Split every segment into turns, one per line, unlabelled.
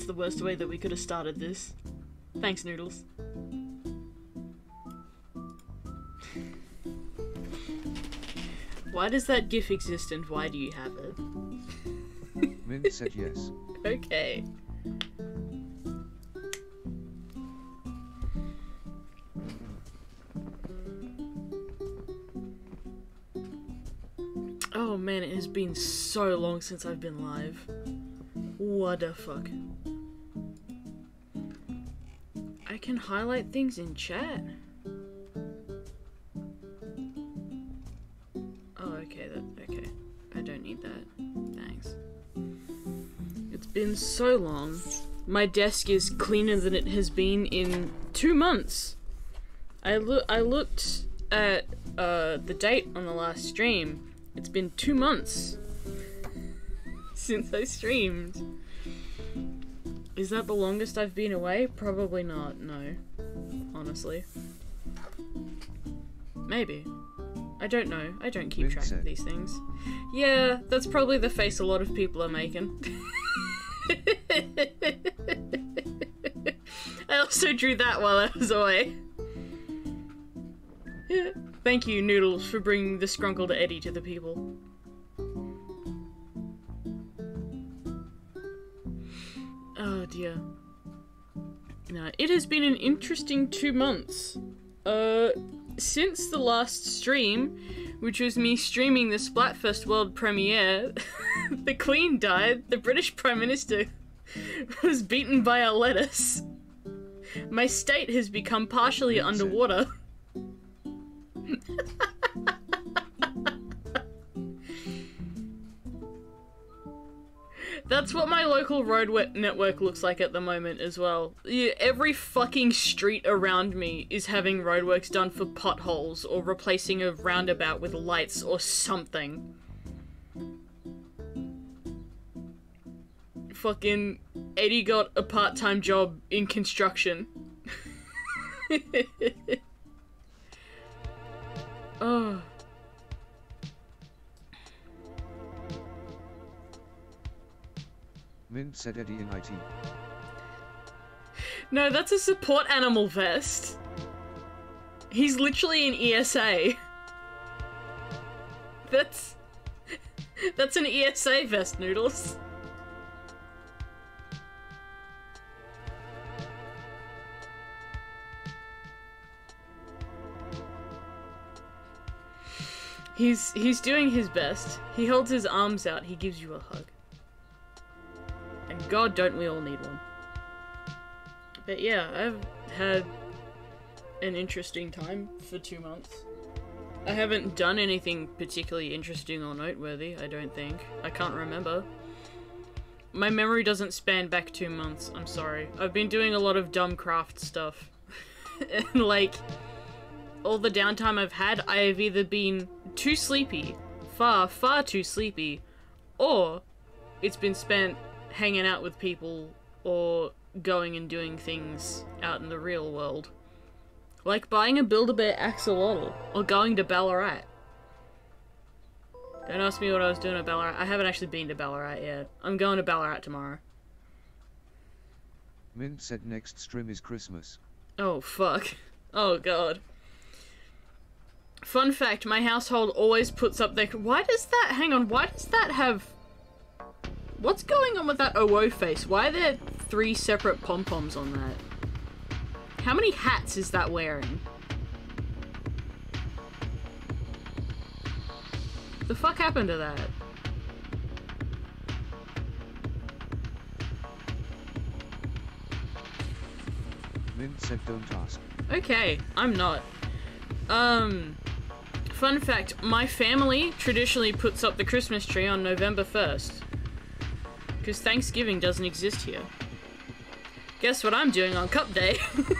That's the worst way that we could have started this. Thanks, Noodles. why does that GIF exist and why do you have it?
Mint said yes.
Okay. Oh man, it has been so long since I've been live. What the fuck? Can highlight things in chat. Oh, okay, that okay. I don't need that. Thanks. It's been so long. My desk is cleaner than it has been in two months. I look. I looked at uh, the date on the last stream. It's been two months since I streamed. Is that the longest I've been away? Probably not. No, honestly. Maybe. I don't know. I don't keep track of these things. Yeah, that's probably the face a lot of people are making. I also drew that while I was away. Yeah. Thank you, Noodles, for bringing the scrunkled Eddie to the people. An interesting two months. Uh, since the last stream, which was me streaming the Splatfest world premiere, the Queen died, the British Prime Minister was beaten by a lettuce. My state has become partially underwater. That's what my local road network looks like at the moment as well. Every fucking street around me is having roadworks done for potholes or replacing a roundabout with lights or something. Fucking Eddie got a part-time job in construction. oh.
Mint said Eddie in IT.
No, that's a support animal vest. He's literally an ESA. That's that's an ESA vest, Noodles. He's he's doing his best. He holds his arms out. He gives you a hug. And God, don't we all need one? But yeah, I've had an interesting time for two months. I haven't done anything particularly interesting or noteworthy, I don't think. I can't remember. My memory doesn't span back two months, I'm sorry. I've been doing a lot of dumb craft stuff. and like, all the downtime I've had, I have either been too sleepy, far, far too sleepy, or it's been spent hanging out with people or going and doing things out in the real world. Like buying a Build-A-Bear axolotl or going to Ballarat. Don't ask me what I was doing at Ballarat. I haven't actually been to Ballarat yet. I'm going to Ballarat tomorrow.
Mint said next stream is Christmas.
Oh, fuck. Oh, God. Fun fact, my household always puts up their... Why does that... Hang on, why does that have... What's going on with that OO face? Why are there three separate pom-poms on that? How many hats is that wearing? The fuck happened to that?
Mint said don't ask.
Okay, I'm not. Um, fun fact, my family traditionally puts up the Christmas tree on November 1st. Because Thanksgiving doesn't exist here. Guess what I'm doing on Cup Day?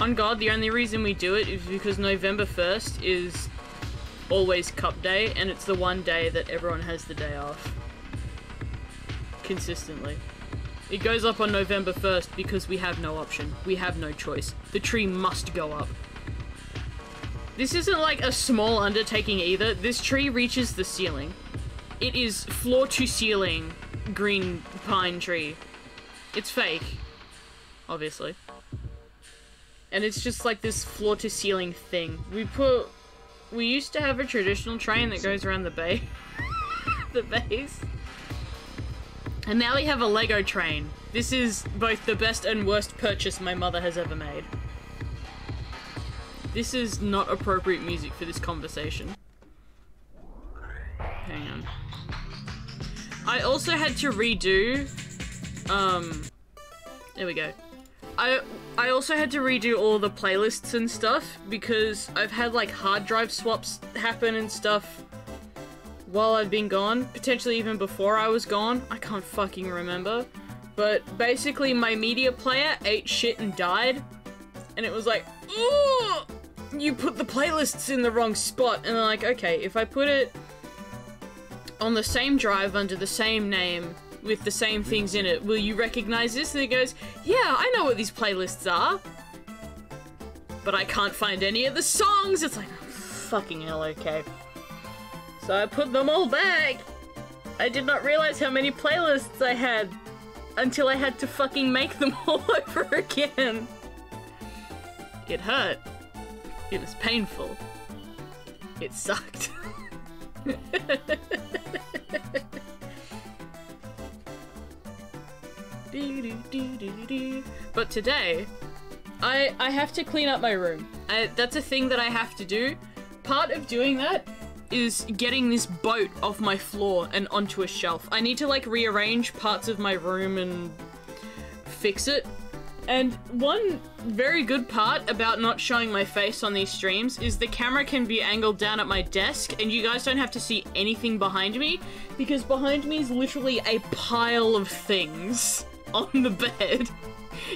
on God, the only reason we do it is because November 1st is always Cup Day, and it's the one day that everyone has the day off. Consistently. It goes up on November 1st because we have no option. We have no choice. The tree must go up. This isn't like a small undertaking either. This tree reaches the ceiling. It is floor to ceiling green pine tree. It's fake, obviously. And it's just like this floor to ceiling thing. We put. We used to have a traditional train that goes around the bay. the base. And now we have a Lego train. This is both the best and worst purchase my mother has ever made. This is not appropriate music for this conversation. Hang on. I also had to redo, um, there we go. I I also had to redo all the playlists and stuff because I've had like hard drive swaps happen and stuff while I've been gone, potentially even before I was gone. I can't fucking remember. But basically my media player ate shit and died. And it was like, ooh, you put the playlists in the wrong spot. And I'm like, okay, if I put it on the same drive under the same name with the same things in it, will you recognize this? And it goes, yeah, I know what these playlists are. But I can't find any of the songs. It's like, fucking hell, okay. So I put them all back. I did not realize how many playlists I had until I had to fucking make them all over again. It hurt. It was painful. It sucked. but today, I I have to clean up my room. I, that's a thing that I have to do. Part of doing that is getting this boat off my floor and onto a shelf. I need to like rearrange parts of my room and fix it. And one very good part about not showing my face on these streams is the camera can be angled down at my desk and you guys don't have to see anything behind me because behind me is literally a pile of things on the bed.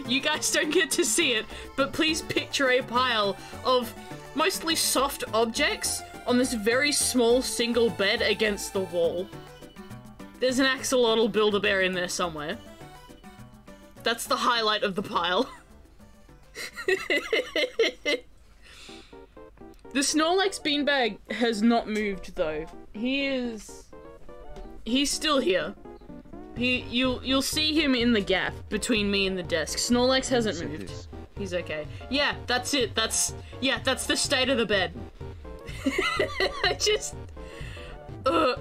You guys don't get to see it, but please picture a pile of mostly soft objects on this very small single bed against the wall. There's an axolotl Build-A-Bear in there somewhere. That's the highlight of the pile. the Snorlax beanbag has not moved though. He is he's still here. He you'll you'll see him in the gap between me and the desk. Snorlax hasn't moved. He's okay. Yeah, that's it. That's yeah, that's the state of the bed. I just uh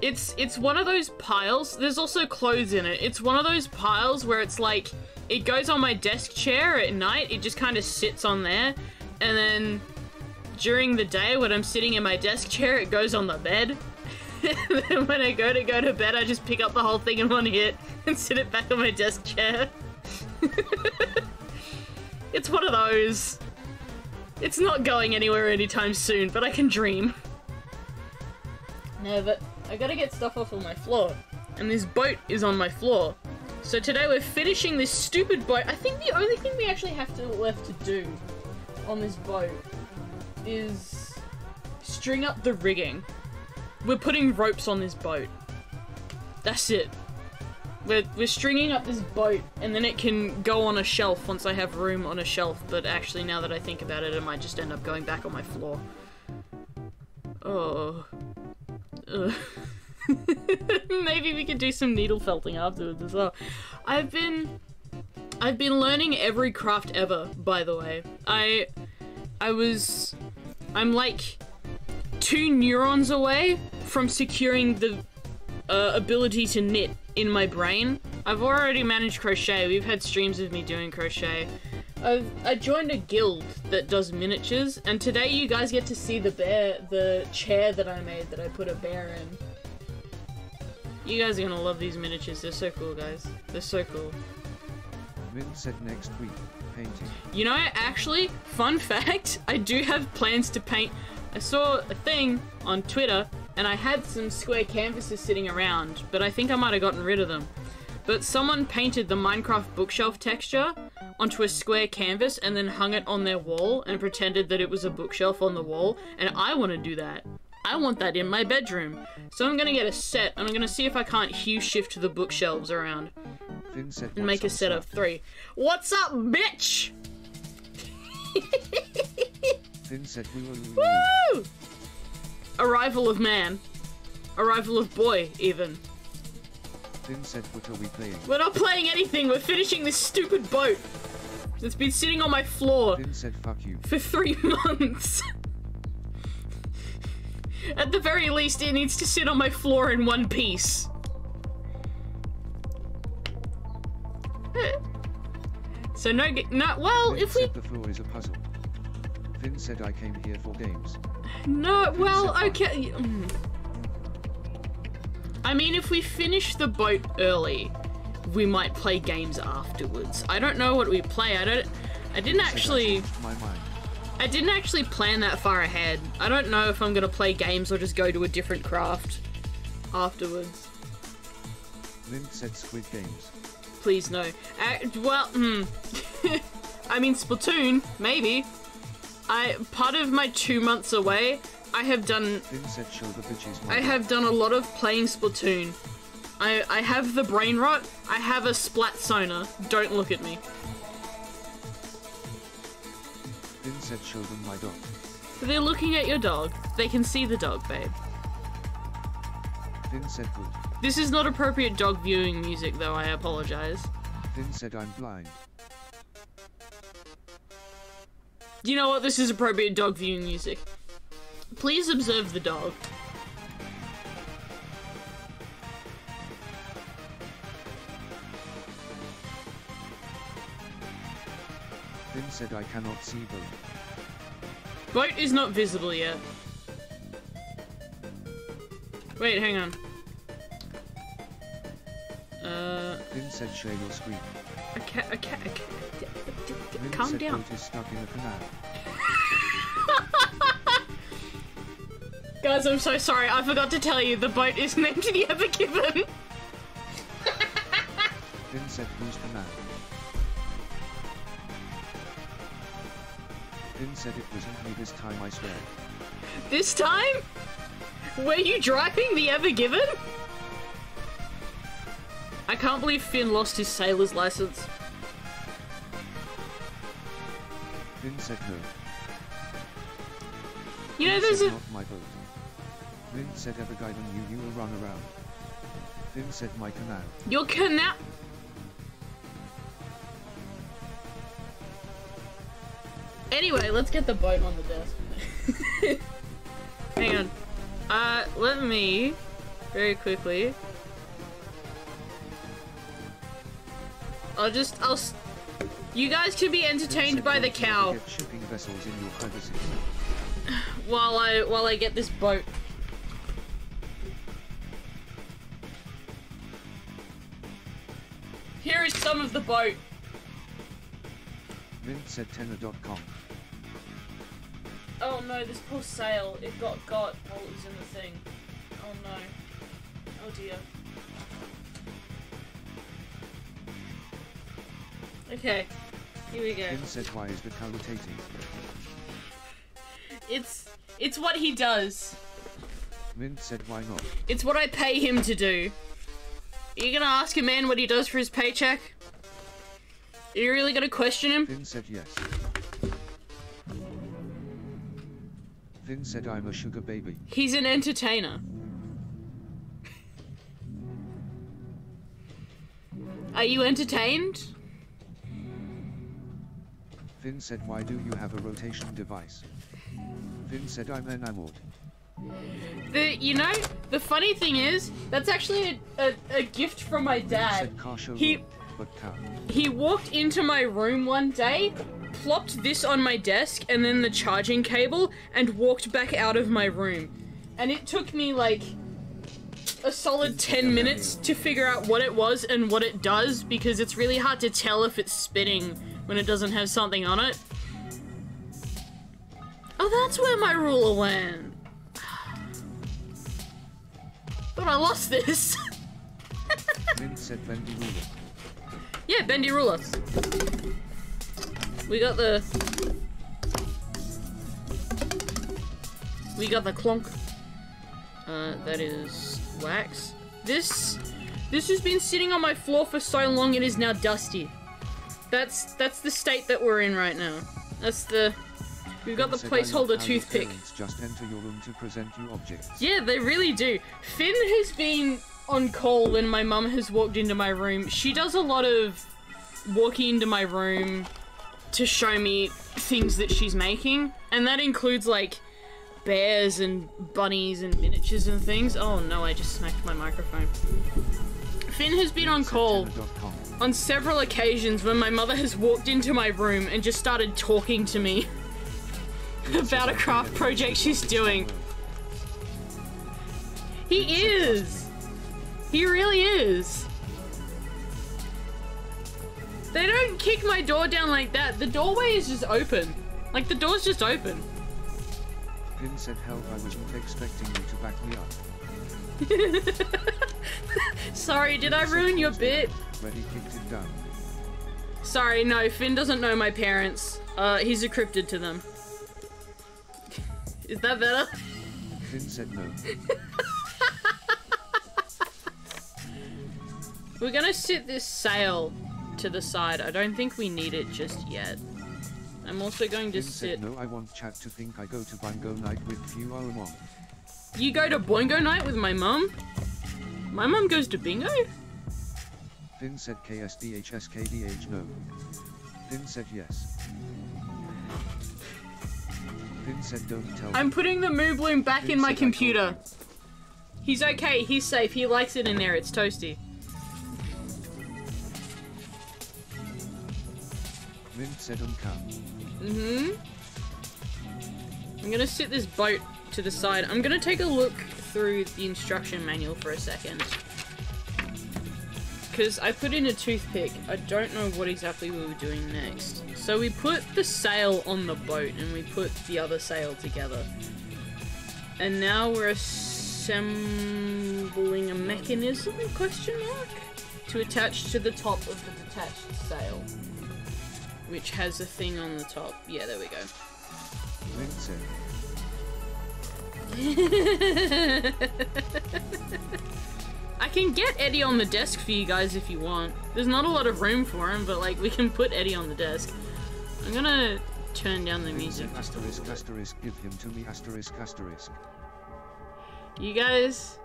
it's it's one of those piles. There's also clothes in it. It's one of those piles where it's like it goes on my desk chair at night. It just kind of sits on there, and then during the day when I'm sitting in my desk chair, it goes on the bed. then when I go to go to bed, I just pick up the whole thing in one hit and sit it back on my desk chair. it's one of those. It's not going anywhere anytime soon, but I can dream. But I gotta get stuff off of my floor. And this boat is on my floor. So today we're finishing this stupid boat. I think the only thing we actually have to left to do on this boat is string up the rigging. We're putting ropes on this boat. That's it. We're, we're stringing up this boat and then it can go on a shelf once I have room on a shelf, but actually now that I think about it, it might just end up going back on my floor. Oh. Maybe we could do some needle felting afterwards as well. I've been... I've been learning every craft ever, by the way. I... I was... I'm like two neurons away from securing the uh, ability to knit in my brain. I've already managed crochet. We've had streams of me doing crochet. I've, I joined a guild that does miniatures, and today you guys get to see the bear, the chair that I made that I put a bear in. You guys are gonna love these miniatures. They're so cool, guys. They're so cool.
Min said next week, painting.
You know, actually, fun fact, I do have plans to paint. I saw a thing on Twitter and I had some square canvases sitting around, but I think I might have gotten rid of them. But someone painted the Minecraft bookshelf texture onto a square canvas and then hung it on their wall and pretended that it was a bookshelf on the wall, and I want to do that. I want that in my bedroom. So I'm gonna get a set, and I'm gonna see if I can't hue shift the bookshelves around. And make a set of three. What's up, bitch?
Said we will
Woo! Arrival of man. Arrival of boy, even.
Finn said, what are we playing?
We're not playing anything. We're finishing this stupid boat. That's been sitting on my floor
Finn said, fuck you.
for three months. At the very least, it needs to sit on my floor in one piece. So no, no. Well,
Finn
if we
said the floor is a puzzle. Finn said I came here for games.
no, well, okay. mm. I mean, if we finish the boat early, we might play games afterwards. I don't know what we play. I don't. I didn't
Finn said I
actually.
my mind.
I didn't actually plan that far ahead. I don't know if I'm gonna play games or just go to a different craft afterwards.
Lynn said Squid Games.
Please no. Uh, well, hmm. I mean Splatoon, maybe. I part of my two months away, I have done
Finn said show the bitches my
I have done a lot of playing Splatoon. I I have the brain rot. I have a splat sonar. Don't look at me.
Finn said show them my dog.
They're looking at your dog. They can see the dog, babe.
Said good.
This is not appropriate dog viewing music, though. I apologize.
Said I'm blind.
You know what? This is appropriate dog viewing music. Please observe the dog.
Finn said I cannot see both.
Boat is not visible yet. Wait, hang on. Uh,
Finn said share your screen.
I can't, I can't, I can't. Calm down.
boat is stuck in a canal.
Guys, I'm so sorry. I forgot to tell you the boat is named the Ever Given.
Finn said who's the man? Finn said it wasn't me this time I swear.
This time? Were you driving the Ever Given? I can't believe Finn lost his sailor's license.
Finn said no.
You know, there's a.
not my boat. Finn said ever guy than you you will run around. Finn said my canal.
Your canal. Anyway, let's get the boat on the desk. Hang on. Uh, let me very quickly. I'll just. I'll. s- You guys can be entertained by the cow
shipping vessels in your privacy.
while I while I get this boat. Here is some of the boat.
Finn said tenor.com.
Oh no, this poor sail. It got got while it was in the thing. Oh no. Oh dear. Okay. Here we go.
Said why is rotating?
It's it's what he does.
Mint said why not?
It's what I pay him to do. You gonna ask a man what he does for his paycheck? Are you really gonna question him?
Finn said yes. Finn said I'm a sugar baby.
He's an entertainer. Are you entertained?
Finn said why do you have a rotation device? Finn said I'm enamored.
The you know the funny thing is that's actually a, a, a gift from my dad.
said car show
He-
road, but cow.
He walked into my room one day, plopped this on my desk and then the charging cable, and walked back out of my room. And it took me like a solid 10 minutes to figure out what it was and what it does because it's really hard to tell if it's spinning when it doesn't have something on it. Oh, that's where my ruler went. But I lost this.
Bendy ruler.
Yeah, bendy ruler. We got the. We got the clonk. Uh, that is wax. This, this has been sitting on my floor for so long it is now dusty. That's that's the state that we're in right now. That's the. We've got the
Finn said, "I love
placeholder toothpick.
Just enter your room to present you objects.
Yeah, they really do. Finn has been on call when my mum has walked into my room, she does a lot of walking into my room to show me things that she's making, and that includes like bears and bunnies and miniatures and things. Oh no, I just smacked my microphone. Finn has been on call on several occasions when my mother has walked into my room and just started talking to me about a craft project she's doing. He is! He really is! They don't kick my door down like that. The doorway is just open. Like, the door's just open.
Finn said help I wasn't expecting you to back me up.
Sorry, did I ruin your bit?
Ready kicked it down.
Sorry, no, Finn doesn't know my parents. Uh, he's a cryptid to them. Is that better?
Finn said no.
We're gonna sit this sail to the side. I don't think we need it just yet. I'm also going to
Finn
sit.
said no I want chat to think I go to bingo night with few oh one.
You go to Boingo night with my mum? My mum goes to bingo?
Finn said KSDHSKDH no. Finn said yes. Don't tell
I'm putting the moo bloom back in my
said I told
computer. He's okay, he's safe, he likes it in there, it's toasty.
Said on count.
Mm-hmm. I'm gonna sit this boat to the side. I'm gonna take a look through the instruction manual for a second. Because I put in a toothpick. I don't know what exactly we were doing next. So we put the sail on the boat and we put the other sail together. And now we're assembling a mechanism, question mark? To attach to the top of the detached sail which has a thing on the top. Yeah, there we go.
Said
I can get Eddie on the desk for you guys if you want. There's not a lot of room for him, but like we can put Eddie on the desk. I'm gonna turn down the music.
asterisk asterisk give him to me asterisk asterisk.
You guys.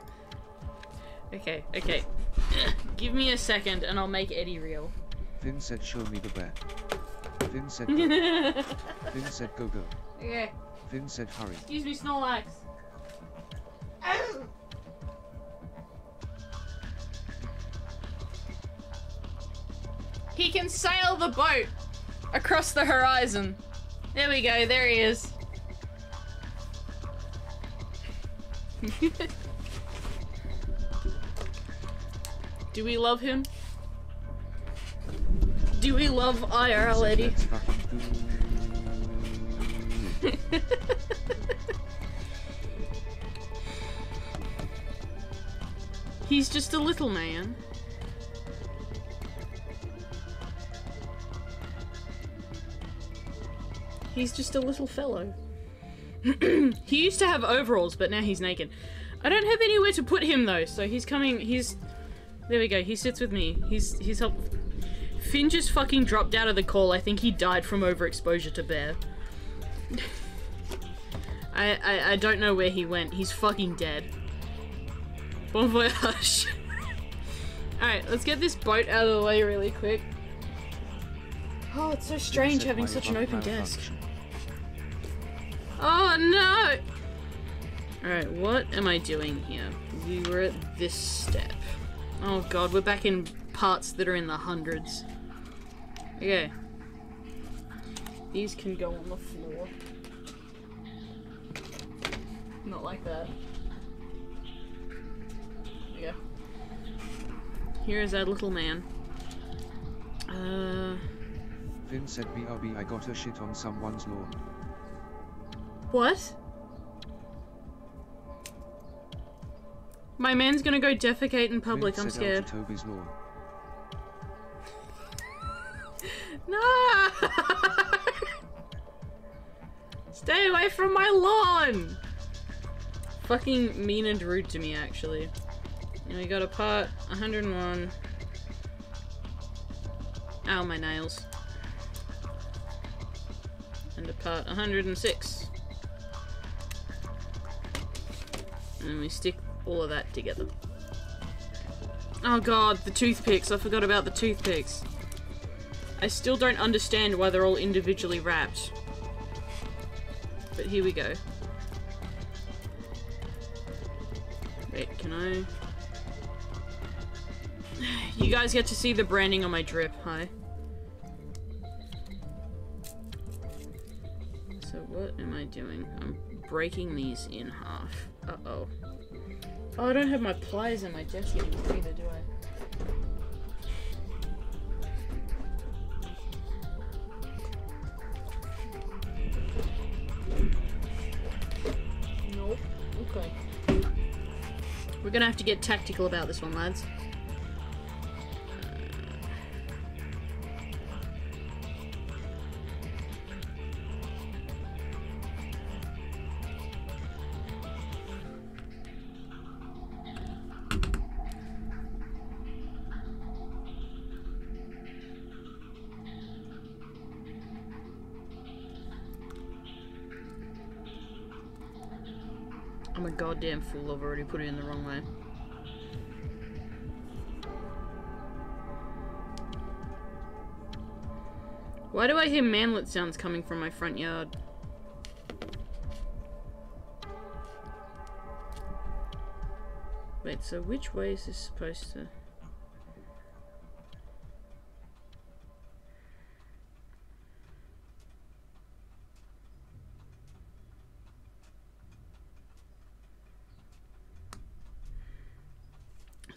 Okay, okay. Give me a second and I'll make Eddie real.
Finn said show me the bear. Finn said go. Finn said go go.
okay.
Finn said hurry.
Excuse me, Snorlax. He can sail the boat across the horizon. There we go, there he is. Do we love him? Do we love IRL
Said,
Eddie?
"Let's fucking do it."
He's just a little man. He's just a little fellow. he used to have overalls, but now he's naked. I don't have anywhere to put him though, so he's coming. He's there. We go. He sits with me. He's he's help. Finn just fucking dropped out of the call. I think he died from overexposure to bear. I, I I don't know where he went. He's fucking dead. Bon voyage. Alright, let's get this boat out of the way really quick. Oh, it's so strange having such an
above
open desk.
malfunction."
Oh no! Alright, what am I doing here? We were at this step. Oh god, we're back in parts that are in the hundreds. Okay. These can go on the floor. Not like that. Yeah. Here is our little man. Uh.
Finn said BRB I got a shit on someone's lawn.
What? My man's gonna go defecate in public, I'm scared.
Toby's lawn.
No! Stay away from my lawn! Fucking mean and rude to me, actually. And we got a part 101. Ow, my nails. And a part 106. And we stick all of that together. Oh god, the toothpicks. I forgot about the toothpicks. I still don't understand why they're all individually wrapped. But here we go. Wait, can I... You guys get to see the branding on my drip, hi. So what am I doing? I'm breaking these in half. Uh-oh. Oh, I don't have my pliers in my anymore either, do I? Nope. Okay. We're gonna have to get tactical about this one, lads. Goddamn fool, I've already put it in the wrong way. Why do I hear manlet sounds coming from my front yard? Wait, so which way is this supposed to...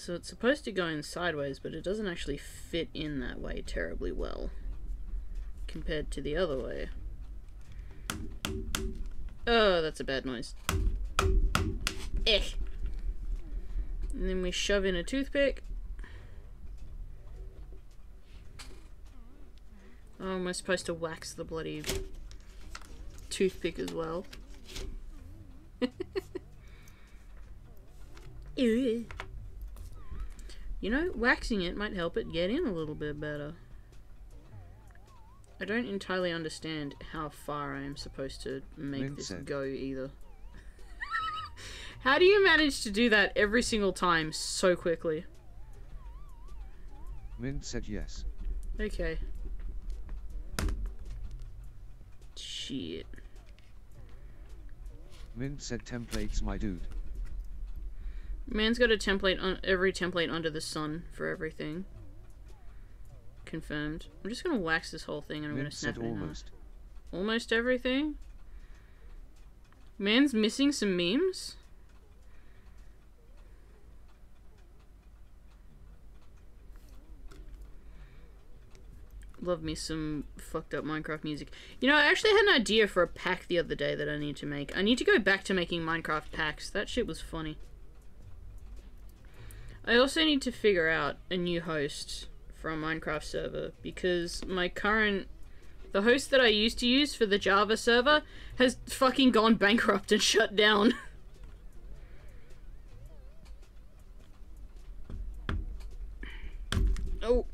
So it's supposed to go in sideways, but it doesn't actually fit in that way terribly well compared to the other way. Oh, that's a bad noise. Eh. And then we shove in a toothpick. Oh, am I supposed to wax the bloody toothpick as well? Ew. You know, waxing it might help it get in a little bit better. I don't entirely understand how far I am supposed to make this go either. how do you manage to do that every single time so quickly?
Min said yes.
Okay. Shit.
Min said templates my dude.
Man's got a template on every template under the sun for everything. Confirmed. I'm just gonna wax this whole thing and I'm gonna snap it
almost.
Almost everything? Man's missing some memes? Love me some fucked up Minecraft music. You know, I actually had an idea for a pack the other day that I need to make. I need to go back to making Minecraft packs. That shit was funny. I also need to figure out a new host for a Minecraft server because my current the host that I used to use for the Java server has fucking gone bankrupt and shut down. oh.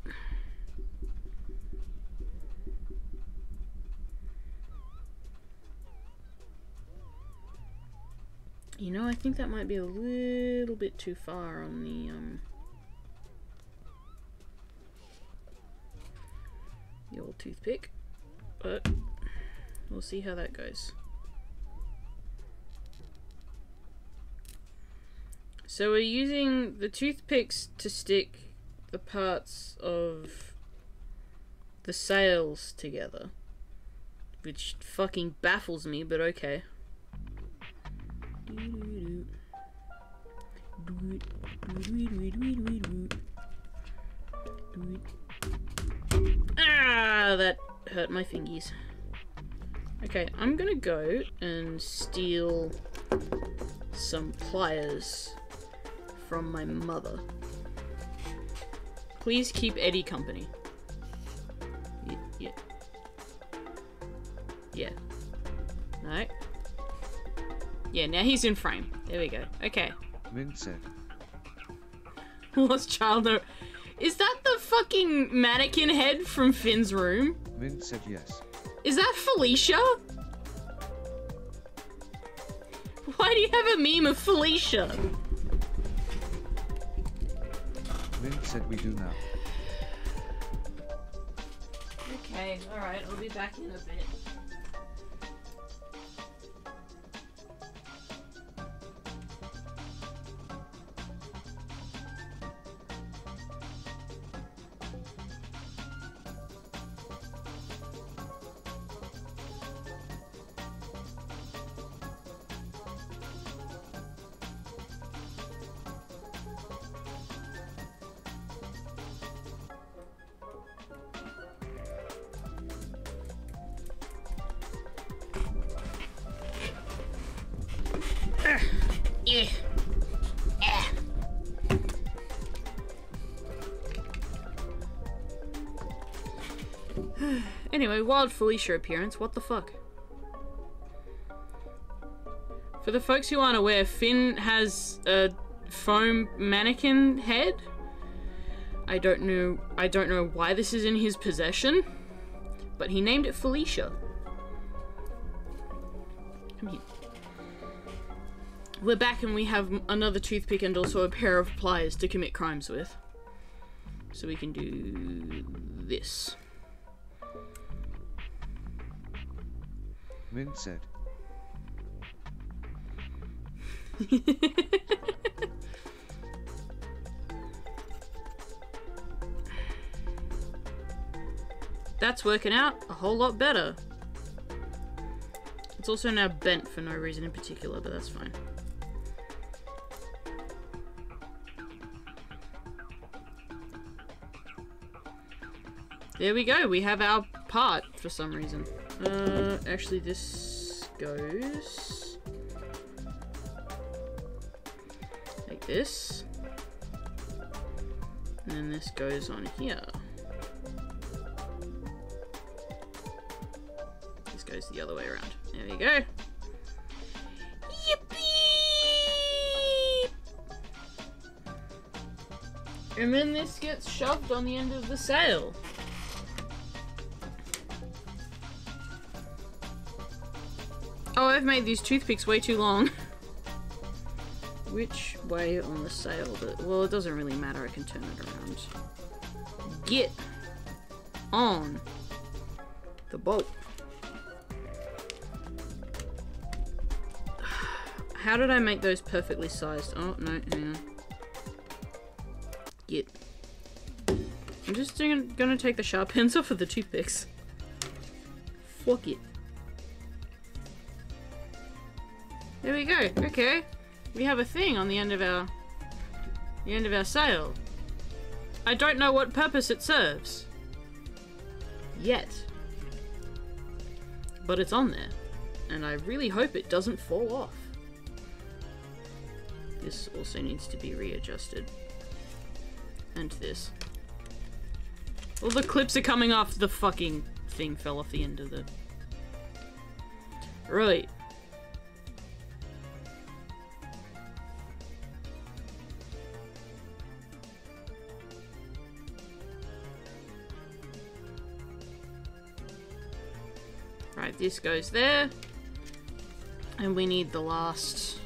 You know, I think that might be a little bit too far on the, um... The old toothpick but we'll see how that goes. So we're using the toothpicks to stick the parts of the sails together, which fucking baffles me, but okay. Ah, that hurt my fingies. Okay, I'm gonna go and steal some pliers from my mother. Please keep Eddie company. Yeah. Yeah. No. Yeah, now he's in frame. There we go. Okay.
Said.
Lost child. no- Is that the fucking mannequin head from Finn's room?
Min said yes.
Is that Felicia? Why do you have a meme of Felicia?
Min said we do now.
Okay, alright, I'll be back in a bit. Wild Felicia appearance. What the fuck? For the folks who aren't aware, Finn has a foam mannequin head. I don't know. I don't know why this is in his possession, but he named it Felicia. Come here. We're back and we have another toothpick and also a pair of pliers to commit crimes with. So we can do this.
Min said.
That's working out a whole lot better. It's also now bent for no reason in particular, but that's fine. There we go, we have our part for some reason. Uh, actually this goes... Like this. And then this goes on here. This goes the other way around. There we go. Yippee! And then this gets shoved on the end of the sail. Oh, I've made these toothpicks way too long. Which way on the sail? Well, it doesn't really matter. I can turn it around. Get on the boat. How did I make those perfectly sized? Oh, no, hang on. Get. I'm just gonna take the sharp ends off of the toothpicks. Fuck it. There we go. Okay. We have a thing on the end of our the end of our sail. I don't know what purpose it serves. Yet. But it's on there. And I really hope it doesn't fall off. This also needs to be readjusted. And this. All the clips are coming off. The fucking thing fell off the end of the. Right. This goes there. And we need the last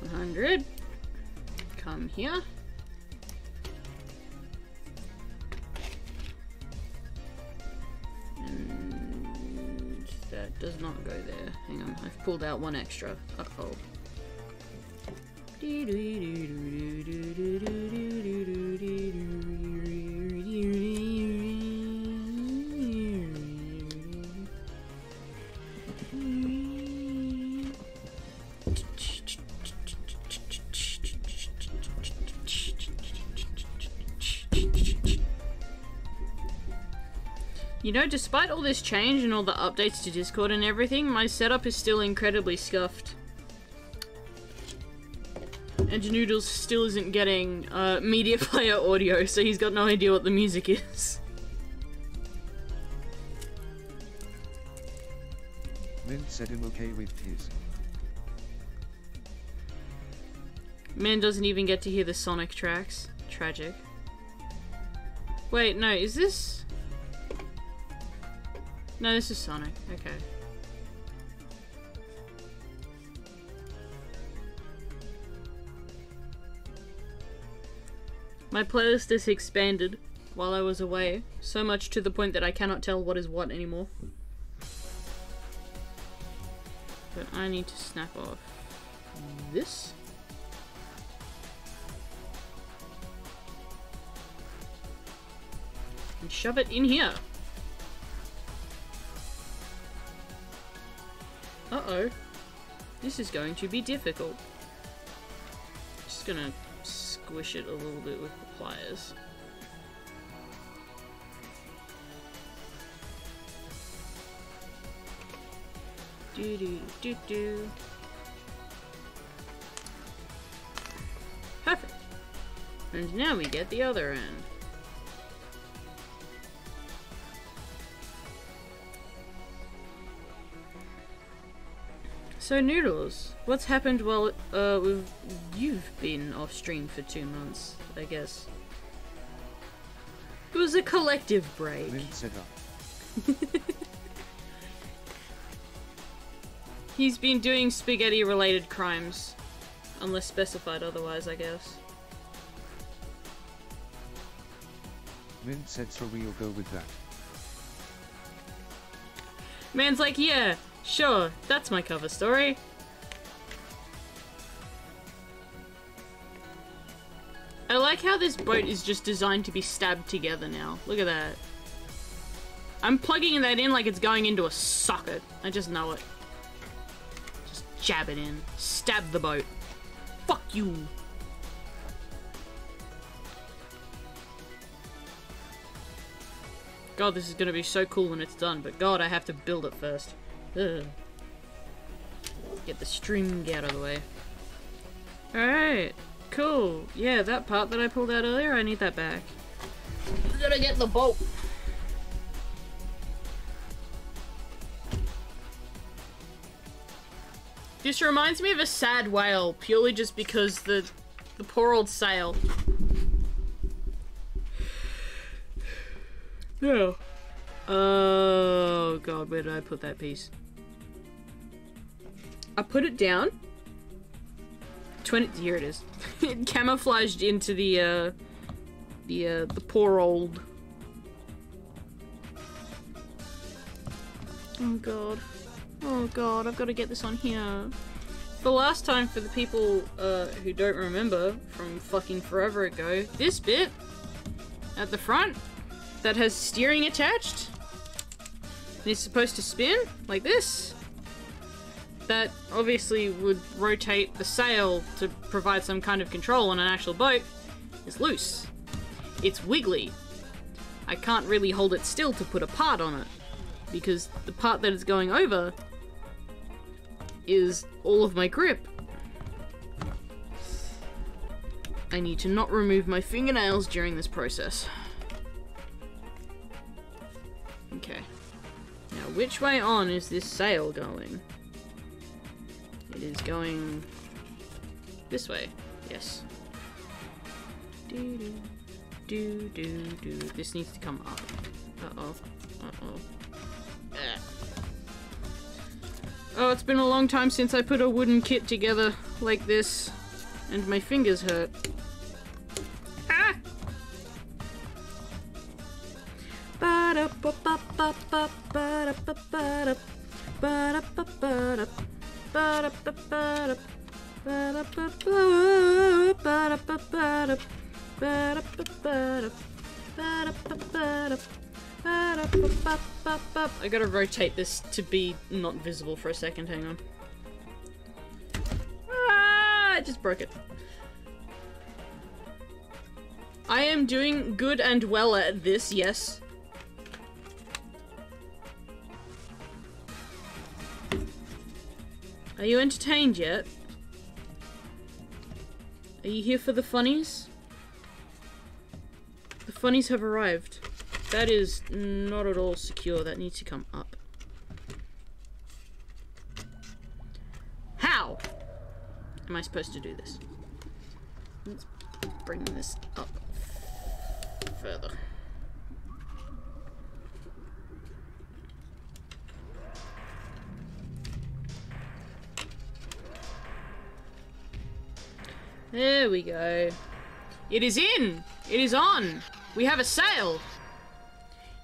100. Come here. And that does not go there. Hang on, I've pulled out one extra. Uh-oh. You know, despite all this change and all the updates to Discord and everything, my setup is still incredibly scuffed. And Noodles still isn't getting uh, media player audio, so he's got no idea what the music is.
Min said I'm okay with his.
Man doesn't even get to hear the Sonic tracks. Tragic. Wait, no, is this... No, this is Sonic. Okay. My playlist has expanded while I was away, so much to the point that I cannot tell what is what anymore. But I need to snap off this. And shove it in here. Uh-oh. This is going to be difficult. Just gonna squish it a little bit with the pliers. Do do do do. Perfect. And now we get the other end. So Noodles, what's happened while uh we've, you've been off stream for two months, I guess. It was a collective break.
Lynn said up.
He's been doing spaghetti related crimes. Unless specified otherwise, I guess.
Lynn said sorry you'll go with that.
Man's like, yeah, sure, that's my cover story. I like how this boat is just designed to be stabbed together now. Look at that. I'm plugging that in like it's going into a socket. I just know it. Just jab it in. Stab the boat. Fuck you. God, this is gonna be so cool when it's done, but God, I have to build it first. Ugh. Get the string out of the way. Alright, cool. Yeah, that part that I pulled out earlier, I need that back. We gotta get the boat. This reminds me of a sad whale, purely just because the the poor old sail. Yeah. Oh god, where did I put that piece? I put it down. 20 here it is. it camouflaged into the uh the uh the poor old Oh god. Oh god, I've got to get this on here. The last time for the people uh, who don't remember from fucking forever ago, this bit at the front that has steering attached and is supposed to spin like this. That obviously would rotate the sail to provide some kind of control on an actual boat is loose. It's wiggly. I can't really hold it still to put a part on it because the part that it's going over is all of my grip. I need to not remove my fingernails during this process. Okay. Now, which way on is this sail going? It is going this way. Yes. Do do do do do. This needs to come up. Uh oh. Uh oh. Ah. Oh, it's been a long time since I put a wooden kit together like this, and my fingers hurt. Ah! I gotta rotate this to be not visible for a second, hang on. Ah, I just broke it. I am doing good and well at this, yes. Are you entertained yet? Are you here for the funnies? The funnies have arrived. That is not at all secure. That needs to come up. How am I supposed to do this? Let's bring this up further. There we go. It is in! It is on! We have a sail!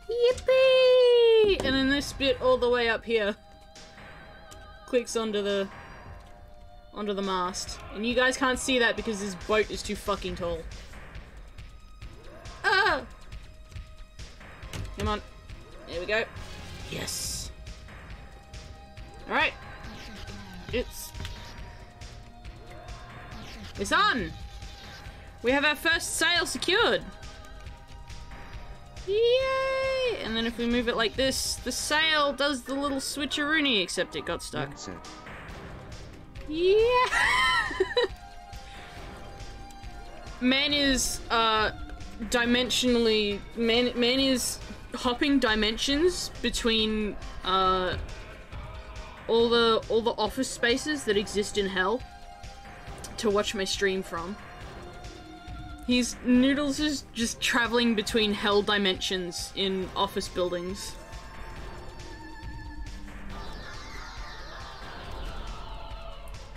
Yippee! And then this bit all the way up here clicks onto the onto the mast. And you guys can't see that because this boat is too fucking tall. Ah! Come on. There we go. Yes. Alright. It's... It's on! We have our first sail secured! Yay! And then if we move it like this, the sail does the little switcheroony, except it got stuck.
Vin said,
Yeah! man is, uh, dimensionally... Man, man is hopping dimensions between, uh, all the, all the office spaces that exist in hell to watch my stream from. He's Noodles is just traveling between hell dimensions in office buildings.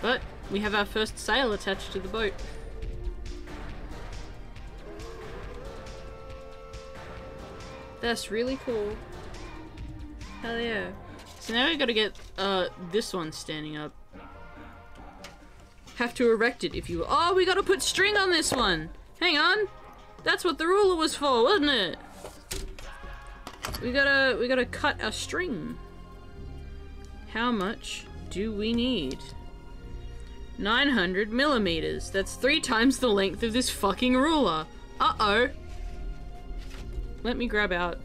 But we have our first sail attached to the boat. That's really cool. Hell yeah. So now we gotta get uh this one standing up. Have to erect it if you Oh, we gotta put string on this one! Hang on! That's what the ruler was for, wasn't it? We gotta we gotta cut a string. How much do we need? 900 millimeters. That's three times the length of this fucking ruler. Uh-oh. Let me grab out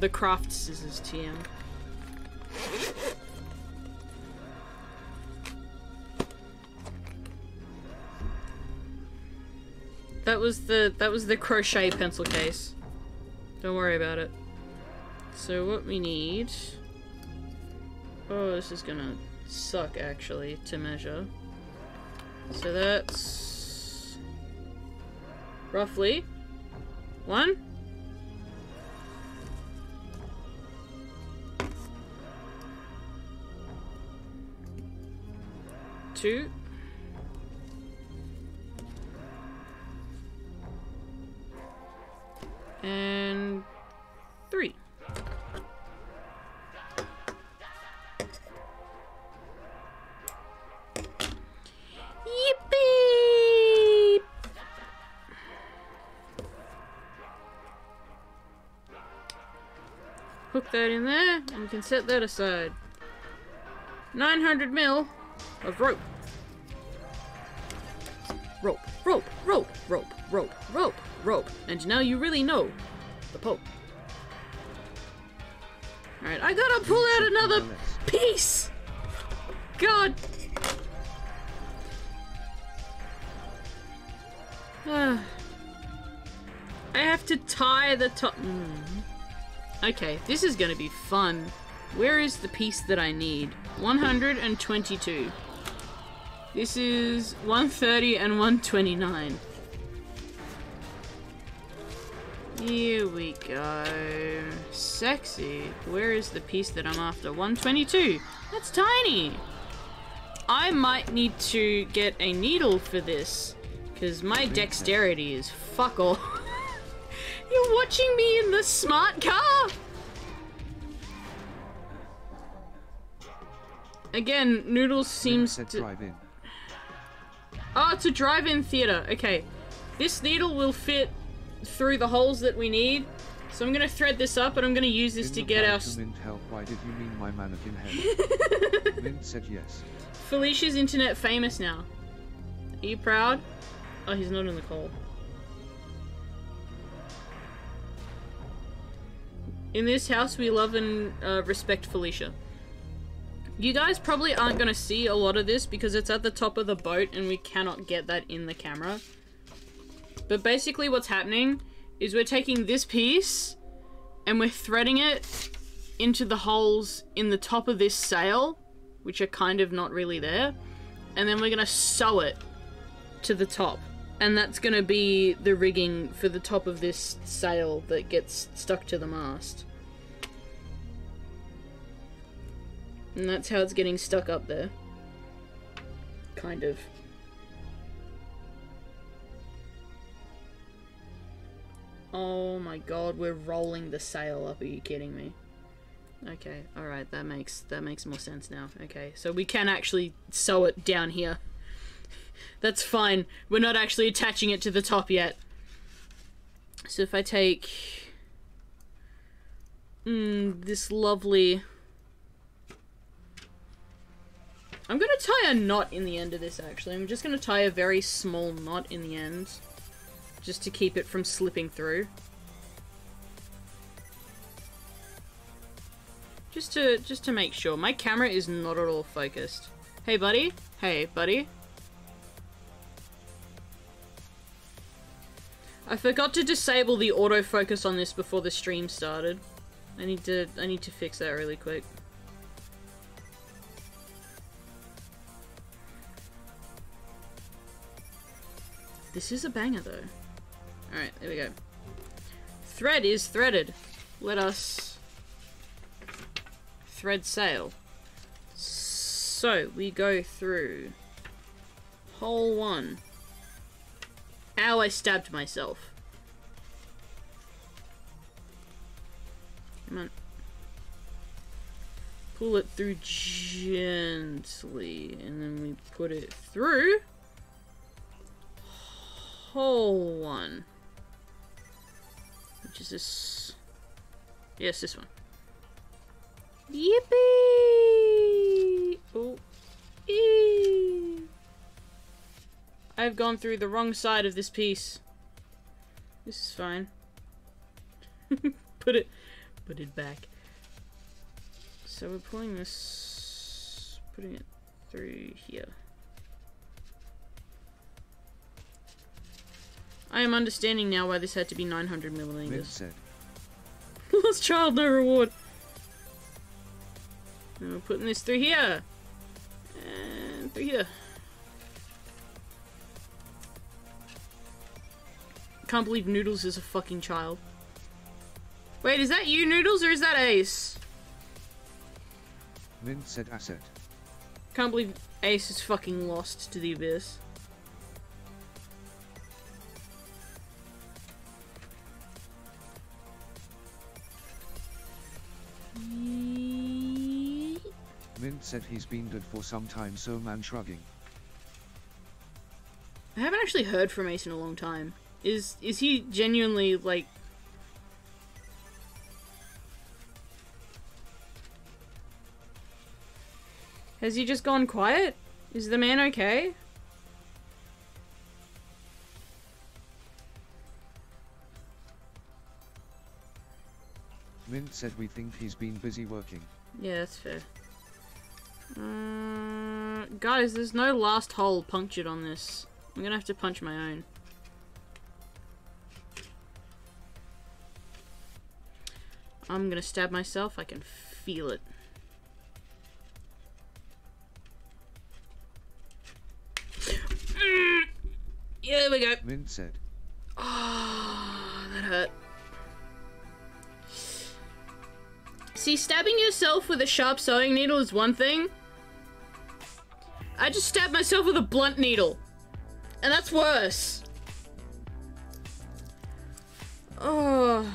the craft scissors, TM. That was the that was the crochet pencil case. Don't worry about it. So what we need Oh, this is gonna suck actually to measure. So that's roughly one. Two. And three. Yippee! Hook that in there, and we can set that aside. 900 mil of rope. Rope, rope, rope, rope, rope, rope, rope. And now you really know the Pope. Alright, I gotta pull out another piece! God! Ah. I have to tie the top. Mm. Okay, this is gonna be fun. Where is the piece that I need? 122. This is 130 and 129. Here we go. Sexy. Where is the piece that I'm after? 122. That's tiny. I might need to get a needle for this. Because my dexterity is fuck all. You're watching me in the smart car? Again, Noodles seems to...
drive in.
Oh, it's a drive-in theater. Okay. This needle will fit through the holes that we need. So I'm gonna thread this up and I'm gonna use this to get our...
Bible, Mint help, why did you mean my mannequin head? Mint said yes.
Felicia's internet famous now. Are you proud? Oh, he's not in the call. In this house, we love and uh, respect Felicia. You guys probably aren't going to see a lot of this because it's at the top of the boat and we cannot get that in the camera. But basically what's happening is we're taking this piece and we're threading it into the holes in the top of this sail, which are kind of not really there. And then we're going to sew it to the top. And that's going to be the rigging for the top of this sail that gets stuck to the mast. And that's how it's getting stuck up there. Kind of. Oh my god, we're rolling the sail up. Are you kidding me? Okay, alright, that makes that makes more sense now. Okay, so we can actually sew it down here. That's fine. We're not actually attaching it to the top yet. So if I take mm, this lovely I'm gonna tie a knot in the end of this actually. I'm just gonna tie a very small knot in the end. Just to keep it from slipping through. Just to just to make sure. My camera is not at all focused. Hey buddy? Hey buddy? I forgot to disable the autofocus on this before the stream started. I need to I need to fix that really quick. This is a banger though. Alright, there we go. Thread is threaded. Let us thread sail. So, we go through hole one. Ow, I stabbed myself. Come on. Pull it through gently, and then we put it through hole one. Which is this? Yes, this one. Yippee! Oh. Eee. I've gone through the wrong side of this piece. This is fine. put it, put it back. So we're pulling this, putting it through here. I am understanding now why this had to be 900
Mint
millimeters.
said.
Lost child, no reward. And we're putting this through here. And through here. Can't believe Noodles is a fucking child. Wait, is that you, Noodles, or is that Ace?
Mint said asset.
Can't believe Ace is fucking lost to the abyss.
Mint said he's been good for some time so man shrugging.
I haven't actually heard from Ace in a long time. Is is he genuinely like Has he just gone quiet? Is the man okay?
Mint said we think he's been busy working.
Yeah, that's fair. Uh, guys, there's no last hole punctured on this. I'm gonna have to punch my own. I'm gonna stab myself. I can feel it. Mm. Yeah, there we go.
Mint said.
Oh, that hurt. See, stabbing yourself with a sharp sewing needle is one thing. I just stabbed myself with a blunt needle. And that's worse. Oh.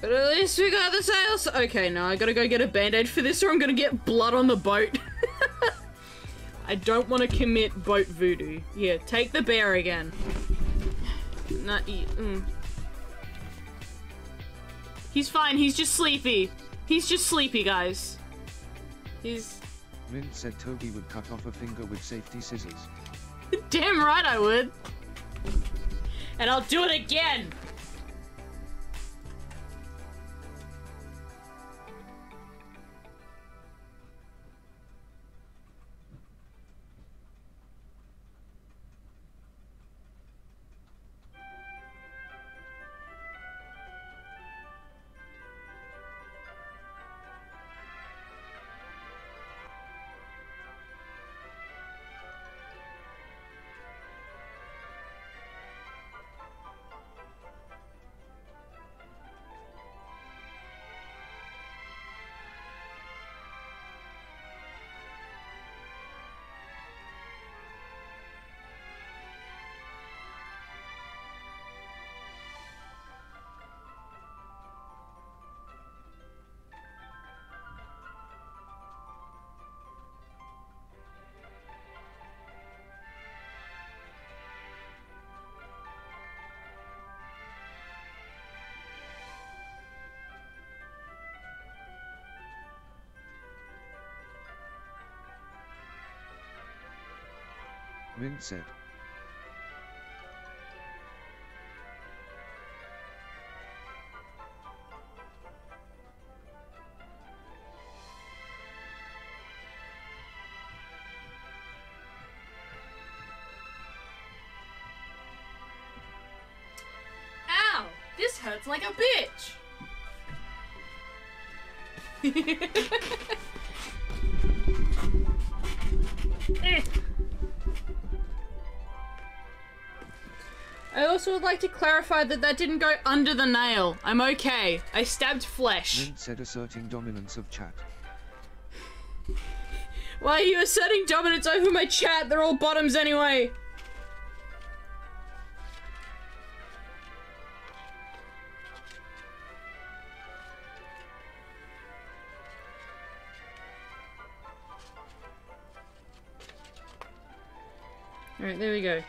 But at least we got the sails. Okay, now I gotta go get a band-aid for this or I'm gonna get blood on the boat. I don't want to commit boat voodoo. Here, take the bear again. Not eat. Mm. He's fine. He's just sleepy. He's just sleepy, guys. He's
Mint said Toby would cut off a finger with safety scissors.
damn right I would. And I'll do it again. Ow! This hurts like a bitch! also would like to clarify that that didn't go under the nail. I'm okay. I stabbed flesh.
Min said asserting dominance of chat.
Why are you asserting dominance over my chat? They're all bottoms anyway. Alright, there we go.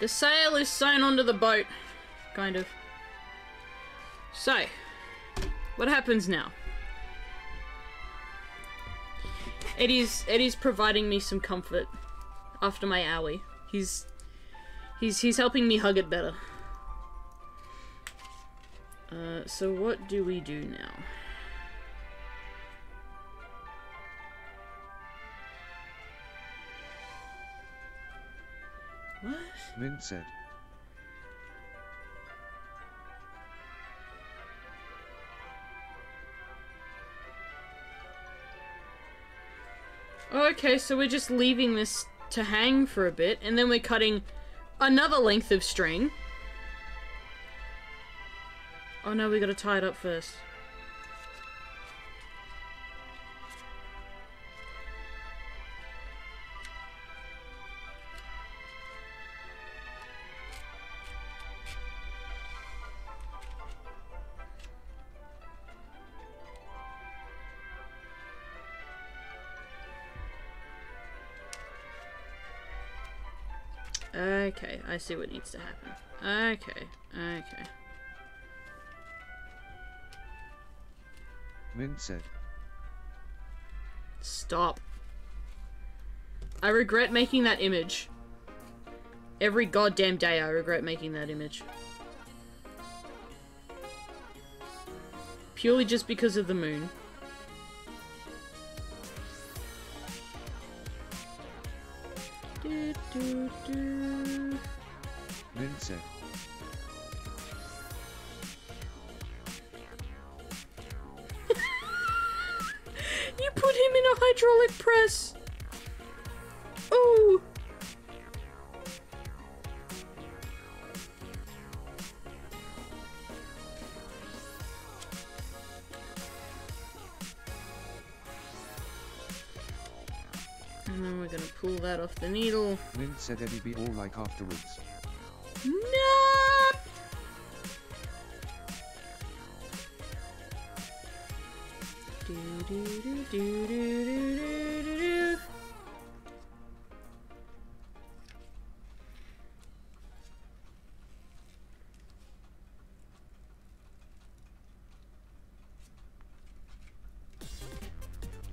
The sail is sewn onto the boat. Kind of. So, what happens now? Eddie's Eddie's providing me some comfort after my owie. He's he's he's helping me hug it better. Uh, so what do we do now? What?
Min said.
Oh, okay, so we're just leaving this to hang for a bit, and then we're cutting another length of string. Oh no, we gotta tie it up first. I see what needs to happen. Okay, okay.
Said.
Stop. I regret making that image. Every goddamn day I regret making that image. Purely just because of the moon. Do, do, do.
Said.
You put him in a hydraulic press. Oh. And then we're gonna pull that off the needle.
Min said Eddie be all like afterwards.
Nope. Do, do, do, do, do, do, do, do.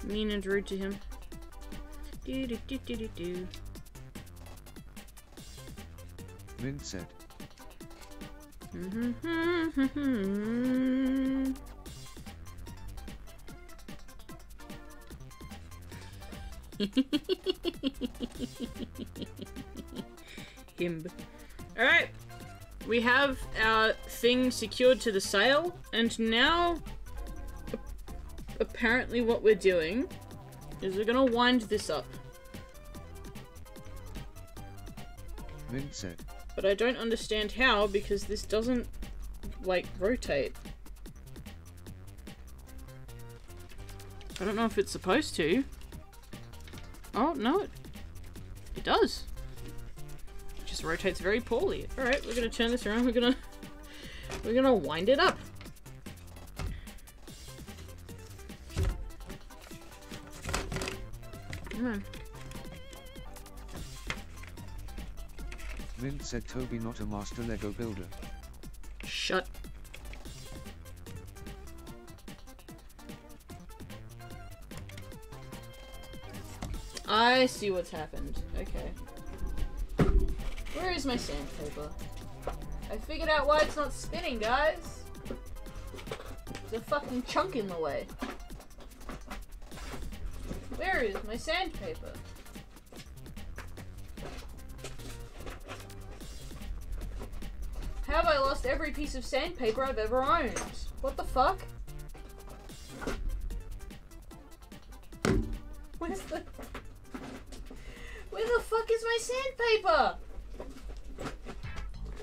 Mean and rude to him. Do do do do do do.
Said.
Mm-hmm. Alright. We have our thing secured to the sail, and now apparently what we're doing is we're gonna wind this up.
Said.
But I don't understand how because this doesn't like rotate. I don't know if it's supposed to. Oh no, it, it does. It just rotates very poorly. All right, we're gonna turn this around. We're gonna we're gonna wind it up.
Said Toby not a master Lego builder.
Shut. I see what's happened. Okay. Where is my sandpaper? I figured out why it's not spinning, guys. There's a fucking chunk in the way. Where is my sandpaper? Every piece of sandpaper I've ever owned? What the fuck? Where's the... Where the fuck is my sandpaper?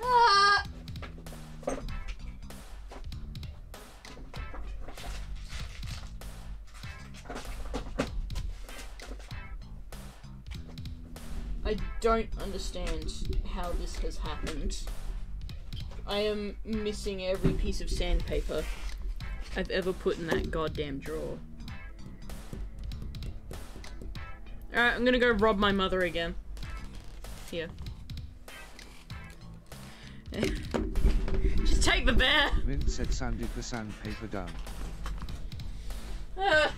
Ah! I don't understand how this has happened. I am missing every piece of sandpaper I've ever put in that goddamn drawer. Alright, I'm gonna go rob my mother again. Here. Just take the bear!
Vin said sanded the sandpaper down.
Ah.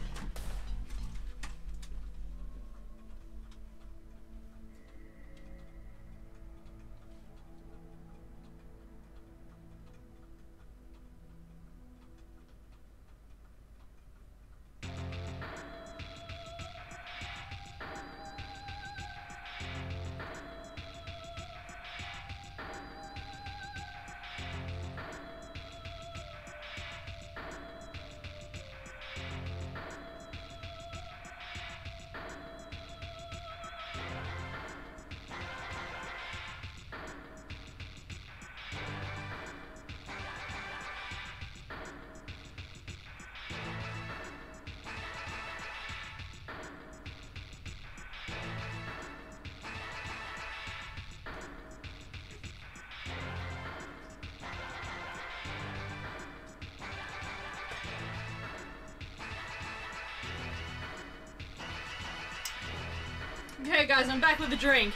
I'm back with a drink.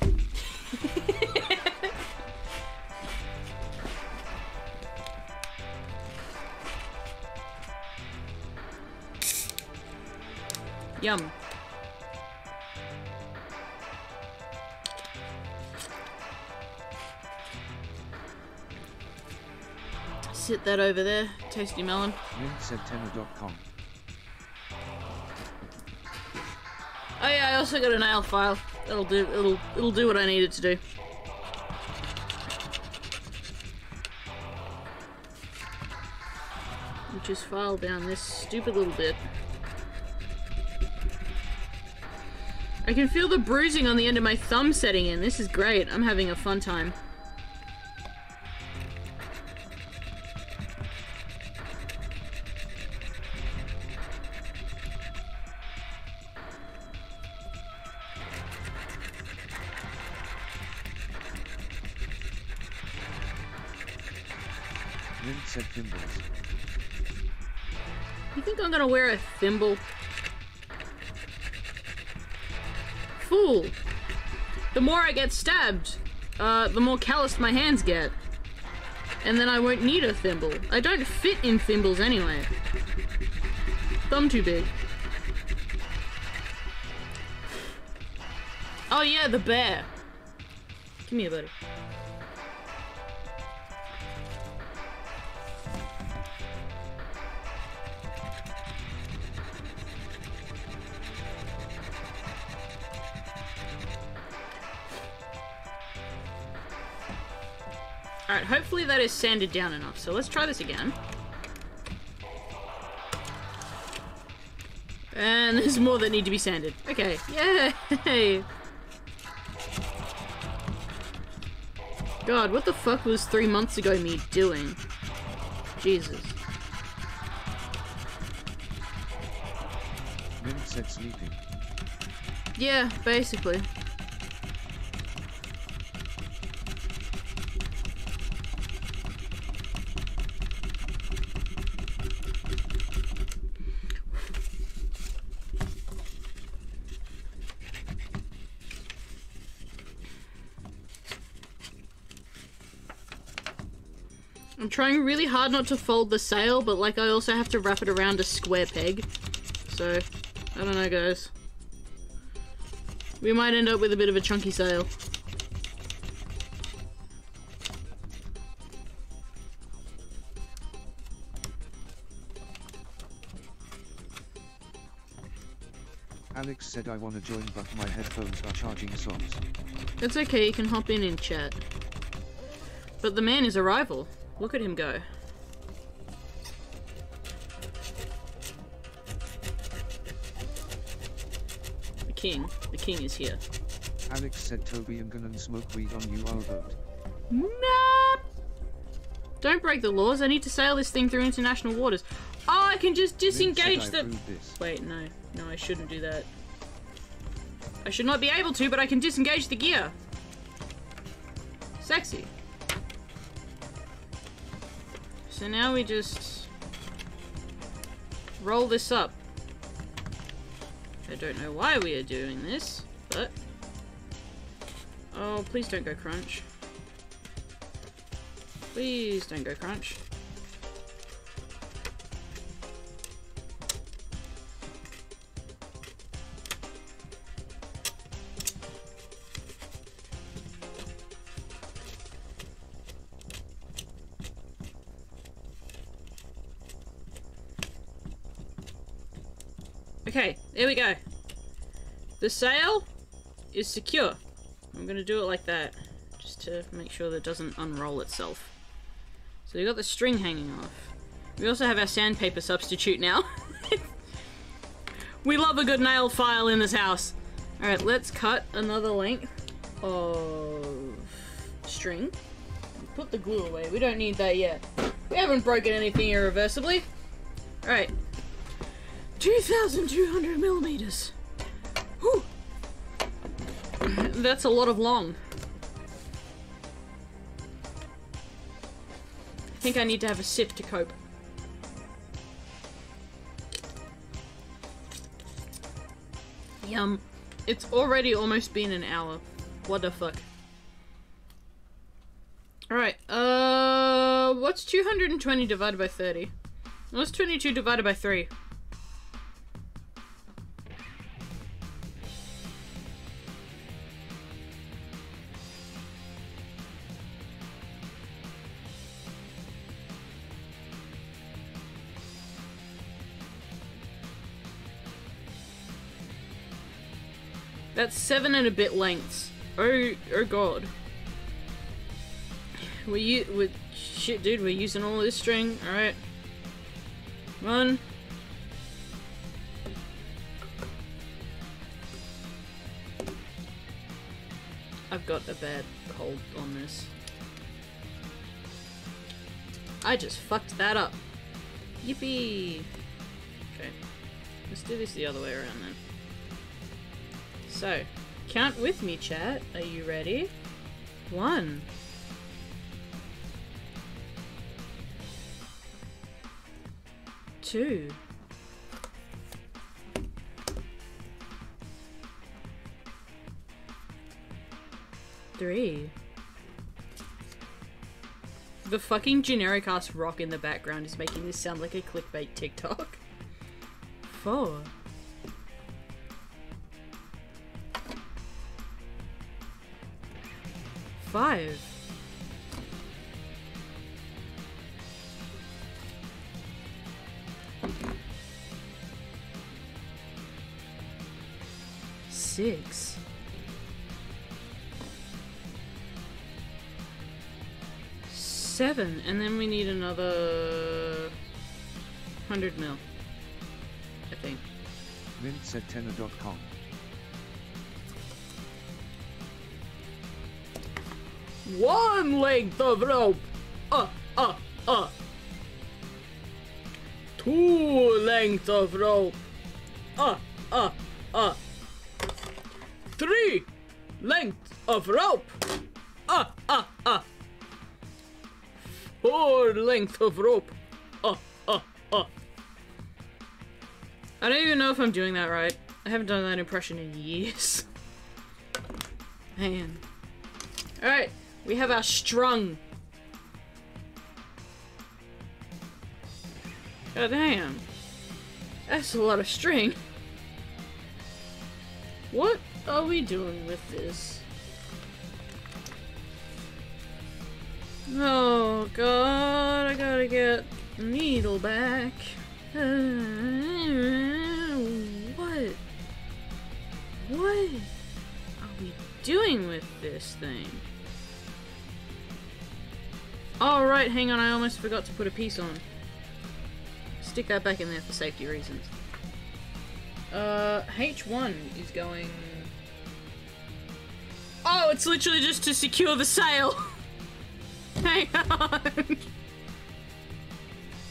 Yum. Sit that over there, tasty melon. Oh yeah, I also got a nail file. That'll do. It'll it'll do what I need it to do. Just file down this stupid little bit. I can feel the bruising on the end of my thumb setting in. This is great. I'm having a fun time. Wear a thimble? Fool! The more I get stabbed, uh, the more calloused my hands get. And then I won't need a thimble. I don't fit in thimbles anyway. Thumb too big. Oh yeah, the bear. Come here, buddy. Is sanded down enough. So let's try this again. And there's more that need to be sanded. Okay, yay! God, what the fuck was three months ago me doing? Jesus.
Vin said sleeping.
Yeah, basically. I'm trying really hard not to fold the sail, but like I also have to wrap it around a square peg. So, I don't know guys. We might end up with a bit of a chunky sail.
Alex said I wanna join but my headphones are charging songs.
It's okay, you can hop in and chat. But the man is a rival. Look at him go. The king. The king is here.
Alex said Toby and gonna smoke weed on you I'll vote.
Nah. Don't break the laws. I need to sail this thing through international waters. Oh, I can just disengage the. Wait, no. No, I shouldn't do that. I should not be able to, but I can disengage the gear. Sexy. So now we just roll this up. I don't know why we are doing this, but... Oh, please don't go crunch. Please don't go crunch. The sail is secure. I'm gonna do it like that, just to make sure that it doesn't unroll itself. So we got the string hanging off. We also have our sandpaper substitute now. we love a good nail file in this house. Alright, let's cut another length of string. Put the glue away, we don't need that yet. We haven't broken anything irreversibly. Alright, 2,200 millimeters. That's a lot of long. I think I need to have a sip to cope. Yum. It's already almost been an hour. What the fuck? Alright, uh, what's 220 divided by 30? What's 22 divided by 3? That's seven and a bit lengths. Oh, oh god. We u- we shit, dude. We're using all this string. All right. Run. I've got a bad hold on this. I just fucked that up. Yippee! Okay. Let's do this the other way around then. So, count with me, chat. Are you ready? One. Two. Three. The fucking generic ass rock in the background is making this sound like a clickbait TikTok. Four. Five. Six. Seven, and then we need another hundred mil. I think.
Vince.
One length of rope. Uh, uh, uh. Two lengths of rope. Uh, uh, uh. Three lengths of rope. Uh, uh, uh. Four lengths of rope. Uh, uh, uh. I don't even know if I'm doing that right. I haven't done that impression in years. Man. Alright, we have our strung. God damn. That's a lot of string. What are we doing with this? Oh god, I gotta get needle back. Uh, what? What are we doing with this thing? Oh right, hang on, I almost forgot to put a piece on. Stick that back in there for safety reasons. Uh, H1 is going... Oh, it's literally just to secure the sail! Hang on!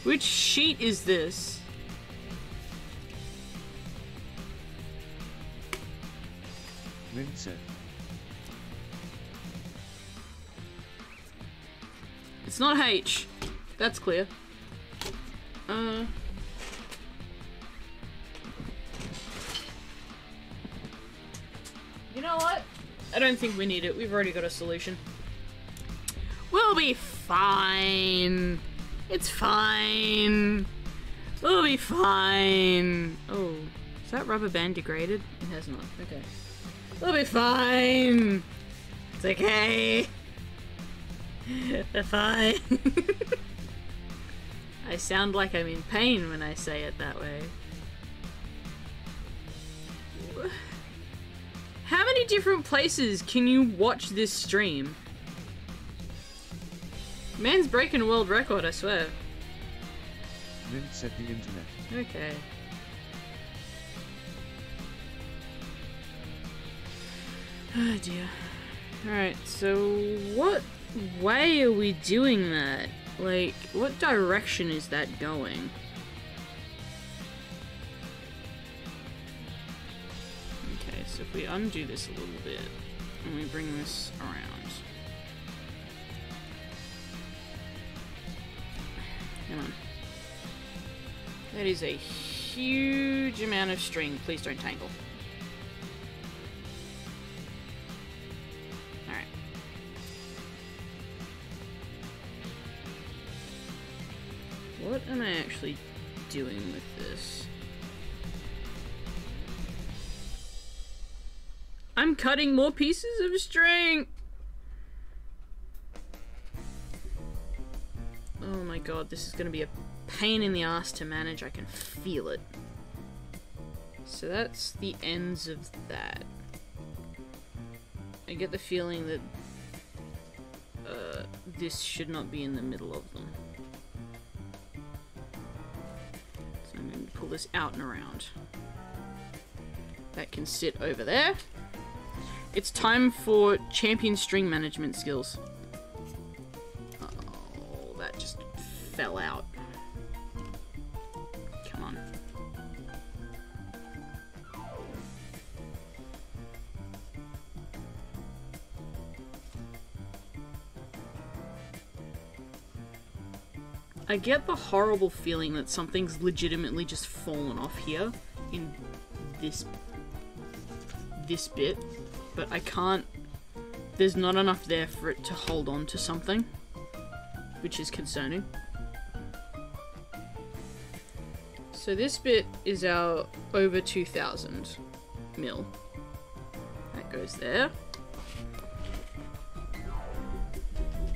Which sheet is this?
Rin
It's not H. That's clear. Uh... You know what? I don't think we need it. We've already got a solution. We'll be fine. It's fine. We'll be fine. Oh, is that rubber band degraded? It has not. Okay. We'll be fine. It's okay. We're fine. I sound like I'm in pain when I say it that way. How many different places can you watch this stream? Man's breaking a world record, I swear.
Rin said the internet.
Okay. Oh dear. Alright, so what way are we doing that? Like, what direction is that going? Okay, so if we undo this a little bit, and we bring this around. Come on. That is a huge amount of string. Please don't tangle. What am I actually doing with this? I'm cutting more pieces of string! Oh my god, this is gonna be a pain in the ass to manage. I can feel it. So that's the ends of that. I get the feeling that uh, this should not be in the middle of them. Going to pull this out and around. That can sit over there. It's time for champion string management skills. Oh, that just fell out. I get the horrible feeling that something's legitimately just fallen off here in this this bit, but I can't there's not enough there for it to hold on to something, which is concerning. So this bit is our over 2000 mil. That goes there.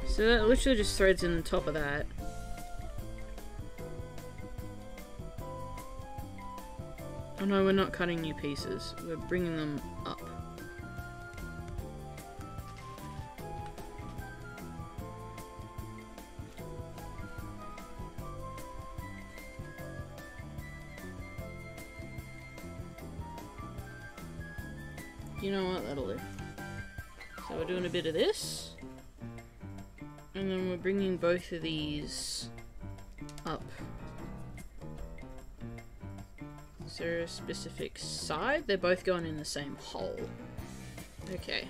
So that literally just threads in the top of that. Oh no, we're not cutting new pieces. We're bringing them up. You know what? That'll do. So we're doing a bit of this. And then we're bringing both of these up. Is there a specific side? They're both going in the same hole. Okay.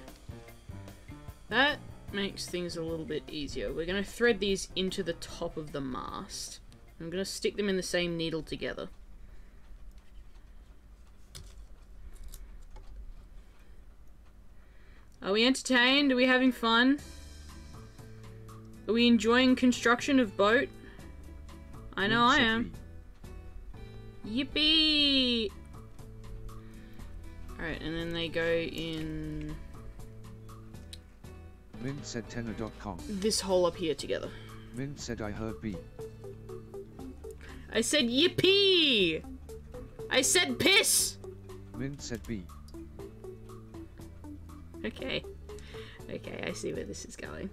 That makes things a little bit easier. We're going to thread these into the top of the mast. I'm going to stick them in the same needle together. Are we entertained? Are we having fun? Are we enjoying construction of boat? I know I am. Yippee! Alright, and then they go in
Min said tenor.com.
this hole up here together.
Min said I heard B.
I said yippee! I said piss!
Min said B.
Okay. Okay, I see where this is going.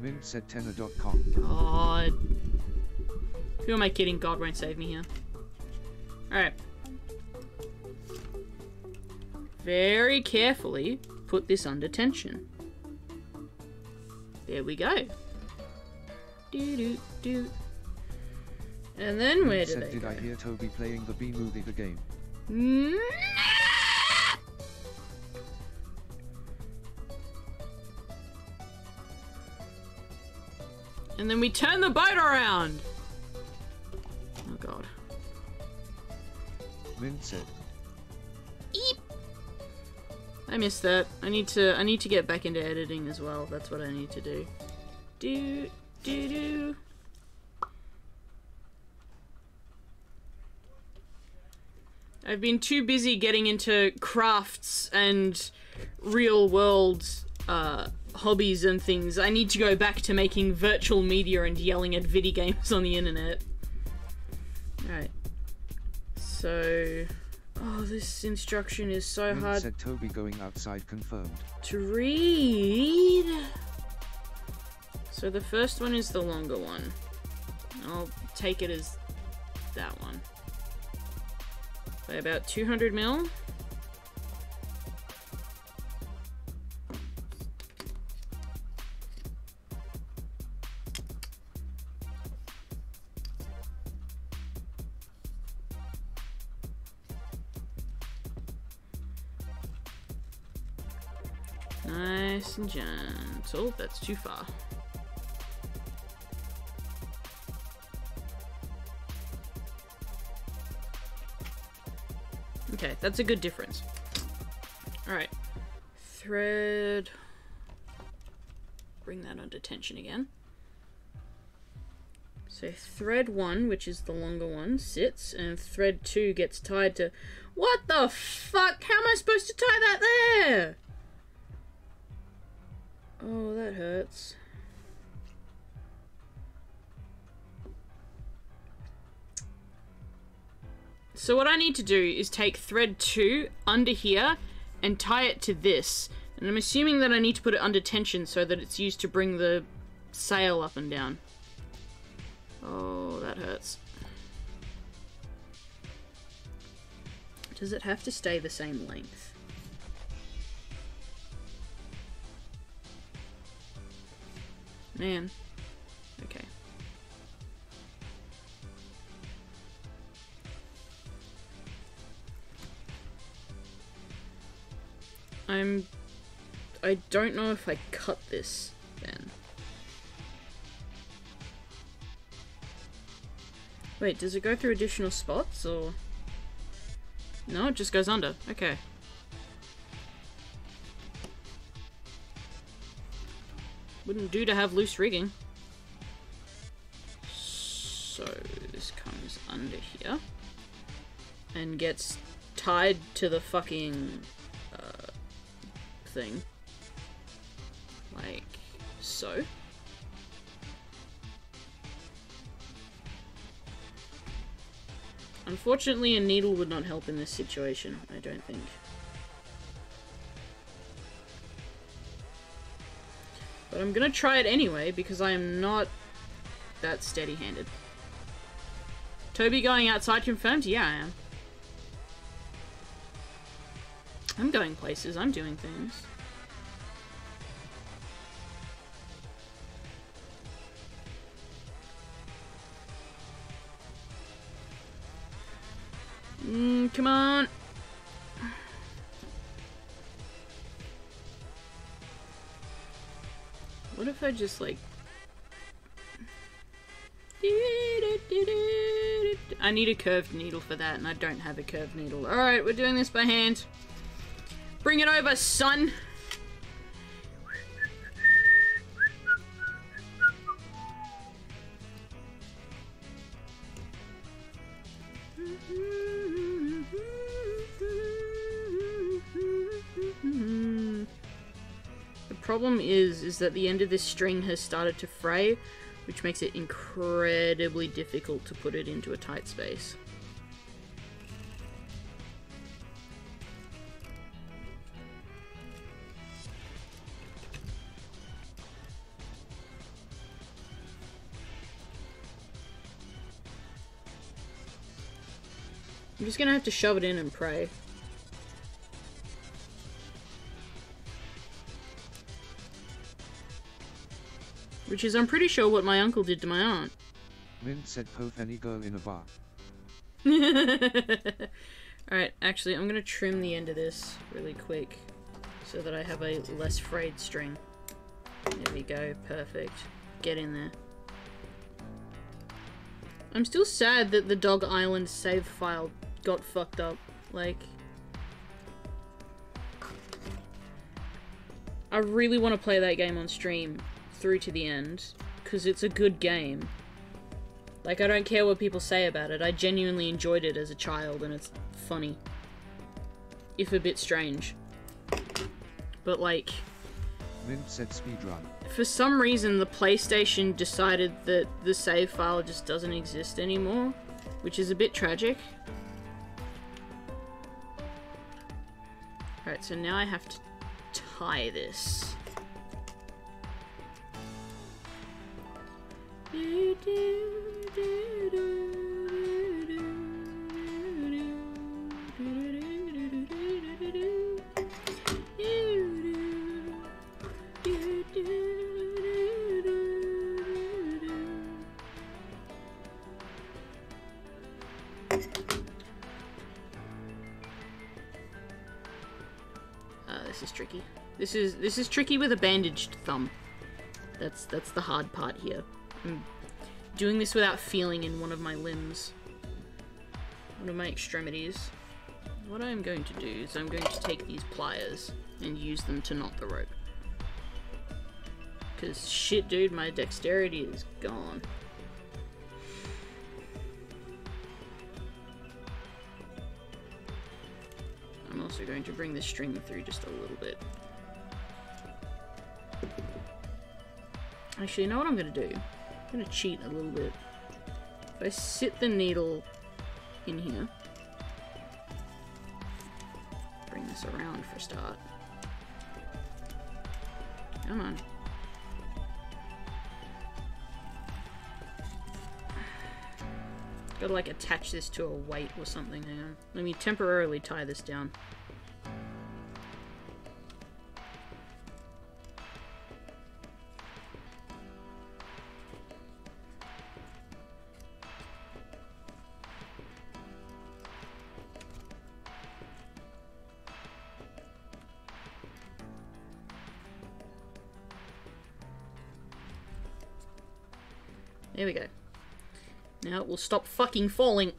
Min said tenor.com.
God. Who am I kidding? God won't save me here. Alright. Very carefully put this under tension. There we go. Do do do. And then where
Min
do they
did
go?
I hear Toby playing the Bee Movie the game?
Mm. And then we turn the boat around.
Said
Eep. I missed that. I need to I need to get back into editing as well. That's what I need to do. Do do do. I've been too busy getting into crafts and real world uh, hobbies and things. I need to go back to making virtual media and yelling at video games on the internet. Alright. So. Oh, this instruction is so hard
said Toby going outside confirmed.
to read. So the first one is the longer one. I'll take it as that one. By about 200 mil. Nice and gentle. That's too far. Okay, that's a good difference. Alright. Thread. Bring that under tension again. So thread 1, which is the longer one, sits, and thread 2 gets tied to... What the fuck? How am I supposed to tie that there? Oh, that hurts. So what I need to do is take thread 2 under here and tie it to this. And I'm assuming that I need to put it under tension so that it's used to bring the sail up and down. Oh, that hurts. Does it have to stay the same length? Man. Okay. I'm... I don't know if I cut this then. Wait, does it go through additional spots or... No, it just goes under. Okay. Wouldn't do to have loose rigging. So this comes under here and gets tied to the fucking uh, thing, like so. Unfortunately, a needle would not help in this situation. I don't think. But I'm gonna try it anyway because I am not that steady-handed. Toby going outside confirmed? Yeah, I am. I'm going places. I'm doing things. Mm, come on. What if I just like I need a curved needle for that, and I don't have a curved needle. Alright, we're doing this by hand. Bring it over, son! Problem is, is that the end of this string has started to fray, which makes it incredibly difficult to put it into a tight space. I'm just gonna have to shove it in and pray. Which is, I'm pretty sure, what my uncle did to my aunt.
Min said Pope any go in a bar.
Alright, actually, I'm gonna trim the end of this really quick so that I have a less frayed string. There we go, perfect. Get in there. I'm still sad that the Dog Island save file got fucked up. Like... I really want to play that game on stream through to the end, because it's a good game. Like, I don't care what people say about it, I genuinely enjoyed it as a child, and it's funny. If a bit strange. But, like...
Min said speedrun.
For some reason, the PlayStation decided that the save file just doesn't exist anymore, which is a bit tragic. Alright, so now I have to tie this. Ah, this is tricky. This is this is tricky with a bandaged thumb. That's that's the hard part here. I'm doing this without feeling in one of my limbs. One of my extremities. What I'm going to do is I'm going to take these pliers and use them to knot the rope. Because shit dude, my dexterity is gone. I'm also going to bring the string through just a little bit. Actually, you know what I'm going to do? To cheat a little bit. If I sit the needle in here, bring this around for a start. Come on. Gotta like attach this to a weight or something. Hang on. Let me temporarily tie this down. Stop fucking falling.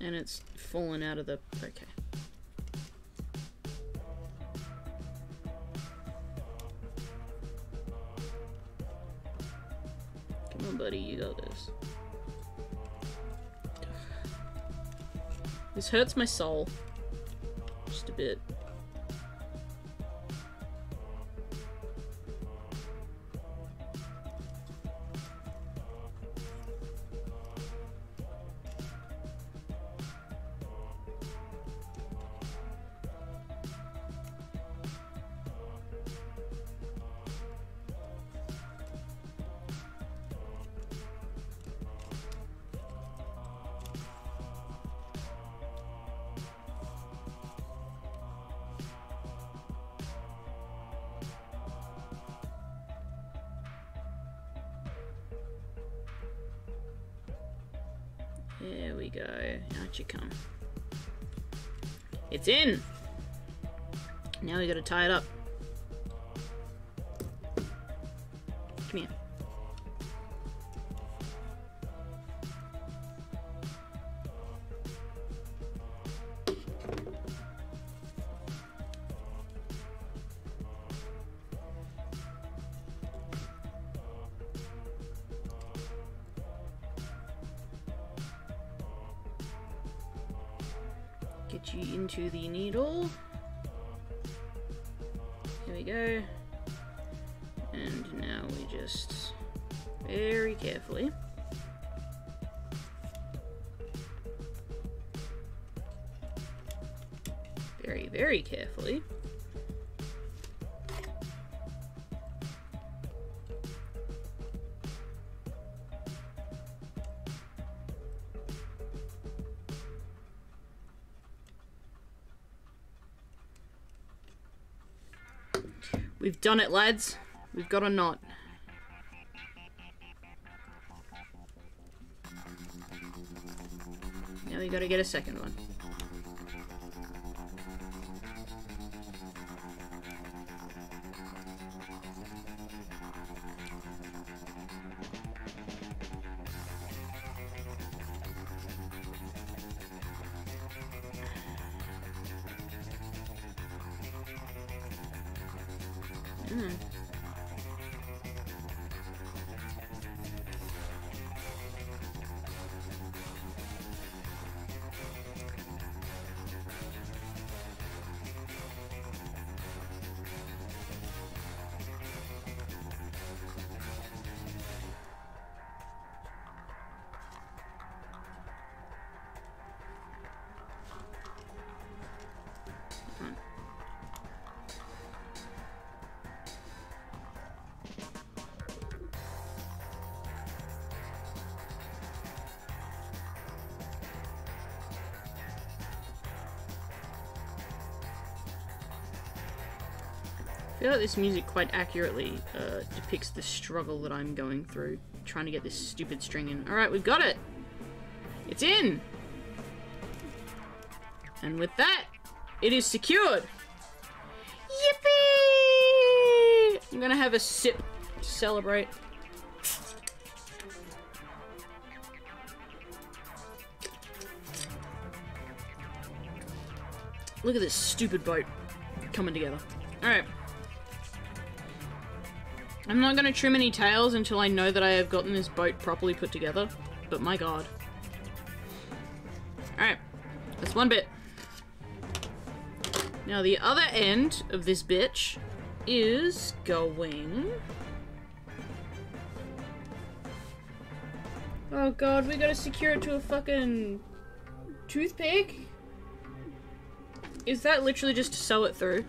And it's fallen out of the... Okay. Come on, buddy, you got this. This hurts my soul. Just a bit. We've done it, lads. We've got a knot. Now we gotta get a second one. I feel like this music quite accurately uh, depicts the struggle that I'm going through trying to get this stupid string in. Alright, we've got it! It's in! And with that, it is secured! Yippee! I'm gonna have a sip to celebrate. Look at this stupid boat coming together. Alright. I'm not gonna trim any tails until I know that I have gotten this boat properly put together. But my god. Alright. That's one bit. Now the other end of this bitch is going... Oh god, we gotta secure it to a fucking toothpick? Is that literally just to sew it through?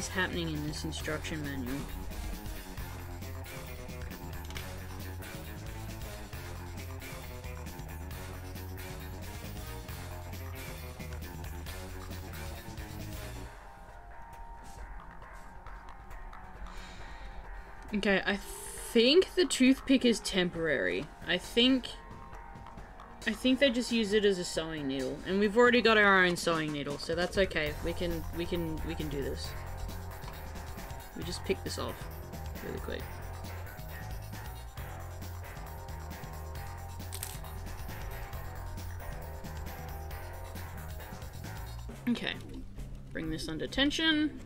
Is happening in this instruction manual? Okay, I think the toothpick is temporary. I think... I think they just use it as a sewing needle. And we've already got our own sewing needle, so that's okay. We can, we can, we can do this. We just pick this off really quick. Okay. Bring this under tension.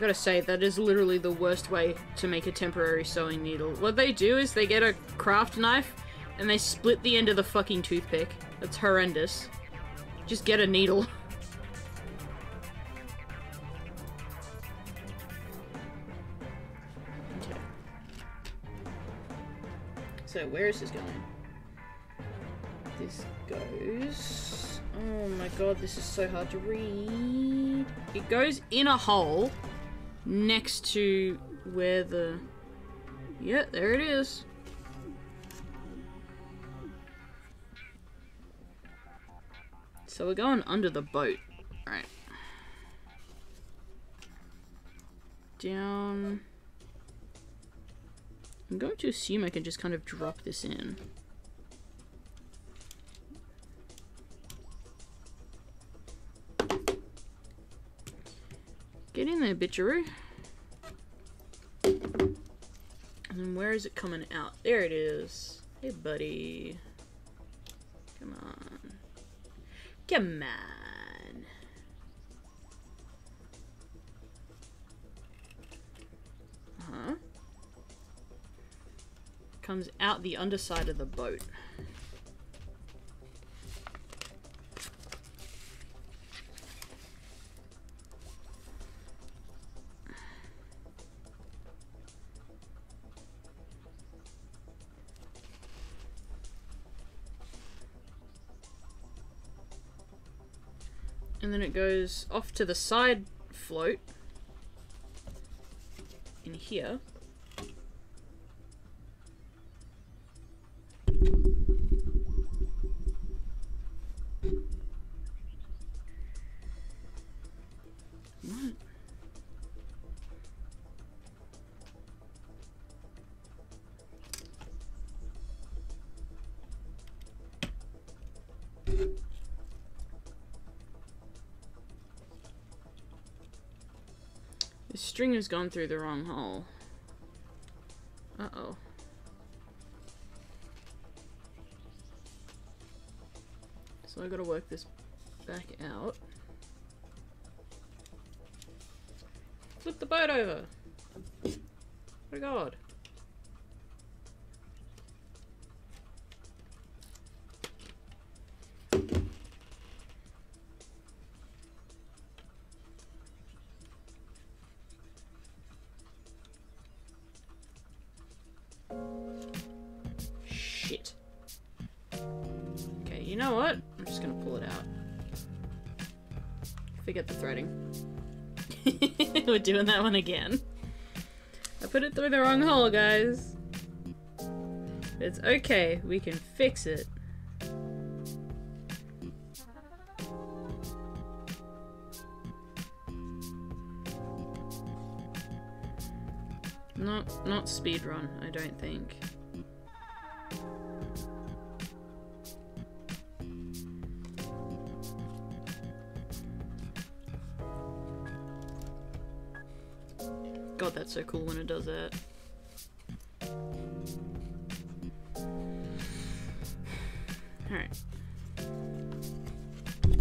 Gotta say, that is literally the worst way to make a temporary sewing needle. What they do is they get a craft knife and they split the end of the fucking toothpick. That's horrendous. Just get a needle. Okay. So where is this going? This goes... Oh my god, this is so hard to read. It goes in a hole next to where the... Yeah, there it is. So we're going under the boat. Alright. Down. I'm going to assume I can just kind of drop this in. Bitcheroo. And where is it coming out? There it is. Hey, buddy. Come on. Come on. Uh-huh. Comes out the underside of the boat. And then it goes off to the side float in here. String has gone through the wrong hole. Uh-oh. So I gotta work this back out. Flip the boat over! Oh god. Forget the threading. We're doing that one again. I put it through the wrong hole, guys. It's okay, we can fix it. Not, not speed run, I don't think. So cool when it does that. Alright.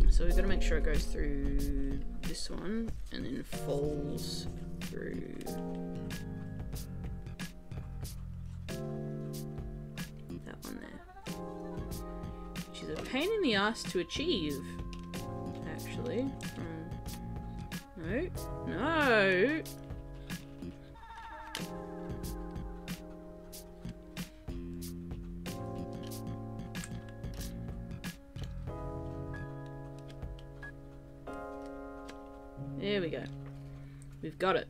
So we've got to make sure it goes through this one and then falls through that one there. Which is a pain in the ass to achieve, actually. Um, no, no. Got it.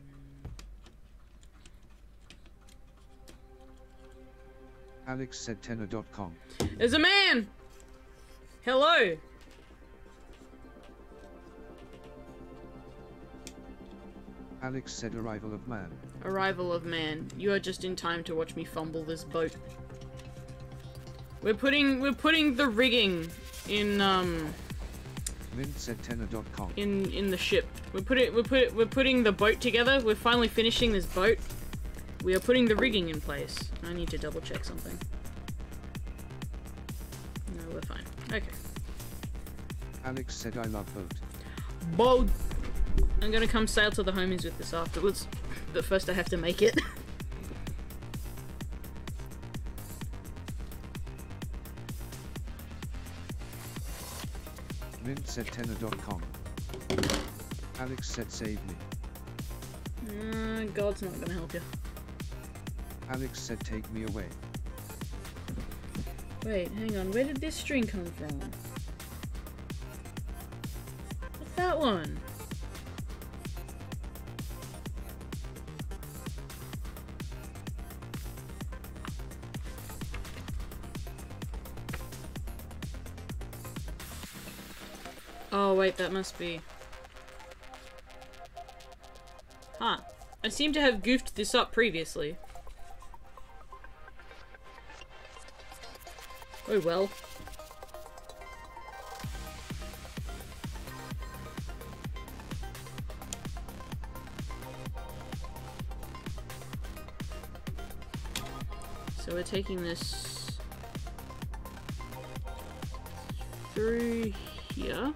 Alex said tenor.com.
There's a man! Hello!
Alex said arrival of man.
Arrival of man. You are just in time to watch me fumble this boat. We're putting we're putting the rigging in um In in the ship. We're putting we're put we're putting the boat together. We're finally finishing this boat. We are putting the rigging in place. I need to double check something. No, we're fine. Okay.
Alex said I love boat.
Boat. I'm gonna come sail to the homies with this afterwards. But first I have to make it.
Tenor.com. Alex said save me.
Uh, God's not gonna help you.
Alex said take me away.
Wait, hang on. Where did this string come from? What's that one? Wait, that must be... Huh. I seem to have goofed this up previously. Oh well. So we're taking this through here.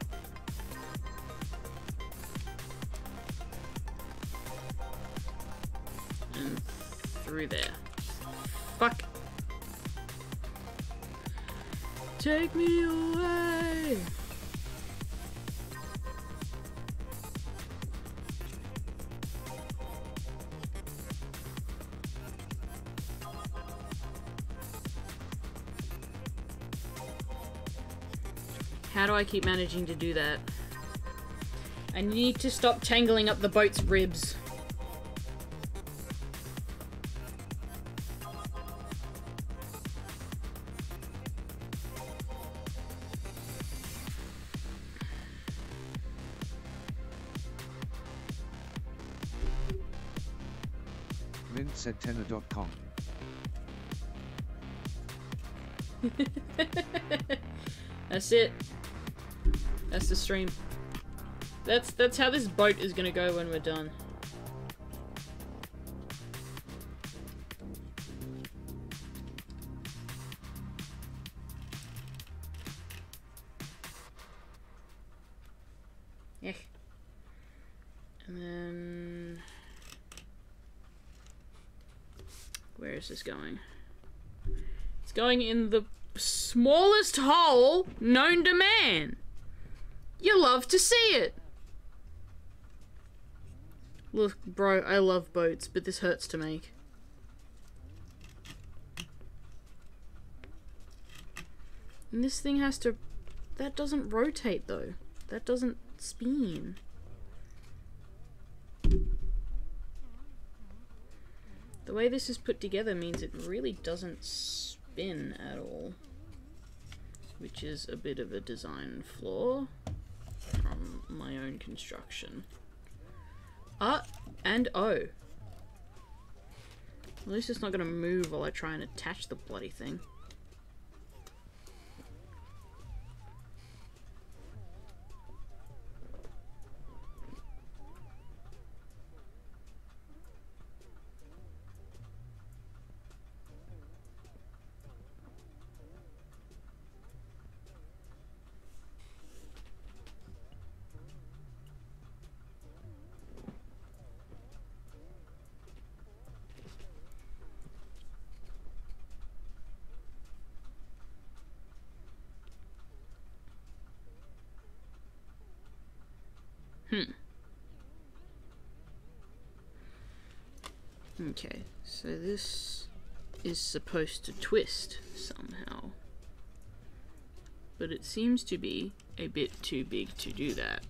I keep managing to do that? I need to stop tangling up the boat's ribs.
Tenor.com.
That's it. That's the stream. That's that's how this boat is gonna go when we're done. Yeah. And then where is this going? It's going in the smallest hole known to man. Love to see it. Look, bro, I love boats, but this hurts to make. And this thing has to... That doesn't rotate, though. That doesn't spin. The way this is put together means it really doesn't spin at all. Which is a bit of a design flaw my own construction. Ah, and O. At least it's not going to move while I try and attach the bloody thing. Hmm. Okay, so this is supposed to twist somehow. But it seems to be a bit too big to do that.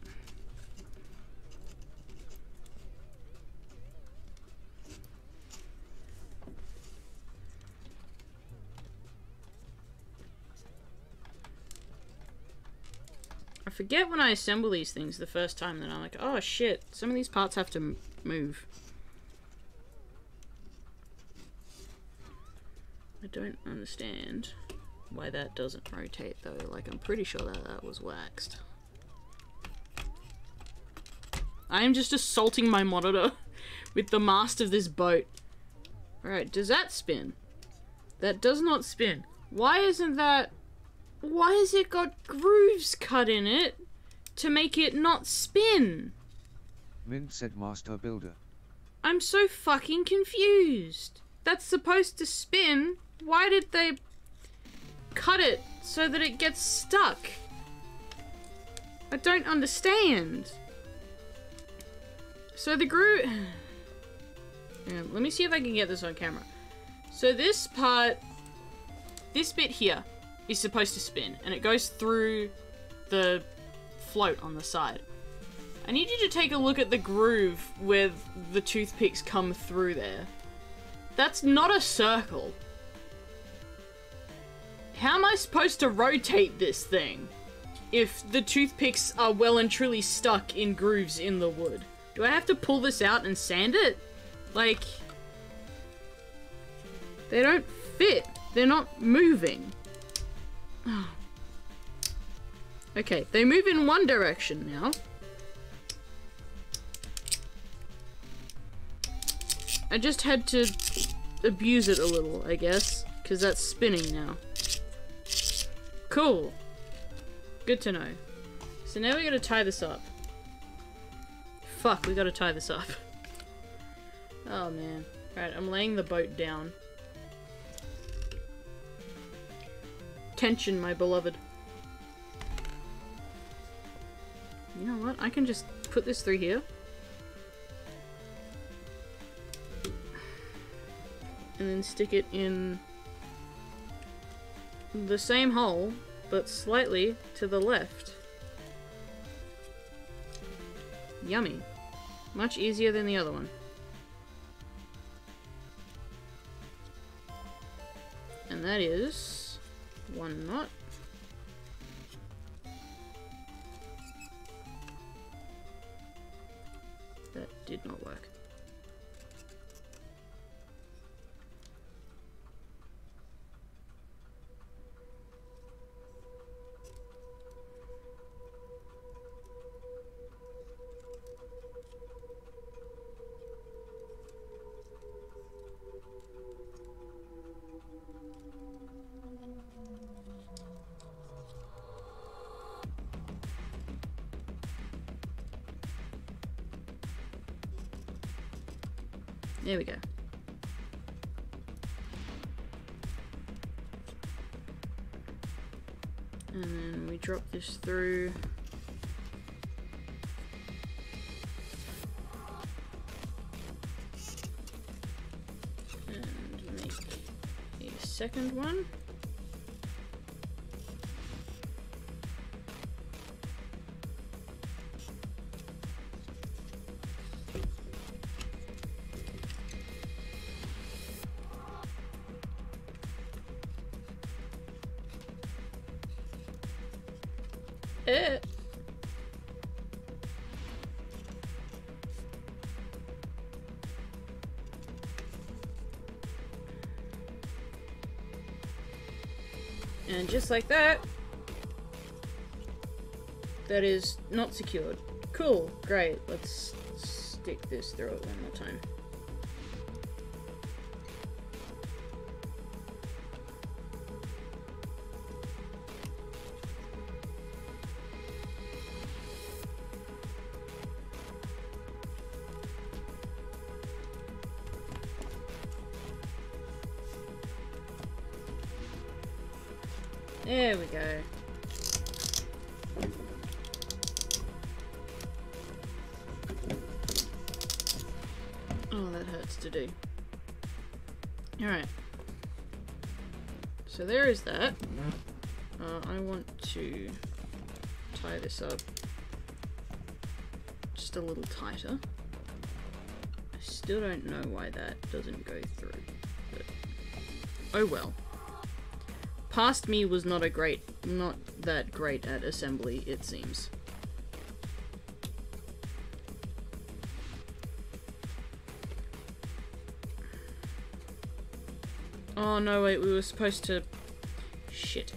Forget when I assemble these things the first time that I'm like, oh shit, some of these parts have to move. I don't understand why that doesn't rotate though. Like, I'm pretty sure that that was waxed. I am just assaulting my monitor with the mast of this boat. Alright, does that spin? That does not spin. Why isn't that... Why has it got grooves cut in it to make it not spin?
Mint said master builder.
I'm so fucking confused. That's supposed to spin. Why did they cut it so that it gets stuck? I don't understand. So the groove... Let me see if I can get this on camera. So this part, this bit here, is supposed to spin, and it goes through the float on the side. I need you to take a look at the groove where the toothpicks come through there. That's not a circle. How am I supposed to rotate this thing? if the toothpicks are well and truly stuck in grooves in the wood? Do I have to pull this out and sand it? Like, they don't fit. They're not moving. Oh. Okay, they move in one direction now. I just had to abuse it a little, I guess, because that's spinning now. Cool. Good to know. So now we gotta tie this up. Fuck, we gotta tie this up. Oh man. Alright, I'm laying the boat down. Tension, my beloved. You know what? I can just put this through here. And then stick it in the same hole, but slightly to the left. Yummy. Much easier than the other one. And that is one knot. That did not work. There we go. And then we drop this through. And make a second one. Just like that, that is not secured. Cool, great. Let's stick this through it one more time. To do. Alright. So there is that. Uh, I want to tie this up just a little tighter. I still don't know why that doesn't go through, but oh well. Past me was not a great, not that great at assembly, it seems. Oh no, wait, we were supposed to... Shit.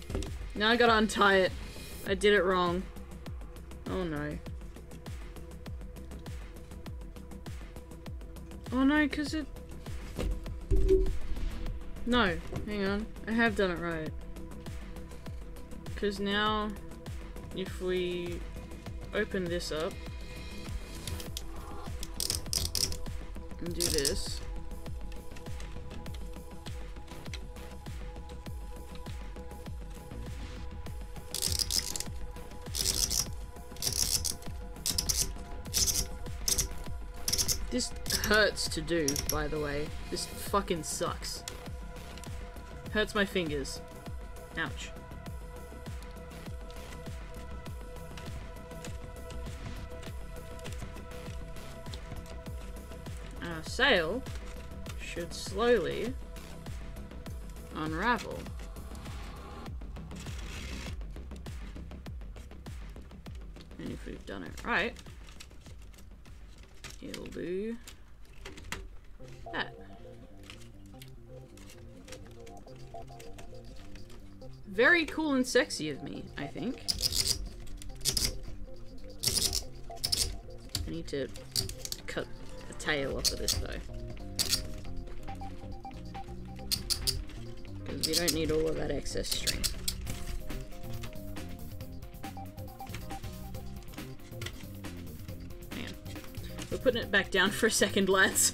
Now I gotta untie it. I did it wrong. Oh no. Oh no, because it... No, hang on. I have done it right. Because now, if we open this up and do this, hurts to do, by the way. This fucking sucks. Hurts my fingers. Ouch. Our sail should slowly unravel. And if we've done it right, it'll do Very cool and sexy of me, I think. I need to cut the tail off of this though. Because we don't need all of that excess string. On. We're putting it back down for a second, lads.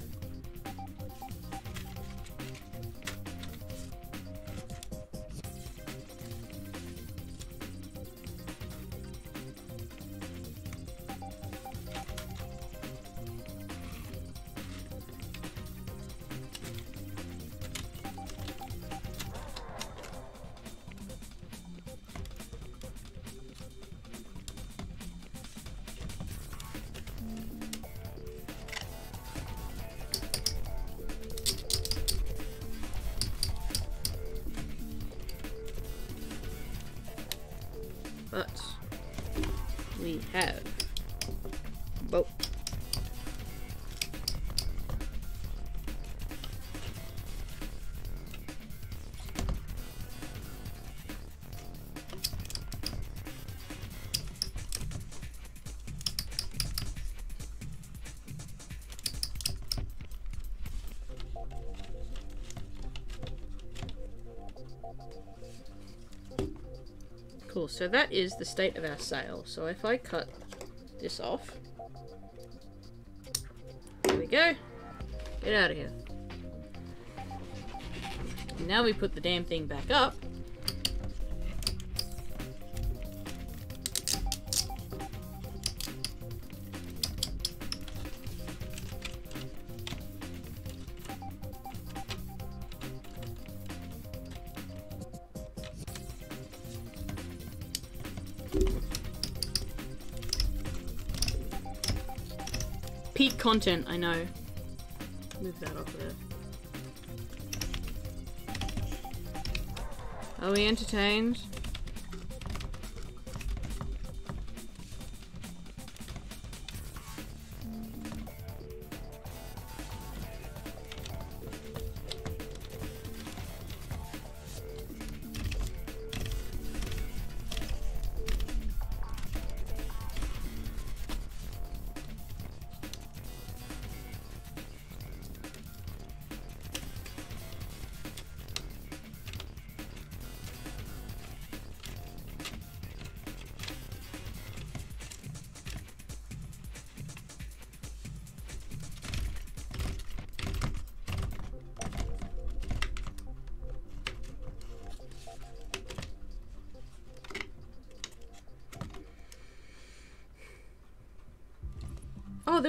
So that is the state of our sail. So if I cut this off, there we go. Get out of here. Now we put the damn thing back up. Content, I know. Move that off there. Are we entertained?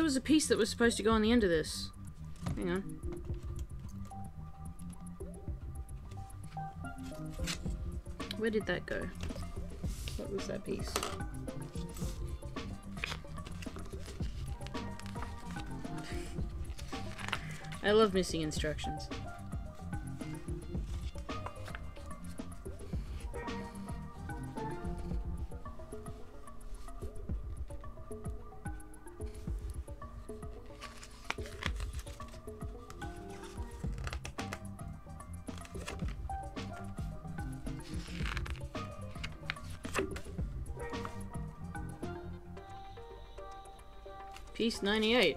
Was a piece that was supposed to go on the end of this. Hang on. Where did that go? What was that piece? I love missing instructions. Piece 98.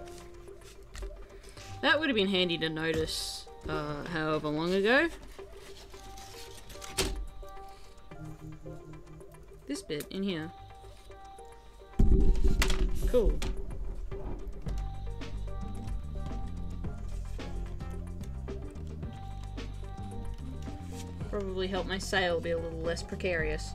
That would have been handy to notice uh, however long ago. This bit in here. Cool. Probably help my sail be a little less precarious.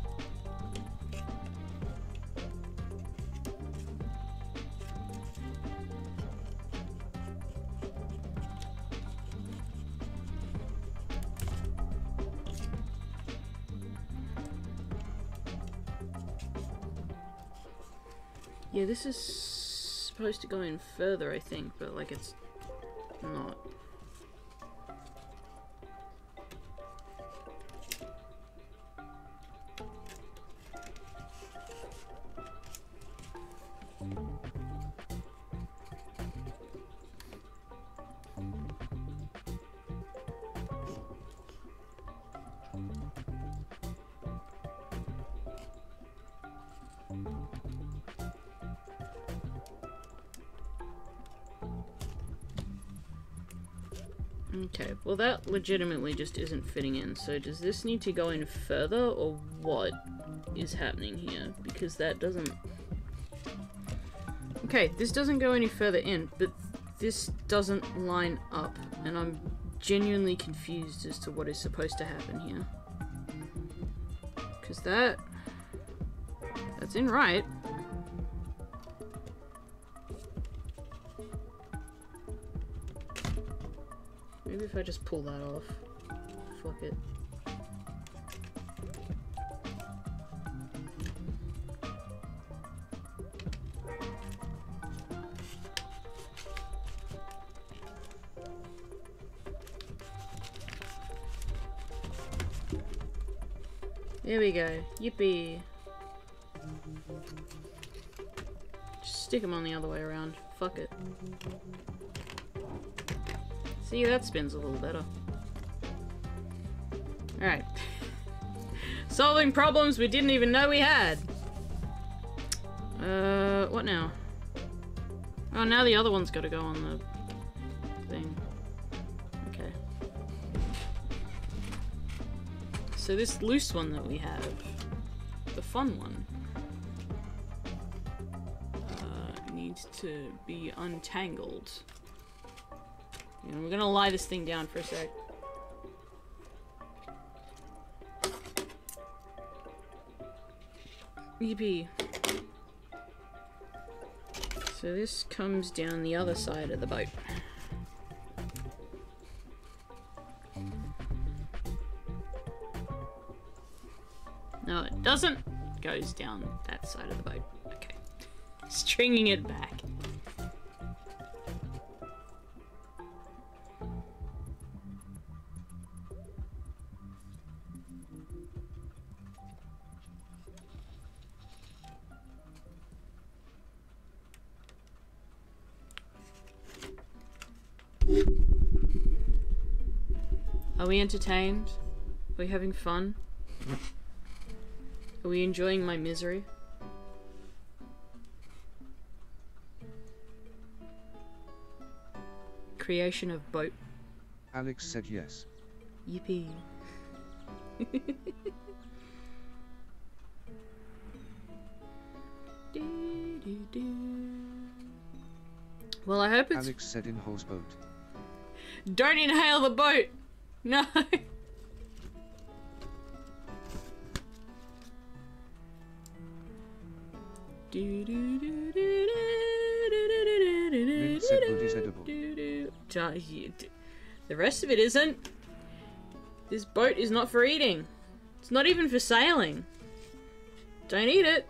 This is supposed to go in further, I think, but like it's not. Legitimately just isn't fitting in. So does this need to go in further or what is happening here? Because that doesn't... Okay, this doesn't go any further in, but this doesn't line up. And I'm genuinely confused as to what is supposed to happen here. Because that... That's in right. If I just pull that off. Fuck it. There we go. Yippee. Just stick them on the other way around. Fuck it. See, that spins a little better. Alright. Solving problems we didn't even know we had. Uh, what now? Oh, now the other one's got to go on the thing. Okay. So this loose one that we have, the fun one, uh, needs to be untangled. And we're gonna lie this thing down for a sec. EP. So this comes down the other side of the boat. No, it doesn't. It Goes down that side of the boat. Okay. Stringing it back. We entertained? Are we having fun? Are we enjoying my misery? Creation of boat.
Alex said yes.
Yippee. Do, do, do. Well, I hope it's.
Alex said in hose boat.
Don't inhale the boat! No. The rest of it isn't. This boat is not for eating. It's not even for sailing. Don't eat it.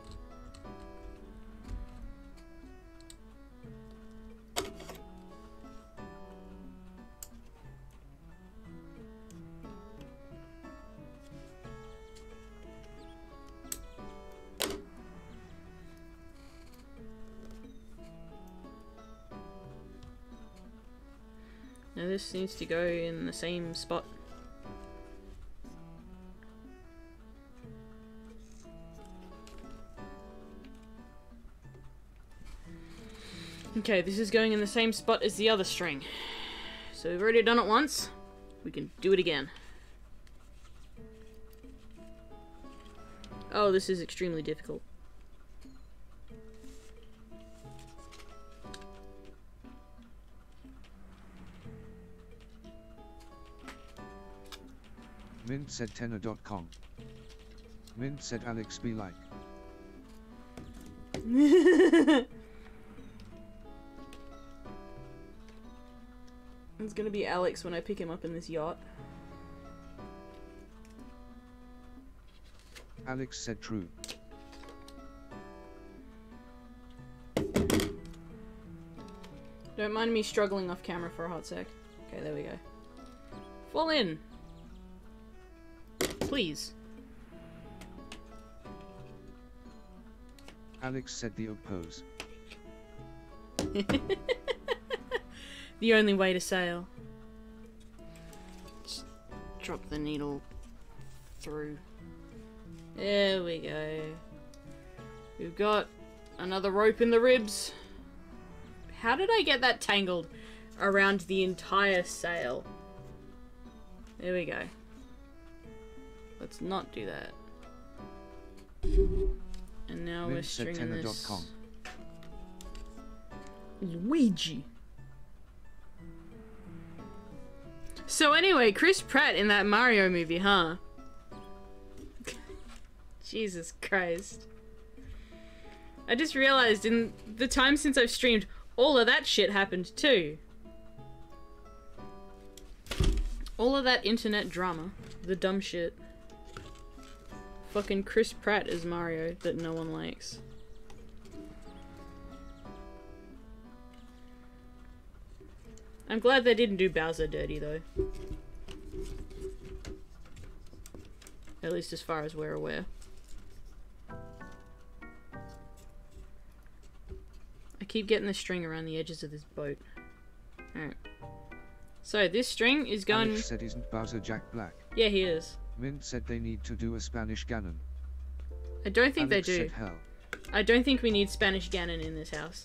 This needs to go in the same spot. Okay, this is going in the same spot as the other string. So we've already done it once. We can do it again. Oh, this is extremely difficult.
Mint said tenor.com. Mint said Alex be like.
It's gonna be Alex when I pick him up in this yacht.
Alex said true.
Don't mind me struggling off camera for a hot sec. Okay, there we go. Fall in. Please.
Alex said the oak pose.
The only way to sail. Just drop the needle through. There we go. We've got another rope in the ribs. How did I get that tangled around the entire sail? There we go. Let's not do that. And now we're stringing this. Luigi. So anyway, Chris Pratt in that Mario movie, huh? Jesus Christ. I just realized in the time since I've streamed, all of that shit happened too. All of that internet drama. The dumb shit. Fucking Chris Pratt is Mario that no one likes. I'm glad they didn't do Bowser dirty though. At least as far as we're aware. I keep getting the string around the edges of this boat. Alright. So this string is going.
Alex said isn't Bowser Jack Black.
Yeah, he is.
Mint said they need to do a Spanish Ganon.
I don't think
Alex
they do.
hell.
I don't think we need Spanish Ganon in this house.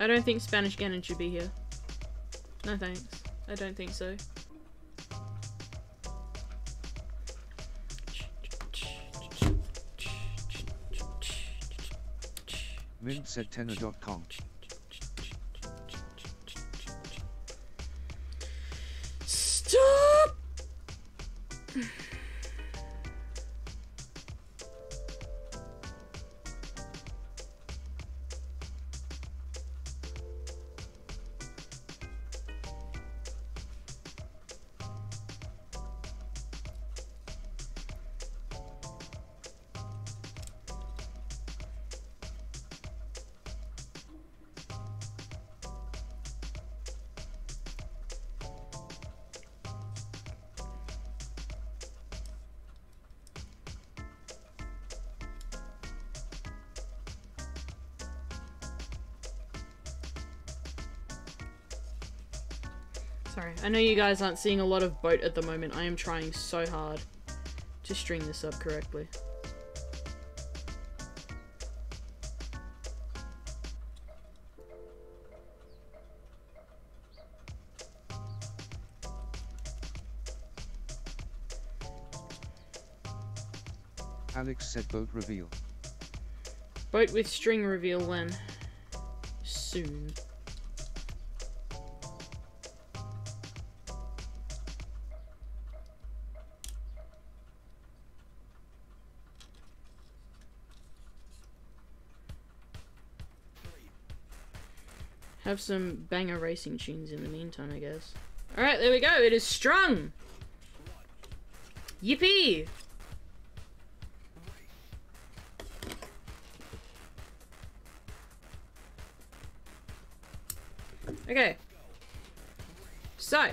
I don't think Spanish Ganon should be here. No thanks. I don't think so.
Mint said tenor.com.
I know you guys aren't seeing a lot of boat at the moment. I am trying so hard to string this up correctly.
Alex said boat reveal.
Boat with string reveal when? Soon. Have some banger racing tunes in the meantime, I guess. Alright, there we go. It is strung! Yippee! Okay. So.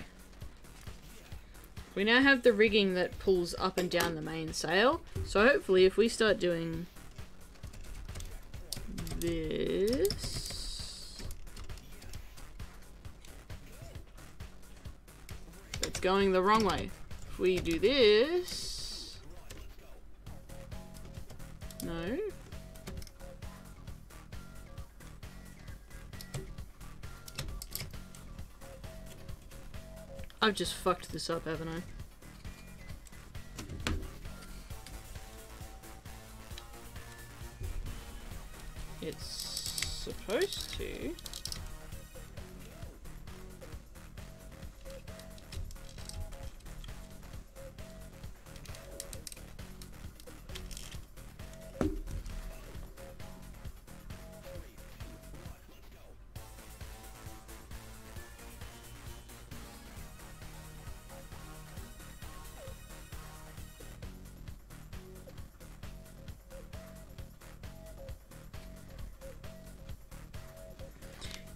We now have the rigging that pulls up and down the mainsail. So hopefully if we start doing this. Going the wrong way. If we do this. No. I've just fucked this up, haven't I?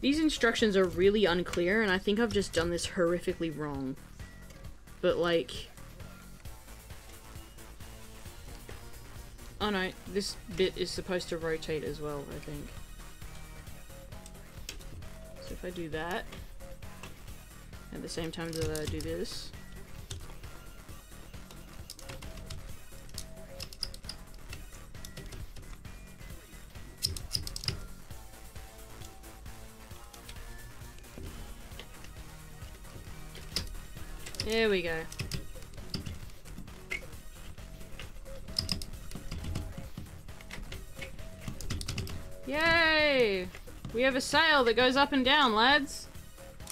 These instructions are really unclear, and I think I've just done this horrifically wrong. But, like... Oh no, this bit is supposed to rotate as well, I think. So if I do that, at the same time that I do this... we go. Yay! We have a sail that goes up and down, lads.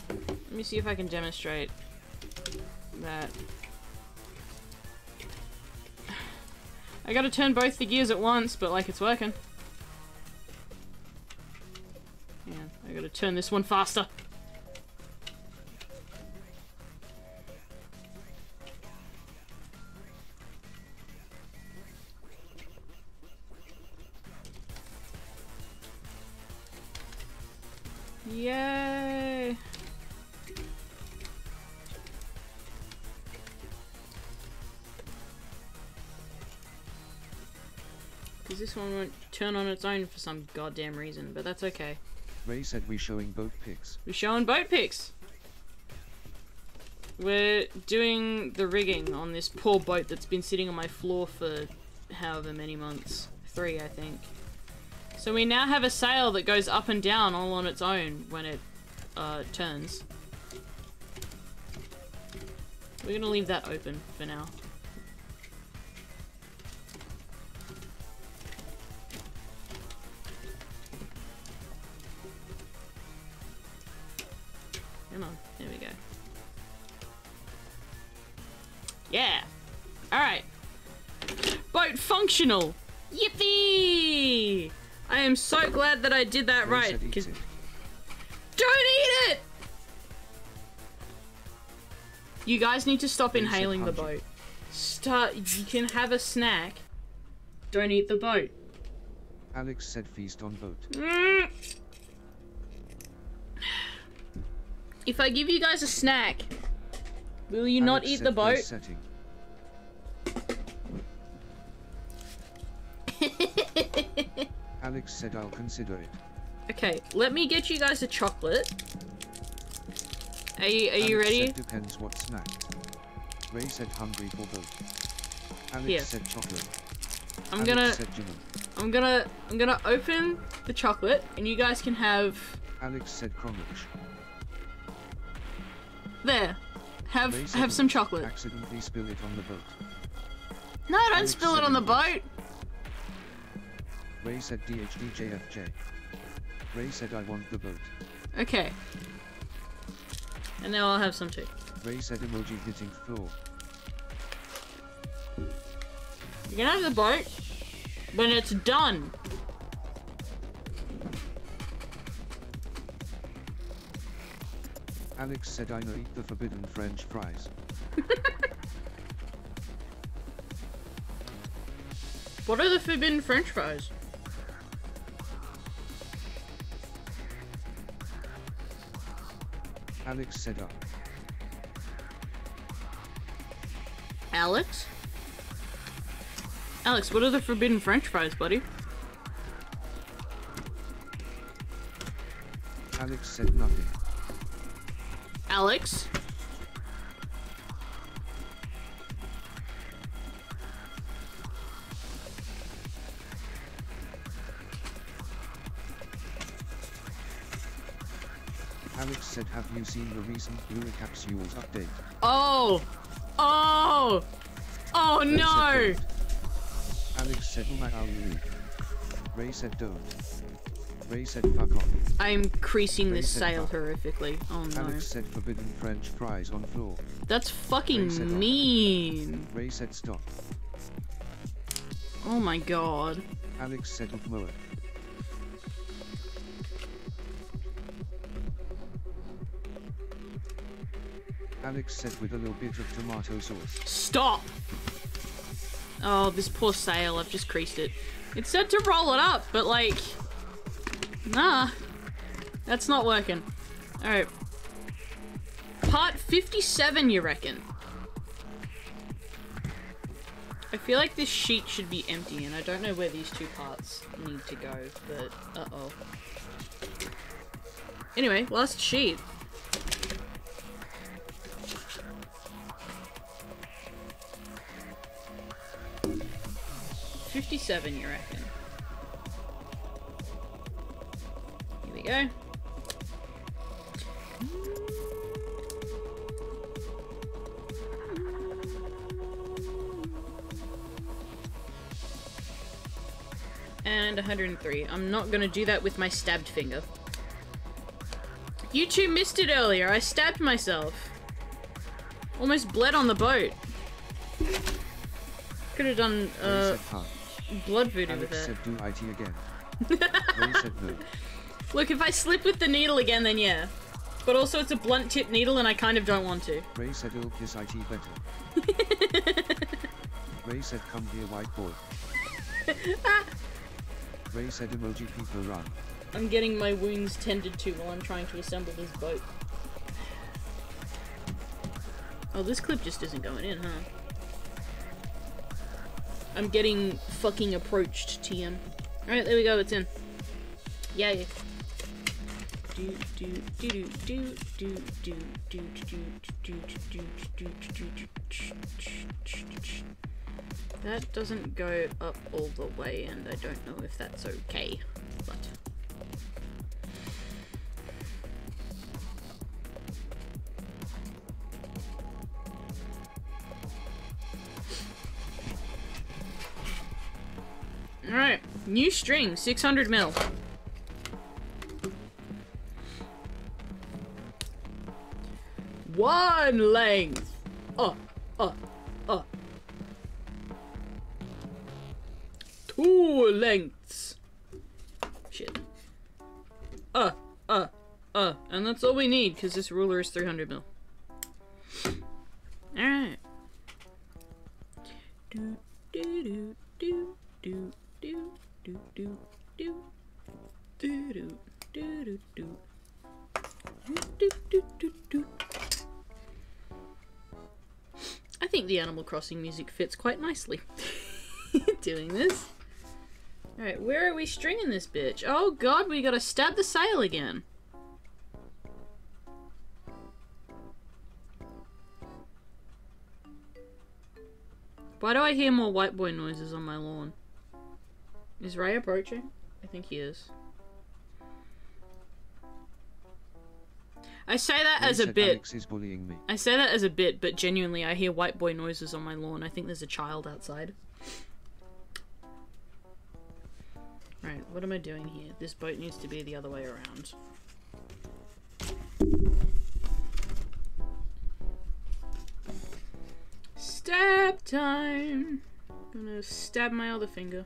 Let me see if I can demonstrate that. I gotta turn both the gears at once, but like it's working. Yeah, I gotta turn this one faster. One won't turn on its own for some goddamn reason, but that's okay.
Ray said we're showing boat pics.
We're showing boat pics. We're doing the rigging on this poor boat that's been sitting on my floor for however many months. Three, I think. So we now have a sail that goes up and down all on its own when it uh, turns. We're gonna leave that open for now. Boat! Yippee! I am so glad that I did that right.
said eat
'cause-
it.
Don't eat it! You guys need to stop inhaling the boat. Start. You can have a snack. Don't eat the boat.
Alex said feast on boat.
Mm. If I give you guys a snack, will you not eat the boat?
setting. Alex said I'll consider it.
Okay, let me get you guys a chocolate. Are you, are you ready?
Said depends what snack. Ray said hungry for both. Alex
Here.
said chocolate.
I'm
Alex
gonna, I'm gonna, I'm gonna open the chocolate, and you guys can have
Alex said Cromwich.
there. Have
Ray
have some chocolate.
Accidentally spill it on the boat.
No, don't
Alex
spill it on the boat.
Ray said DHDJFJ. Ray said I want the boat.
Okay. And now I'll have some too.
Ray said emoji hitting floor.
You can have the boat when it's done.
Alex said I know eat the forbidden French fries.
What are the forbidden French fries?
Alex said up.
Alex? Alex, what are the forbidden French fries, buddy?
Alex said nothing.
Alex?
Said have you seen the recent Lua capsules update?
Oh! Oh! Oh
Ray
no!
don't. Alex said oh my God. Ray said don't. Ray said fuck off.
I'm creasing
Ray
this
said
sail
fuck.
horrifically. Oh no.
Alex said forbidden French fries on floor.
That's
Ray said
fucking
off.
mean.
Ray said stop.
Oh my god.
Alex said of mower. Alex said with a little bit of tomato sauce.
Stop! Oh, this poor sail, I've just creased it. It said to roll it up, but like... Nah. That's not working. Alright. Part 57, you reckon? I feel like this sheet should be empty, and I don't know where these two parts need to go, but uh-oh. Anyway, last sheet. 57, you reckon? Here we go. And 103. I'm not gonna do that with my stabbed finger. You two missed it earlier. I stabbed myself. Almost bled on the boat. Could have done, uh blood voodoo with it.
said do IT again.
Look, if I slip with the needle again, then yeah. But also, it's a blunt tip needle, and I kind of don't want to.
Ray said oh this IT better. Ray said come here white boy. Ray said emoji people run.
I'm getting my wounds tended to while I'm trying to assemble this boat. Oh, this clip just isn't going in, huh? I'm getting fucking approached, TM. Alright, there we go, it's in. Yay. Do That doesn't go up all the way, and I don't know if that's okay, but. Alright, new string, 600 mil. One length. Uh, uh, uh. Two lengths. Shit. Uh, uh, uh. And that's all we need, because this ruler is 300 mil. Alright. Do, do, do, do, do, do, do, do, do, do, do, do, do, do. Do, do, do. I think the Animal Crossing music fits quite nicely. Doing this. Alright, where are we stringing this bitch? Oh god, we gotta stab the sail again. Why do I hear more white boy noises on my lawn? Is Ray approaching? I think he is. I say that
Ray
as a bit.
Alex is bullying me.
I say that as a bit, but genuinely, I hear white boy noises on my lawn. I think there's a child outside. Right, what am I doing here? This boat needs to be the other way around. Stab time! I'm gonna stab my other finger.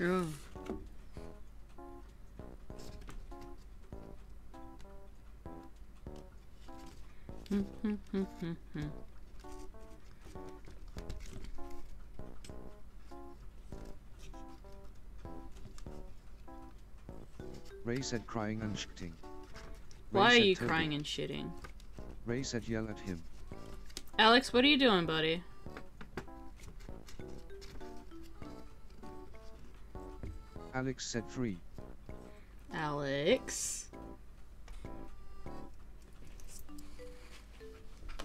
Oh.
Ray said crying and shitting. Ray
Why are you crying and shitting?
Ray said yell at him.
Alex, what are you doing, buddy?
Alex said free.
Alex?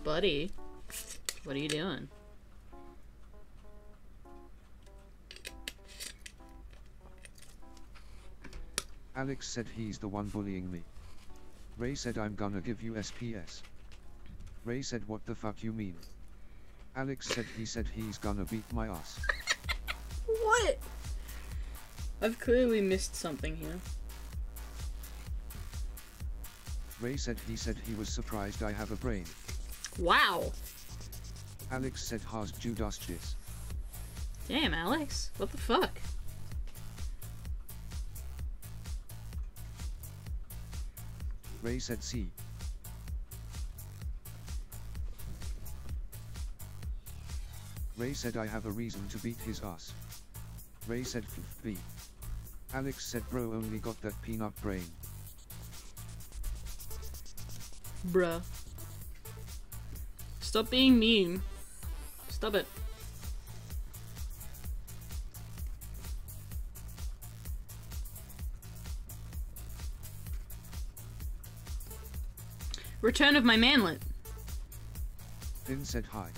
Buddy? What are you doing?
Alex said he's the one bullying me. Ray said I'm gonna give you SPS. Ray said what the fuck you mean? Alex said he said he's gonna beat my ass.
What? I've clearly missed something here.
Ray said he said he was surprised I have a brain.
Wow.
Alex said has Judas jizz.
Damn, Alex. What the fuck?
Ray said C. Ray said I have a reason to beat his ass. Ray said B. Alex said bro only got that peanut brain.
Bruh. Stop being mean. Stop it. Return of my manlet.
Finn said hi.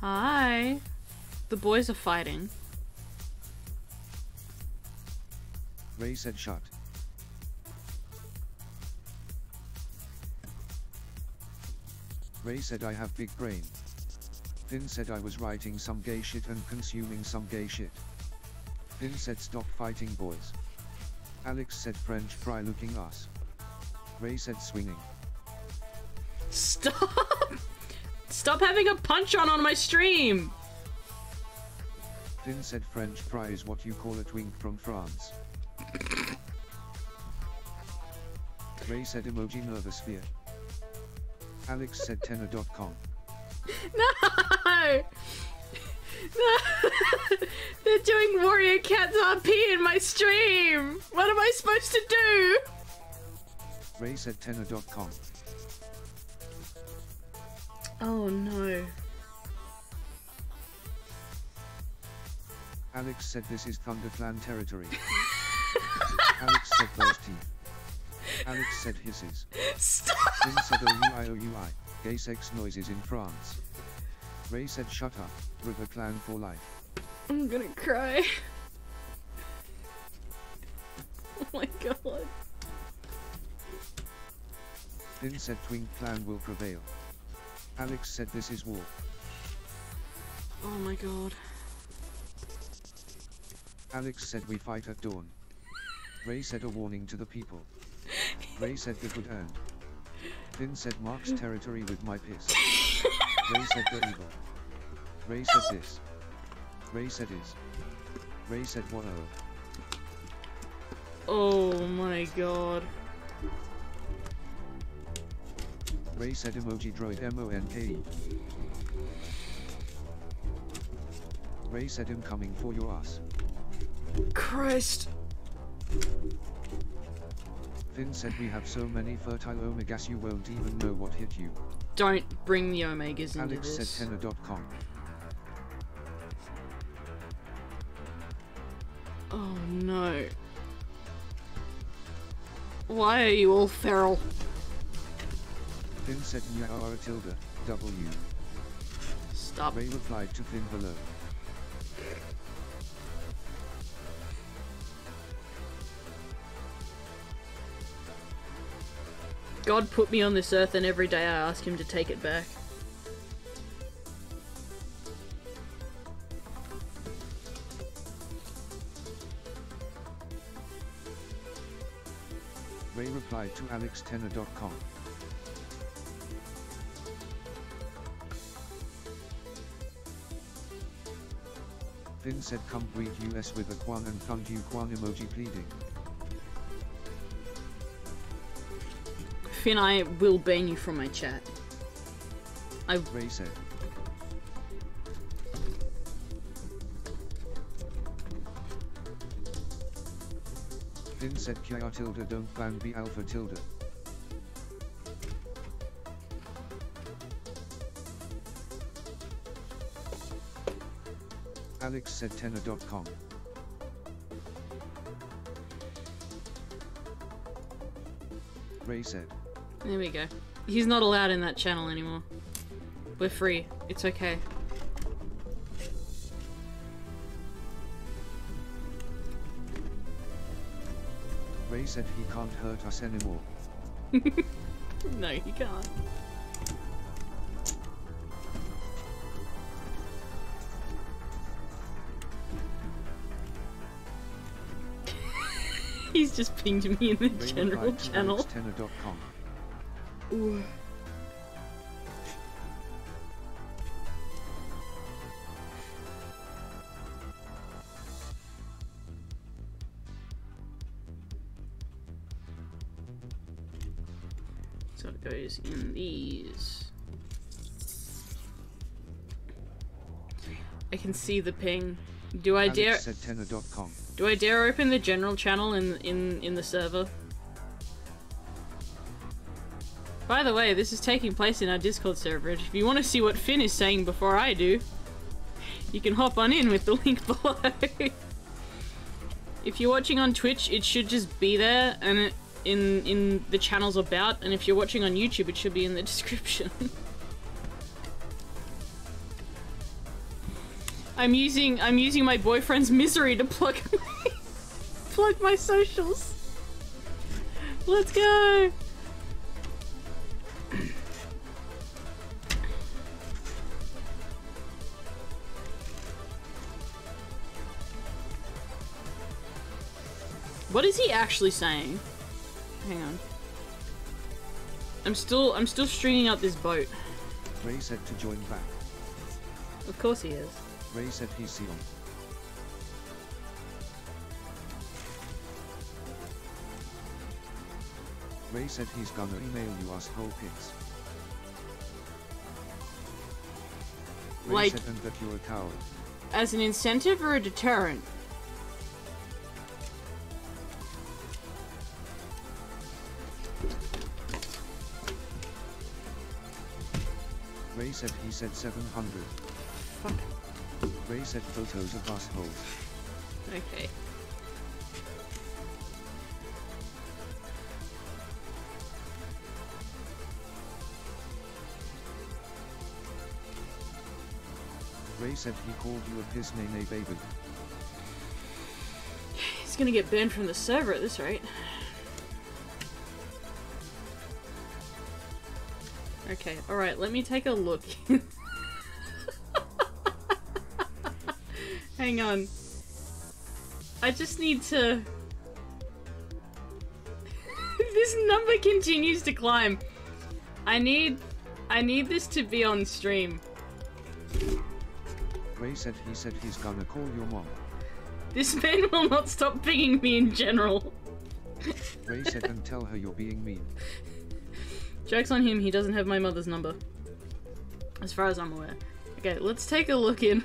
Hi. The boys are fighting.
Ray said shut. Ray said I have big brain. Finn said I was writing some gay shit and consuming some gay shit. Finn said stop fighting boys. Alex said French fry looking ass. Ray said swinging.
Stop! Stop having a punch on on my stream!
Finn said French fry is what you call a twink from France. Ray said emoji nervous fear. Alex said tenor.com.
No! No! They're doing Warrior Cats RP in my stream! What am I supposed to do?
Ray said tenor.com.
Oh no.
Alex said this is ThunderClan territory. Alex said those teeth. Alex said hisses.
Stop!
Finn said OUI OUI, gay sex noises in France. Ray said shut up, River Clan for life.
I'm gonna cry. Oh my god.
Finn said Twink Clan will prevail. Alex said this is war.
Oh my god.
Alex said we fight at dawn. Ray said a warning to the people. Ray said the good earned. Finn said Mark's territory with my piss. Ray said the evil. Ray said this. Ray said is. Ray said what oh.
Oh my god.
Ray said emoji droid M-O-N-K-E. Ray said I'm coming for your ass.
Christ.
Finn said we have so many fertile omegas you won't even know what hit you.
Don't bring the Omegas into
Alex
this.
said tenor.com.
Oh no. Why are you all feral?
Finn said Nyara tilde, W.
Stop.
Ray replied to Finn below.
God put me on this earth and every day I ask him to take it back.
Ray replied to alextenor.com. Finn said come greet us with a Kwan and fund you Kwan emoji pleading.
Finn, I will ban you from my chat. I
said. Finn said Kia tilde don't ban B alpha tilde. Alex said tenor.com. Ray said.
There we go. He's not allowed in that channel anymore. We're free. It's okay.
Ray said he can't hurt us anymore.
No, he can't. He's just pinged me in the
Ray
general channel. Ooh. So it goes in these. I can see the ping. Do I dare do I dare open the general channel in in in the server? By the way, this is taking place in our Discord server. If you want to see what Finn is saying before I do, you can hop on in with the link below. if you're watching on Twitch, it should just be there and it, in in the channel's about, and if you're watching on YouTube, it should be in the description. I'm using I'm using my boyfriend's misery to plug my plug my socials. Let's go. What is he actually saying? Hang on. I'm still I'm still stringing out this boat.
Ray said to join back.
Of course he is.
Ray said he's Sion. Ray said he's gonna email you us whole pics. Ray
Like-
said that you're a coward.
As an incentive or a deterrent?
Said he said 700.
Fuck.
Ray said photos of us holes.
Okay.
Ray said he called you a piss nene baby.
He's gonna get banned from the server at this rate. Okay, alright, let me take a look. Hang on. I just need to... this number continues to climb. I need... I need this to be on stream.
Ray said he said he's gonna call your mom.
This man will not stop pinging me in general.
Ray said and tell her you're being mean.
Joke's on him, he doesn't have my mother's number. As far as I'm aware. Okay, let's take a look in.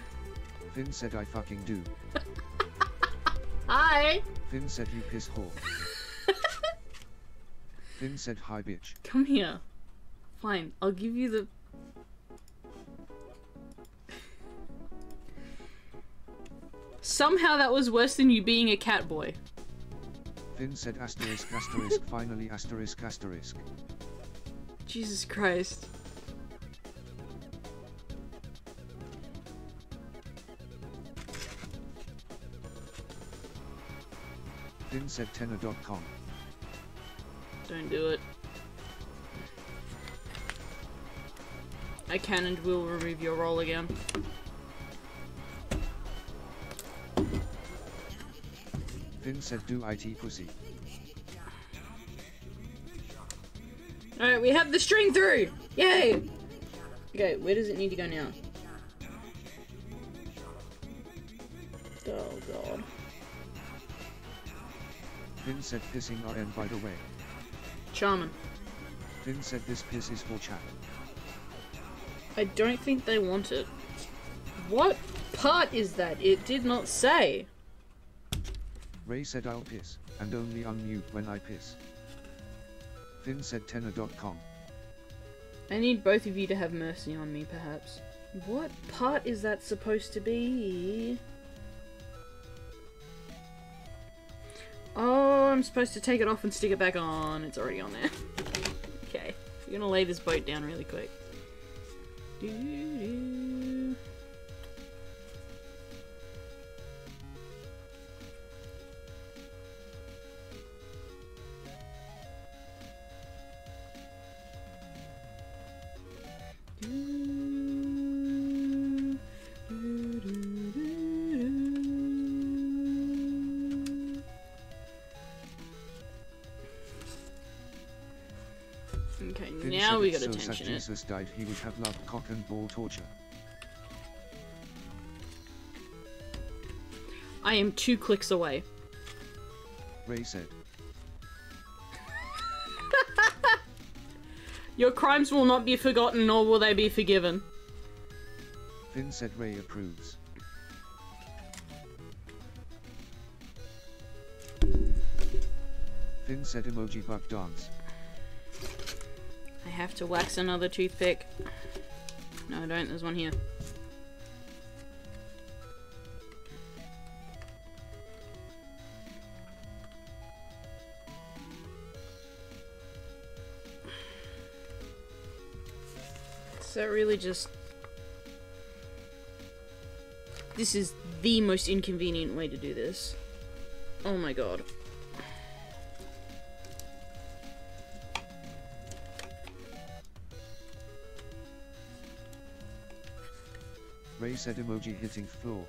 Finn said I fucking do.
Hi!
Finn said you piss whore. Finn said hi bitch.
Come here. Fine, I'll give you the. Somehow that was worse than you being a cat boy.
Finn said asterisk asterisk finally asterisk asterisk.
Jesus Christ.
Finn said tenor.com.
Don't do it. I can and will remove your role again.
Finn said do IT pussy.
Alright, we have the string through! Yay! Okay, where does it need to go now? Oh god.
Finn said pissing RN by the way.
Charmin.
Finn said this piss is for chat.
I don't think they want it. What part is that? It did not say.
Ray said I'll piss, and only unmute when I piss. Said tenor.com.
I need both of you to have mercy on me, perhaps. What part is that supposed to be? Oh, I'm supposed to take it off and stick it back on. It's already on there. okay, we're gonna lay this boat down really quick. Doo-doo. knows eh?
Jesus died he would have loved cock and ball torture.
I am two clicks away.
Ray said.
Your crimes will not be forgotten, nor will they be forgiven.
Finn said Ray approves. Finn said emoji buck dance.
Have to wax another toothpick. No, I don't. There's one here. Is that really just... This is the most inconvenient way to do this. Oh my god.
Ray said emoji hitting floor.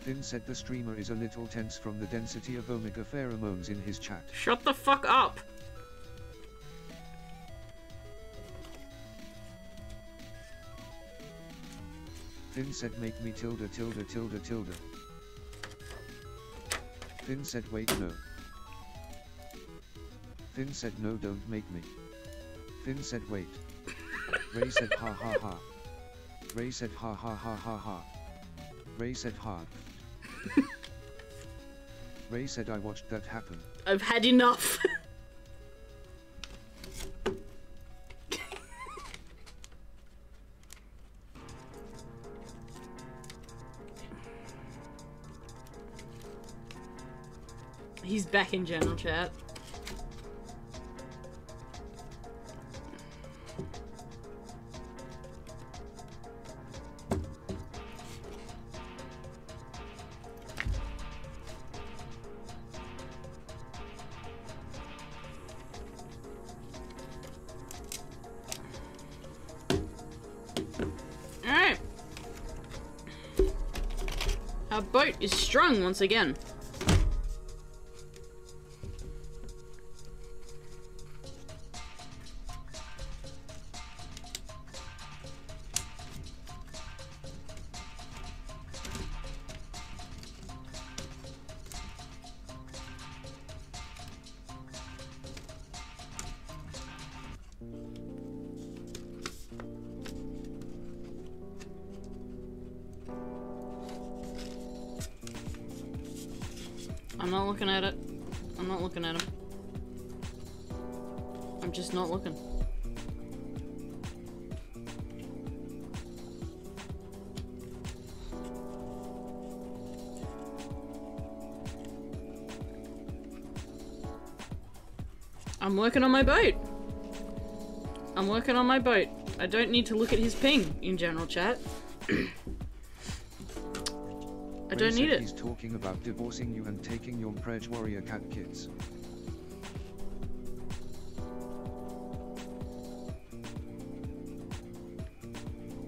Finn said the streamer is a little tense from the density of omega pheromones in his chat.
Shut the fuck up!
Finn said make me tilde tilde tilde tilde. Finn said wait no. Finn said no don't make me. Finn said wait. Ray said ha ha ha. Ray said ha ha ha ha ha. Ray said hard. Ray said I watched that happen.
I've had enough. He's back in general chat. Our boat is strung once again. Working on my boat. I'm working on my boat. I don't need to look at his ping in general chat. I don't need it.
He's talking about divorcing you and taking your Prej warrior cat kids.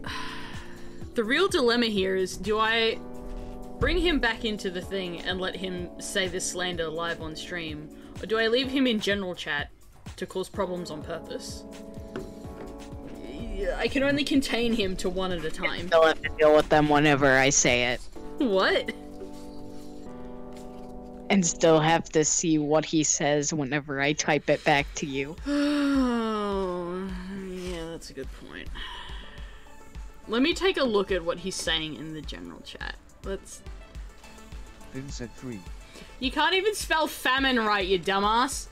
The real dilemma here is do I bring him back into the thing and let him say this slander live on stream, or do I leave him in general chat to cause problems on purpose? I can only contain him to one at a time.
I'll have to deal with them whenever I say it,
What?
and still have to see what he says whenever I type it back to you.
Oh, yeah, that's a good point. Let me take a look at what he's saying in the general chat. Let's.
Finn said 3.
You can't even spell famine right, you dumbass.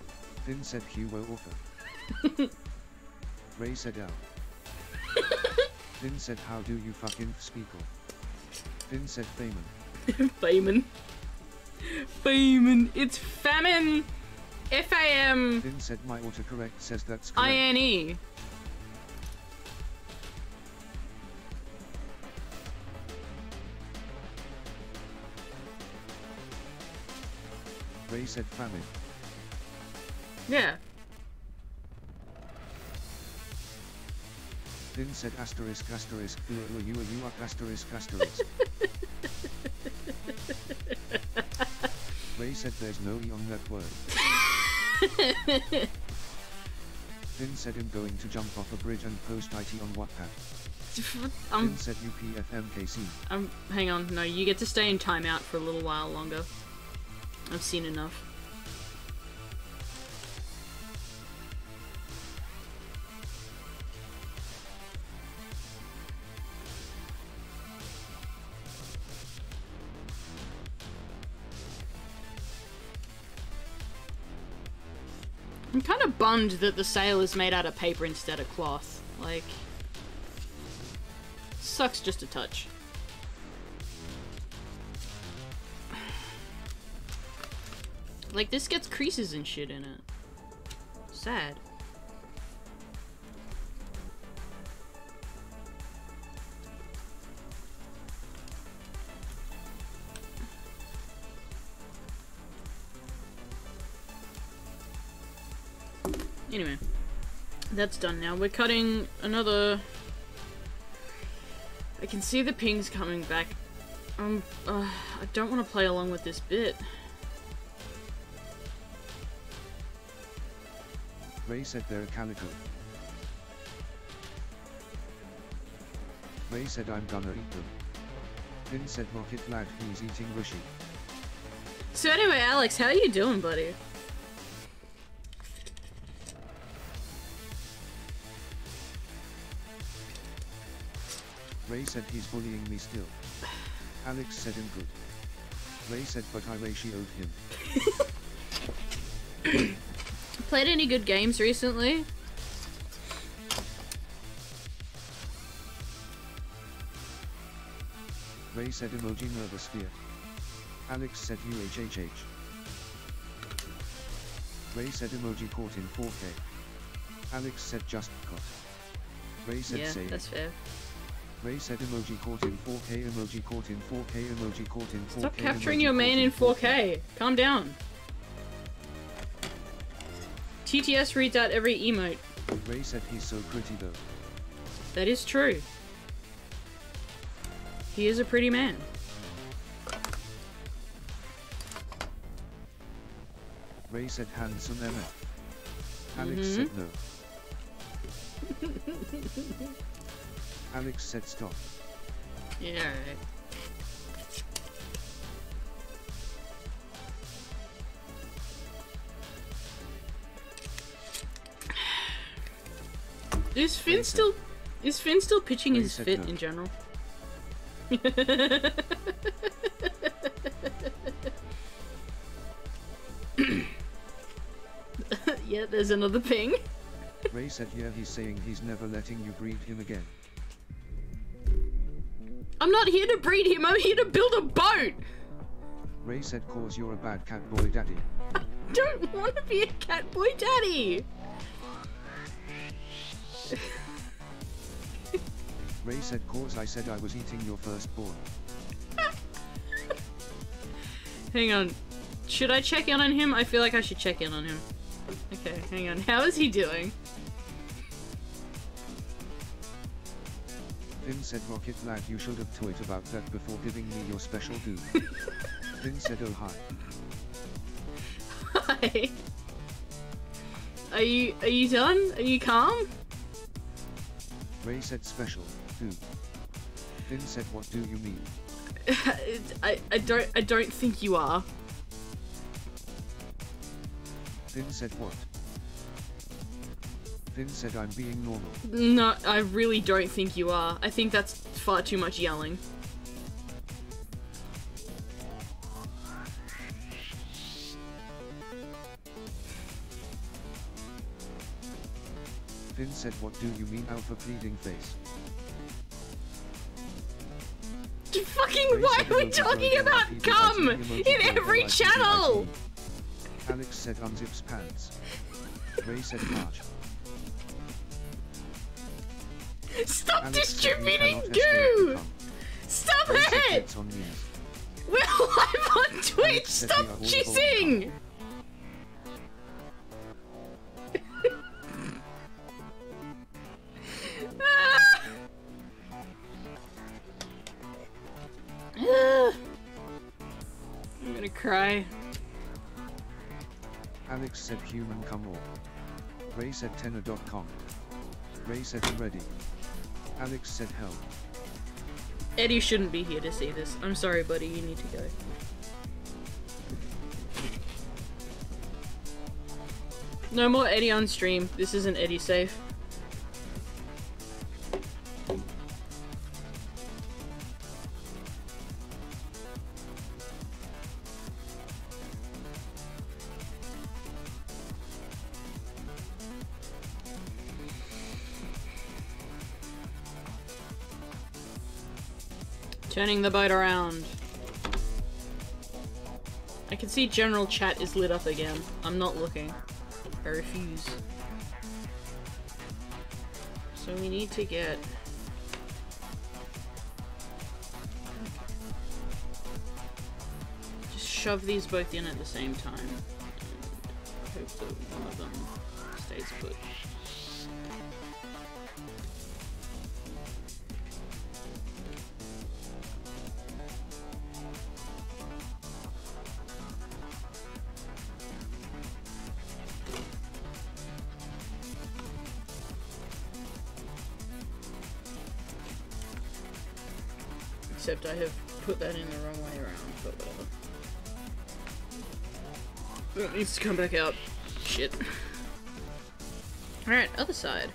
Finn said Hugo offer. Ray said L. Finn said how do you fucking speak Finn said Feynman.
Feynman. Feynman. It's famine. F A M
Finn said my autocorrect says that's
I
correct.
N E.
Ray said famine.
Yeah.
Finn said asterisk asterisk you are you are you are asterisk asterisk. Ray said there's no E on that word. Finn said I'm going to jump off a bridge and post IT on WhatsApp.
Um, I'm,
Finn said UPFMKC.
I'm. Um, hang on. No, you get to stay in timeout for a little while longer. I've seen enough. That the sail is made out of paper instead of cloth. Like, sucks just a touch. Like, this gets creases and shit in it. Sad. Anyway, that's done now. We're cutting another... I can see the pings coming back. Um, uh, I don't want to play along with this bit.
Ray said they're calico. Ray said I'm gonna eat them. Finn said Rocket Lad he's eating Rishi.
So anyway, Alex, how are you doing, buddy?
Ray said he's bullying me still. Alex said I'm good. Ray said but I ratioed him.
Played any good games recently?
Ray said emoji nervous fear. Alex said UHHH. Ray said emoji caught in 4K. Alex said just cut. Ray said
yeah,
say
that's fair.
Ray said emoji caught in 4K emoji caught in 4K emoji caught in 4K
Stop capturing your man in 4K. Calm down. TTS reads out every emote.
Ray said he's so pretty though.
That is true. He is a pretty man.
Ray said handsome MF. Alex
Mhm.
said no. Alex said stop.
Yeah. Is Finn still is Finn still pitching his fit
no.
in general? yeah, there's another ping.
Ray said yeah he's saying he's never letting you breed him again.
I'm not here to breed him, I'm here to build a boat!
Ray said cause you're a bad cat boy daddy.
I don't want to be a cat boy daddy!
Ray said cause I said I was eating your firstborn.
Hang on. Should I check in on him? I feel like I should check in on him. Okay, hang on. How is he doing?
Finn said rocket lad you should have tweeted about that before giving me your special dude. Finn said oh hi.
Hi. Are you are you done? Are you calm?
Ray said special, dude. Finn said what do you mean?
I, I don't I don't think you are.
Finn said what? Finn said I'm being normal.
No, I really don't think you are. I think that's far too much yelling.
Finn said what do you mean alpha pleading face?
Fucking why are we talking about cum in every channel?
Alex said unzips pants. Ray said March.
Stop
you
distributing
cannot escape the
goo! Stop it!
it's on news.
We're live on Twitch! Stop
we are all
jizzing! Ah. I'm gonna cry.
Alex said human come on. Ray said tenor.com. Ray said ready. Alex said help.
Eddie shouldn't be here to see this. I'm sorry, buddy. You need to go. No more Eddie on stream. This isn't Eddie safe. Turning the boat around. I can see general chat is lit up again. I'm not looking. I refuse. So we need to get... Just shove these both in at the same time. And hope that one of them stays put. I have put that in the wrong way around, but whatever. It needs to come back out. Shit. Alright, other side.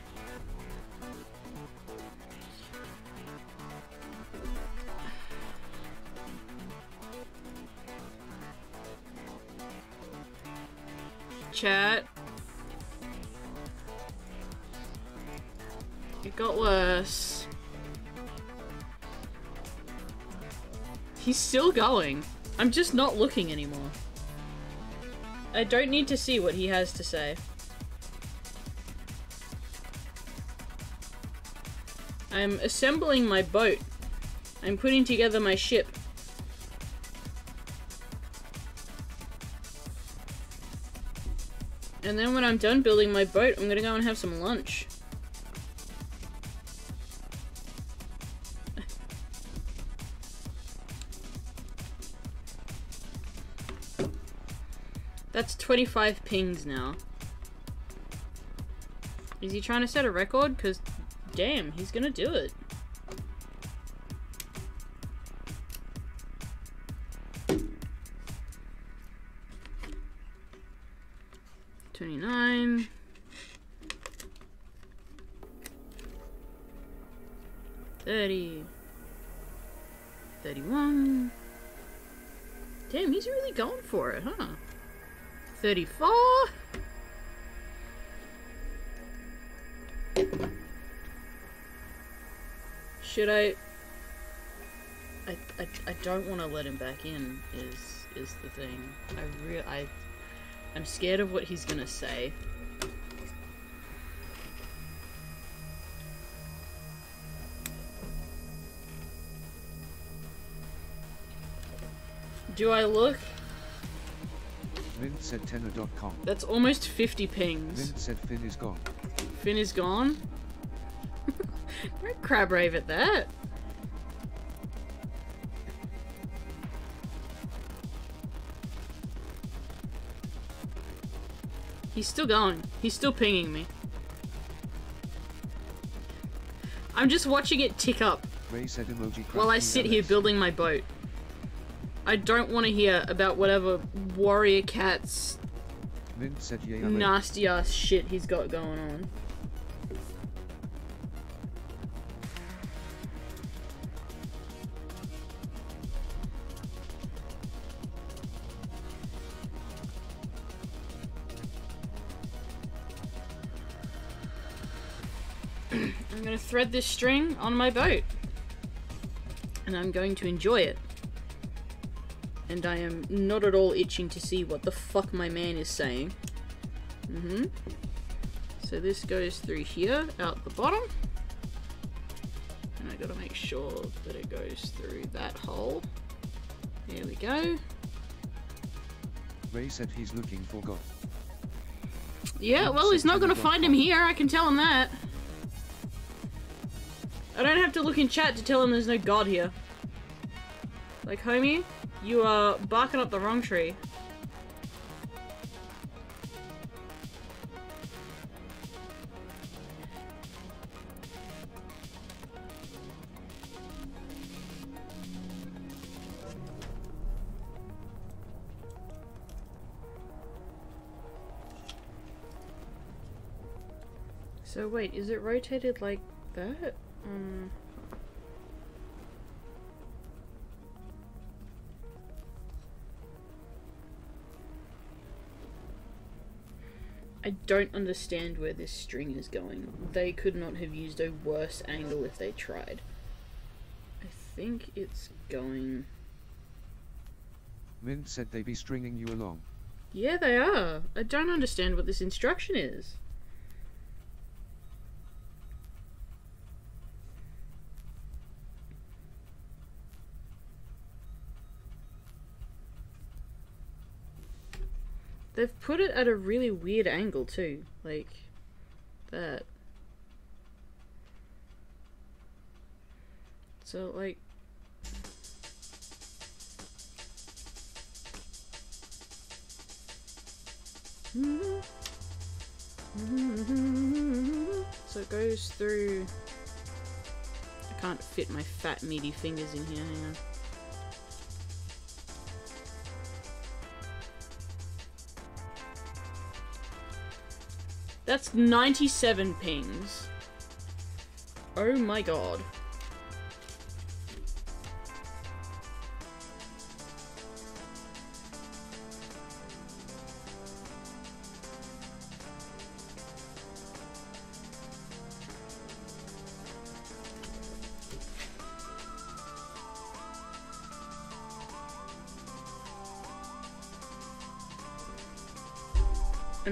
Chat. It got worse. He's still going. I'm just not looking anymore. I don't need to see what he has to say. I'm assembling my boat. I'm putting together my ship. And then when I'm done building my boat, I'm gonna go and have some lunch. That's 25 pings now. Is he trying to set a record? Because, damn, he's gonna do it. Twenty-nine. Thirty. Thirty-one. Damn, he's really going for it, huh? 34. Should I... I, I, I don't want to let him back in, is is the thing. I real I I'm scared of what he's gonna say. Do I look?
Said tenor.com.
That's almost 50 pings.
Said Finn is gone.
Finn is gone? Don't crab rave at that. He's still going. He's still pinging me. I'm just watching it tick up
Ray said emoji
while I sit here building my boat. I don't want to hear about whatever warrior cat's
Vint said yay LA.
nasty ass shit he's got going on. I'm gonna thread this string on my boat. And I'm going to enjoy it. And I am not at all itching to see what the fuck my man is saying. Mm-hmm. So this goes through here, out the bottom. And I gotta make sure that it goes through that hole. There we go.
Ray said he's looking for God.
Yeah, well, he's not gonna find him here, I can tell him that. I don't have to look in chat to tell him there's no god here. Like, homie, you are barking up the wrong tree. So wait, is it rotated like that? Um. I don't understand where this string is going. They could not have used a worse angle if they tried. I think it's going.
Mint said they'd be stringing you along.
Yeah, they are. I don't understand what this instruction is. They've put it at a really weird angle too. Like that. So like So it goes through. I can't fit my fat meaty fingers in here. Hang on. That's 97 pings. Oh my god.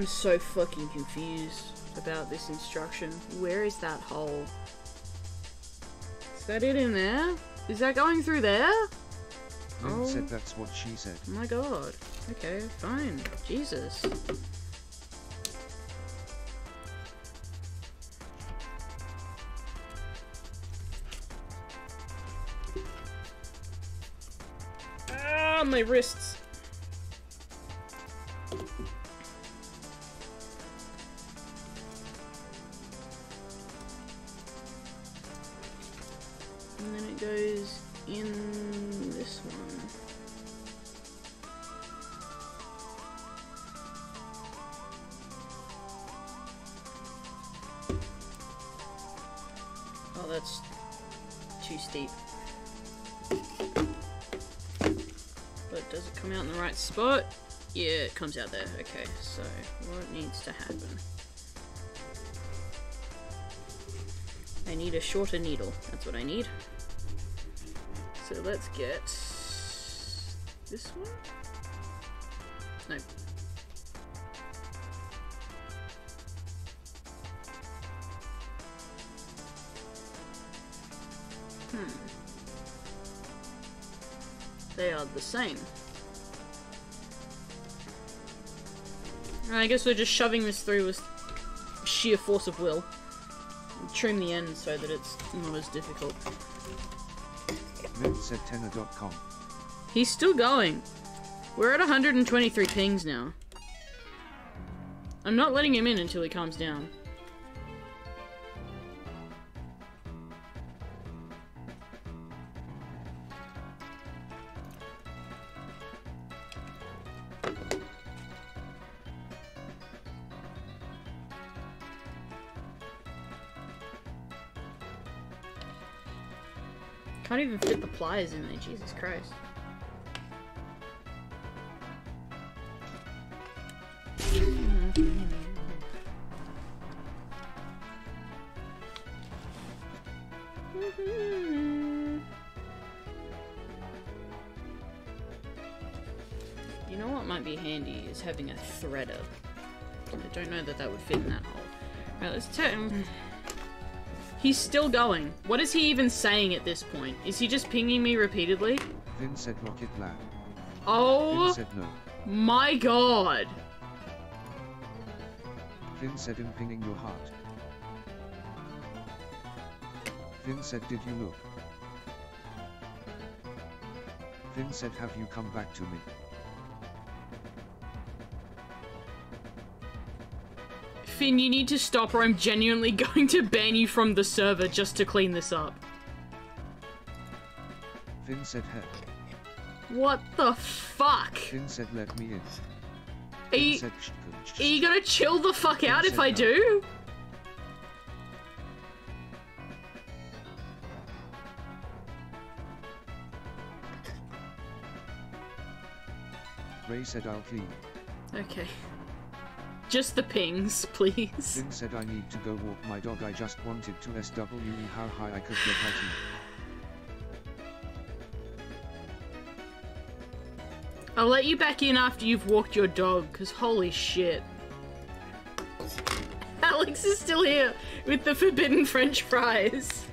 I'm so fucking confused about this instruction. Where is that hole? Is that it in there? Is that going through there?
Mint
Oh.
said that's what she said.
Oh my god. Okay, fine. Jesus. Comes out there. Okay, so what needs to happen? I need a shorter needle. That's what I need. So let's get this one. No. Hmm. They are the same. I guess we're just shoving this through with sheer force of will. Trim the end so that it's not as difficult.
Tenor.com.
He's still going. We're at 123 pings now. I'm not letting him in until he calms down. The in there, Jesus Christ. You know what might be handy is having a threader. I don't know that that would fit in that hole. Right, let's him. He's still going. What is he even saying at this point? Is he just pinging me repeatedly?
Finn said rocket lab.
Oh
said no.
my god!
Finn said I'm pinging your heart. Finn said did you look? Finn said have you come back to me?
Finn, you need to stop or I'm genuinely going to ban you from the server just to clean this up.
Finn said heck.
What the fuck?
Finn said let me in.
Are you,
said
are you gonna chill the fuck out if I do?
Ray said I'll clean.
Okay. Just the pings, please.
Bing said I need to go walk my dog. I just wanted to SWE how high I could get hiking.
I'll let you back in after you've walked your dog, because holy shit. Alex is still here with the forbidden french fries.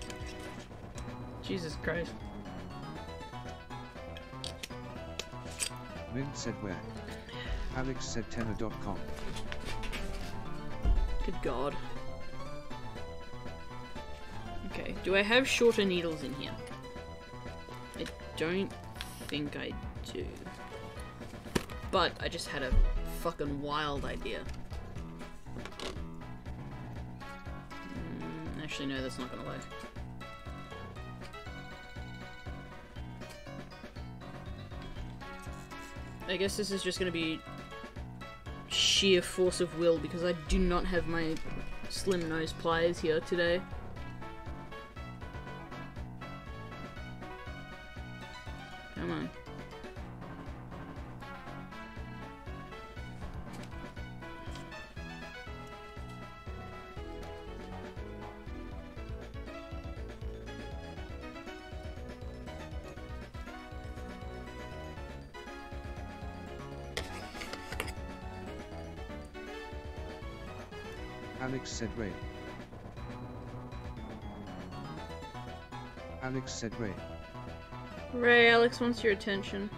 Jesus Christ.
Mint said where? Alex said tenor.com.
Good god. Okay, do I have shorter needles in here? I don't think I do. But I just had a fucking wild idea. Mm, actually, no, that's not gonna work. I guess this is just gonna be sheer force of will because I do not have my slim nose pliers here today.
Said Ray. Alex said Ray.
Ray, Alex wants your attention.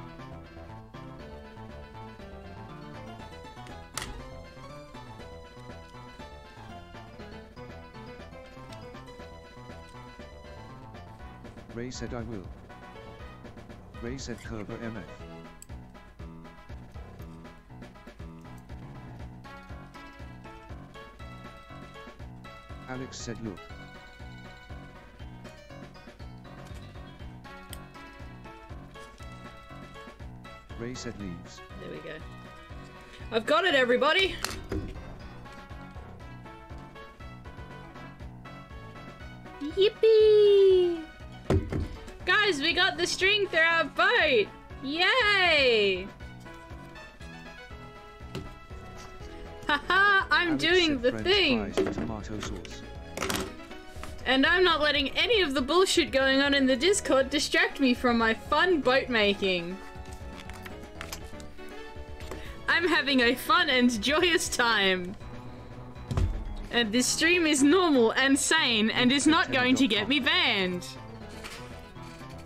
Ray said I will. Ray said Kerber MF. Said look. Ray said leaves.
There we go. I've got it, everybody! Yippee! Guys, we got the string through our boat! Yay! Haha, I'm
Alex
doing the
French
thing!
fries with tomato sauce.
And I'm not letting any of the bullshit going on in the Discord distract me from my fun boat making. I'm having a fun and joyous time. And this stream is normal and sane and is not going to get me banned.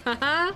Haha.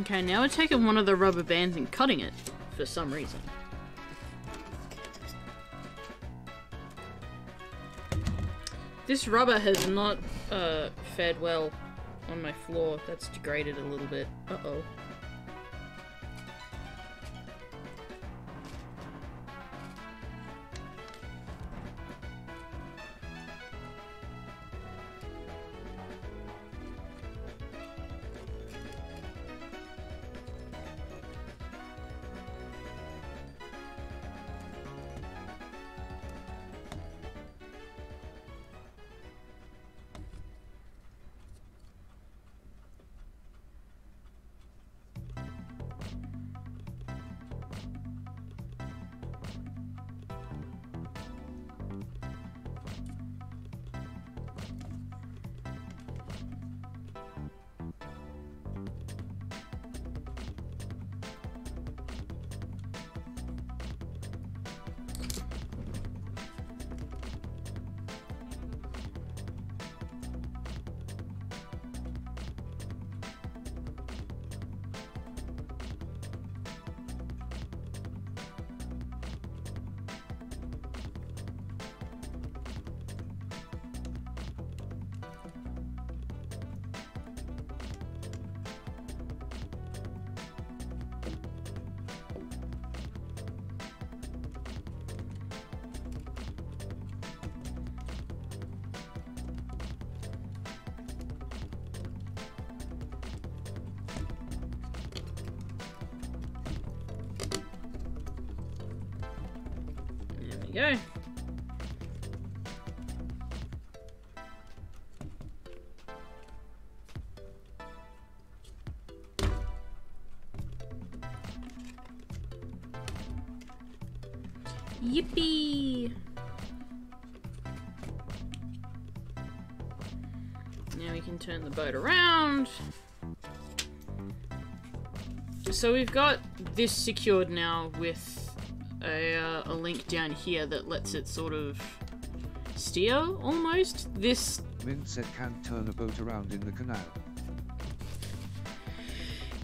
Okay, now we're taking one of the rubber bands and cutting it for some reason. This rubber has not uh, fared well on my floor. That's degraded a little bit. Uh-oh. Can turn the boat around. So we've got this secured now with a, uh, a link down here that lets it sort of steer, almost. This
Mint said can't turn a boat around in the canal.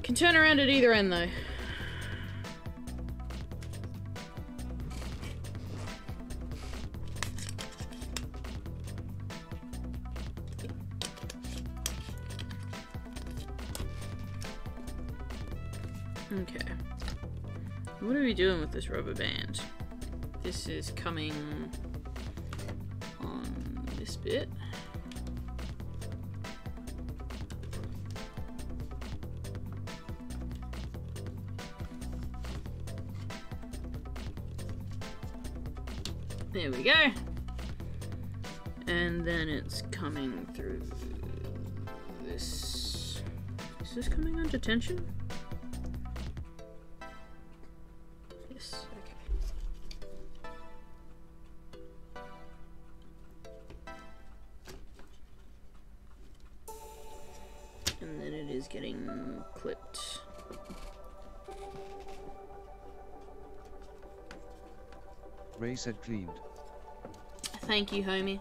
can turn around at either end though. This rubber band? This is coming on this bit. There we go. And then it's coming through this. Is this coming under tension?
Ray said cleaned.
Thank you, homie.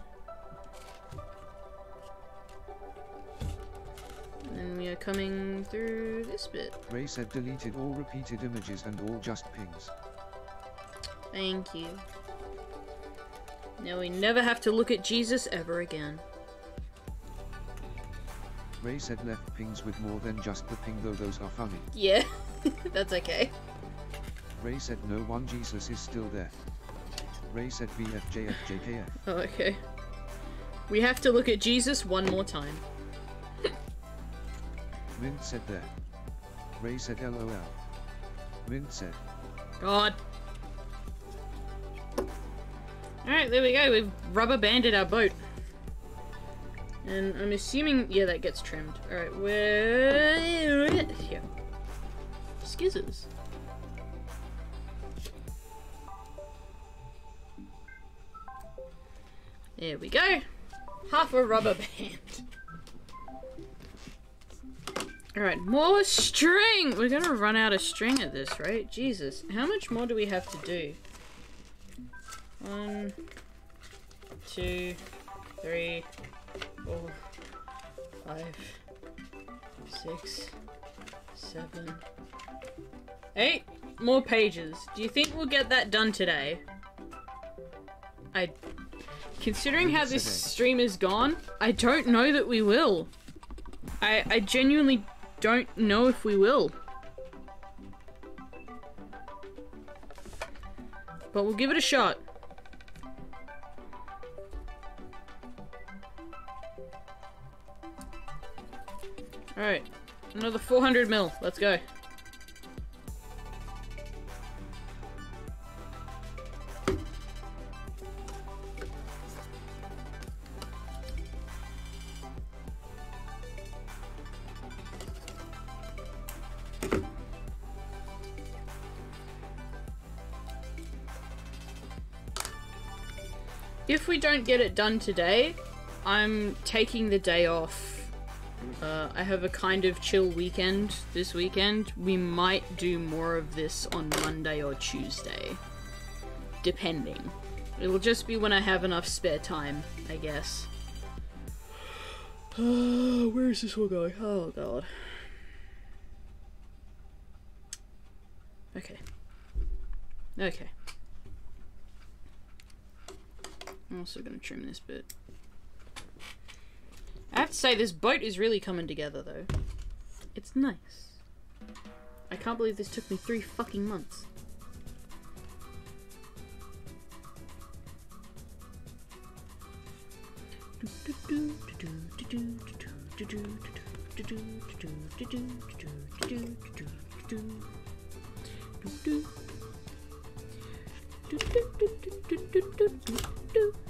And then we are coming through this bit.
Ray said deleted all repeated images and all just pings.
Thank you. Now we never have to look at Jesus ever again.
Ray said left pings with more than just the ping though those are funny.
Yeah, that's okay.
Ray said no one Jesus is still there. Ray said VFJFJKF.
Oh, okay. We have to look at Jesus one more time.
Mint said there. Ray said LOL. Mint said.
God. Alright, there we go. We've rubber banded our boat. And I'm assuming, yeah, that gets trimmed. Alright, where... Here. Skizzers. There we go. Half a rubber band. Alright, more string! We're gonna run out of string at this, right? Jesus. How much more do we have to do? One, two, three, four, five, six, seven, eight more pages. Do you think we'll get that done today? I. Considering how this stream is gone, I don't know that we will. I, I genuinely don't know if we will. But we'll give it a shot. Alright. Another 400 mil. Let's go. Get it done today, I'm taking the day off. Uh, I have a kind of chill weekend this weekend. We might do more of this on Monday or Tuesday. Depending. It'll just be when I have enough spare time, I guess. Where is this one going? Oh god. Okay. Okay. I'm also gonna trim this bit. I have to say, this boat is really coming together, though. It's nice. I can't believe this took me three fucking months.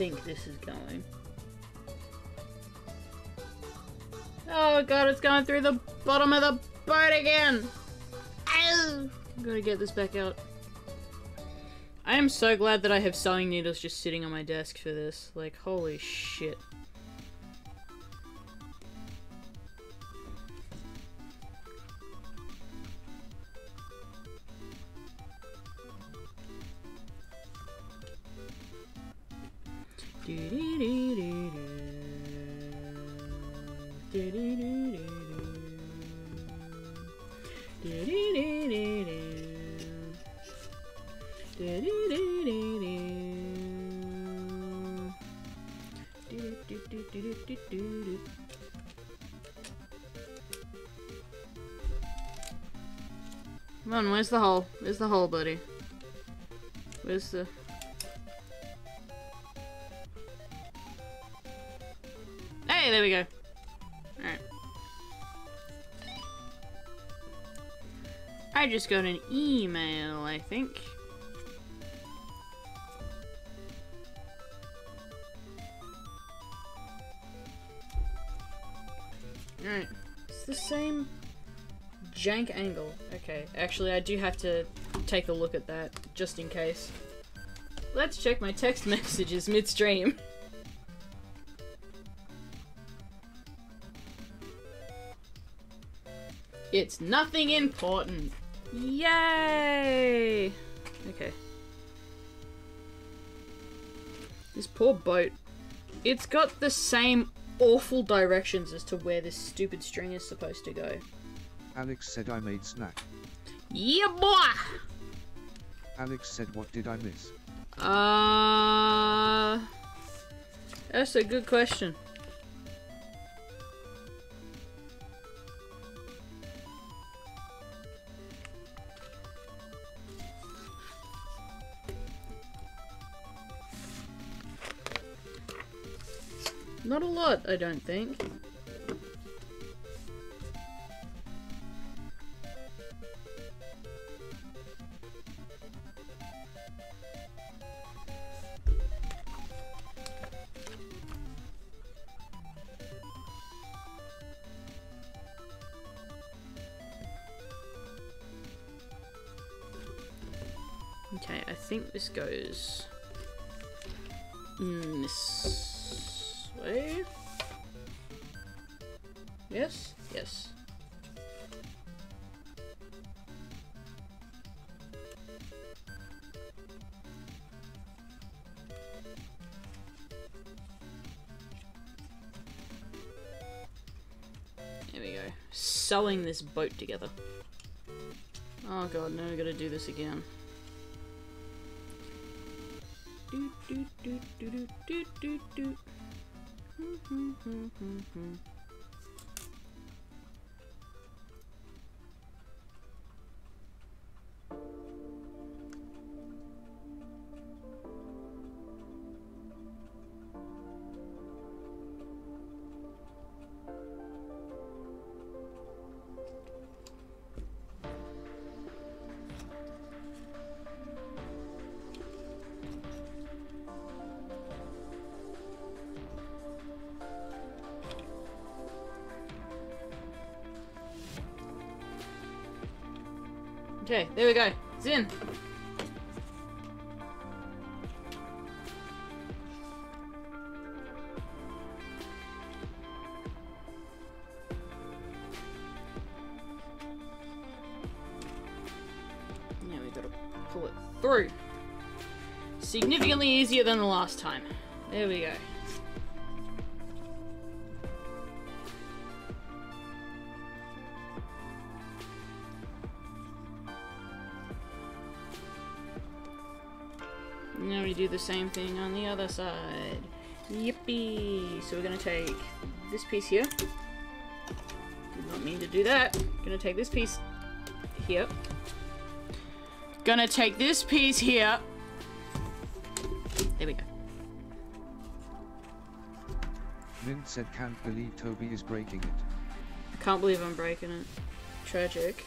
think this is going? Oh god, it's going through the bottom of the boat again! Ow! I'm gonna get this back out. I am so glad that I have sewing needles just sitting on my desk for this. Like, holy shit. The hole, buddy? Where's the... Hey, there we go. Alright. I just got an email, I think. Alright. It's the same jank angle. Okay, actually I do have to take a look at that, just in case. Let's check my text messages midstream. It's nothing important. Yay! Okay. This poor boat. It's got the same awful directions as to where this stupid string is supposed to go.
Alex said I made snack.
Yeah, boy!
Alex said what did I miss?
Uh, that's a good question. Not a lot, I don't think. This mm, this way. Yes? Yes. There we go. Sewing this boat together. Oh god, now we gotta do this again. Do, do, do, do, do, do, do, hmm, hmm, hmm, There we go. Now we do the same thing on the other side. Yippee! So we're gonna take this piece here. Did not mean to do that. Gonna take this piece here. Gonna take this piece here.
Said can't believe Toby is breaking it.
I can't believe I'm breaking it. Tragic.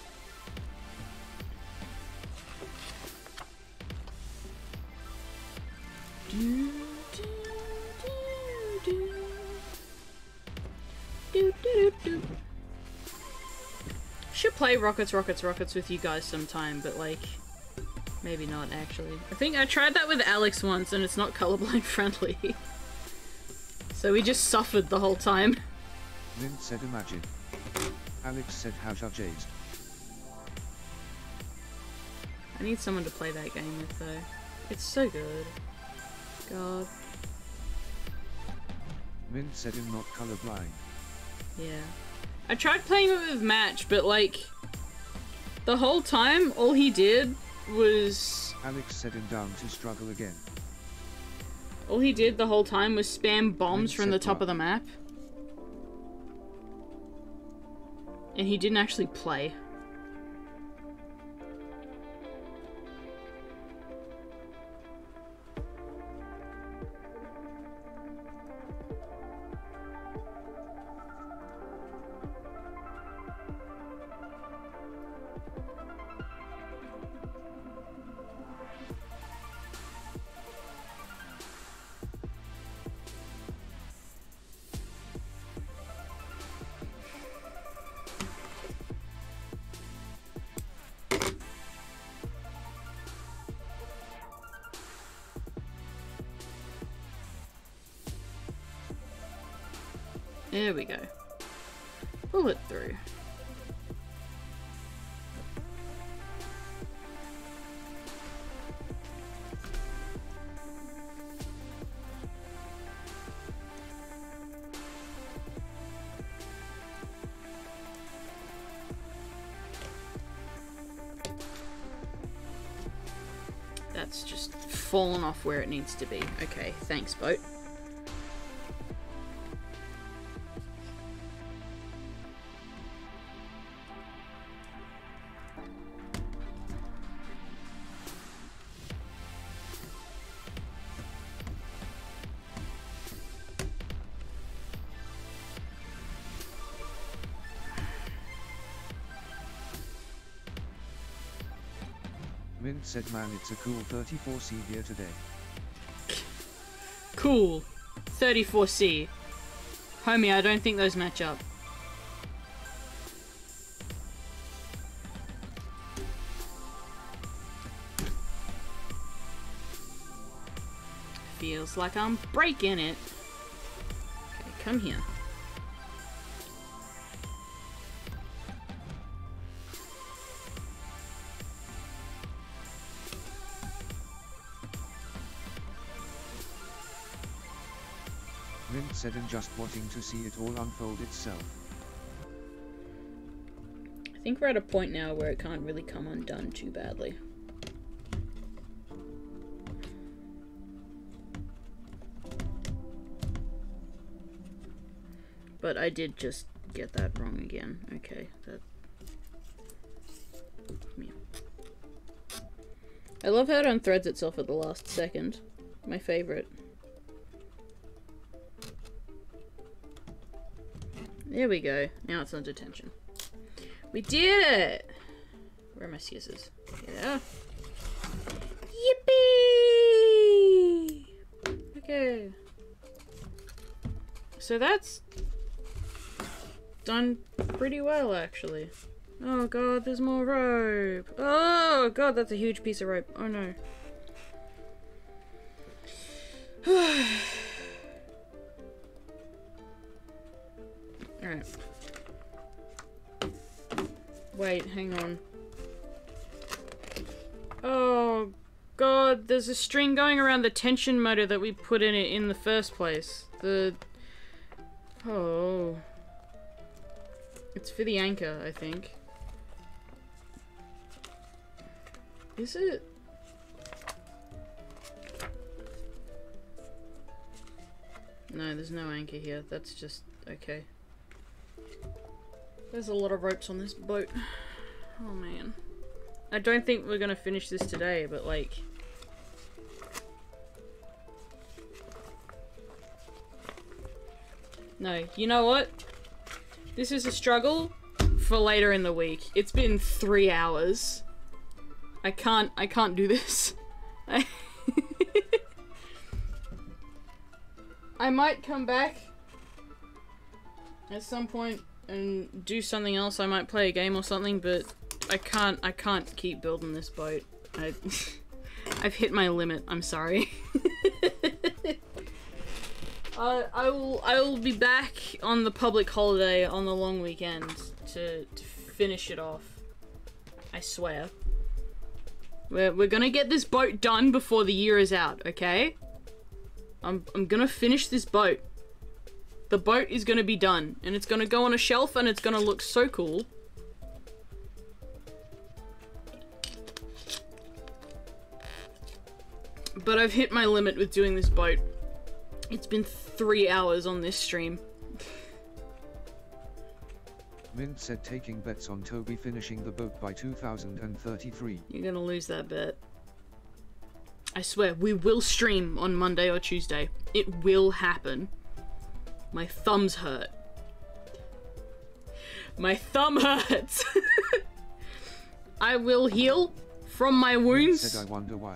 Should play Rockets, Rockets, Rockets with you guys sometime, but like, maybe not actually. I think I tried that with Alex once and it's not colorblind friendly. So we just suffered the whole time.
Mint said imagine. Alex said how judged.
I need someone to play that game with though. It's so good. God.
Mint said I'm not colorblind.
Yeah. I tried playing it with Match, but like the whole time all he did was
Alex said him down to struggle again.
All he did the whole time was spam bombs from the top
what?
of the map. And he didn't actually play. There we go. Pull it through. That's just fallen off where it needs to be. Okay, thanks, boat.
Said man it's a cool 34C here today.
Cool. 34C. Homie, I don't think those match up. Feels like I'm breaking it. Okay, come here.
Said I'm just wanting to see it all unfold itself.
I think we're at a point now where it can't really come undone too badly. But I did just get that wrong again. Okay, that. I love how it unthreads itself at the last second. My favorite. There we go. Now it's under tension. We did it! Where are my scissors? Yeah. Yippee! Okay. So that's done pretty well, actually. Oh god, there's more rope. Oh god, that's a huge piece of rope. Oh no. Wait, hang on. Oh god, there's a string going around the tension motor that we put in it in the first place. The... Oh... It's for the anchor, I think. Is it? No, there's no anchor here. That's just... okay. There's a lot of ropes on this boat. Oh man. I don't think we're gonna finish this today, but like... No, you know what? This is a struggle for later in the week. It's been three hours. I can't, I can't do this. I, I might come back at some point and do something else. I might play a game or something, but I can't, I can't keep building this boat. I, I've hit my limit. I'm sorry. Uh, I will. I will be back on the public holiday on the long weekend to to finish it off. I swear. We're we're gonna get this boat done before the year is out. Okay. I'm I'm gonna finish this boat. The boat is gonna be done, and it's gonna go on a shelf, and it's gonna look so cool. But I've hit my limit with doing this boat. It's been three hours on this stream.
Mint said taking bets on Toby finishing the boat by 2033.
You're gonna lose that bet. I swear, we will stream on Monday or Tuesday. It will happen. My thumbs hurt. My thumb hurts! I will heal from my
Mint
wounds.
said I wonder why.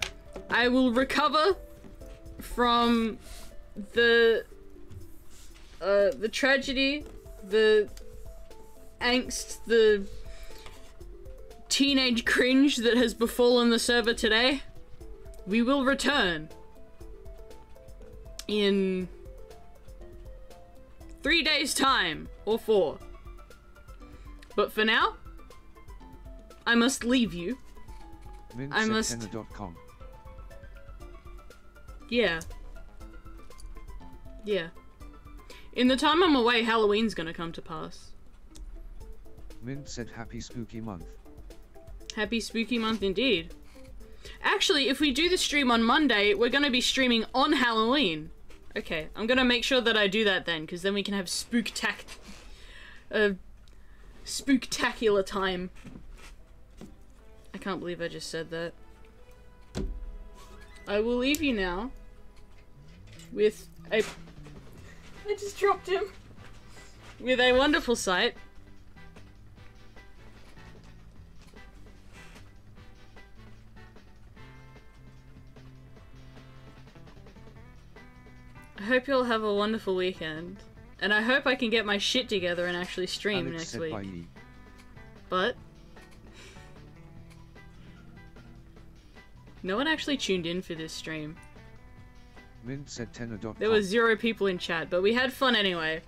I will recover from the uh, the tragedy, the angst, the teenage cringe that has befallen the server today. We will return in three days' time or four. But for now, I must leave you. I must-. Yeah. Yeah. In the time I'm away, Halloween's gonna come to pass.
Mint said happy spooky month.
Happy spooky month indeed. Actually, if we do the stream on Monday, we're gonna be streaming on Halloween. Okay, I'm gonna make sure that I do that then, because then we can have spooktac... Uh, spooktacular time. I can't believe I just said that. I will leave you now with a... I just dropped him. With a wonderful sight. I hope you'll have a wonderful weekend. And I hope I can get my shit together and actually stream next week. But no one actually tuned in for this stream.
Mint said tenor.com.
There were zero people in chat, but we had fun anyway.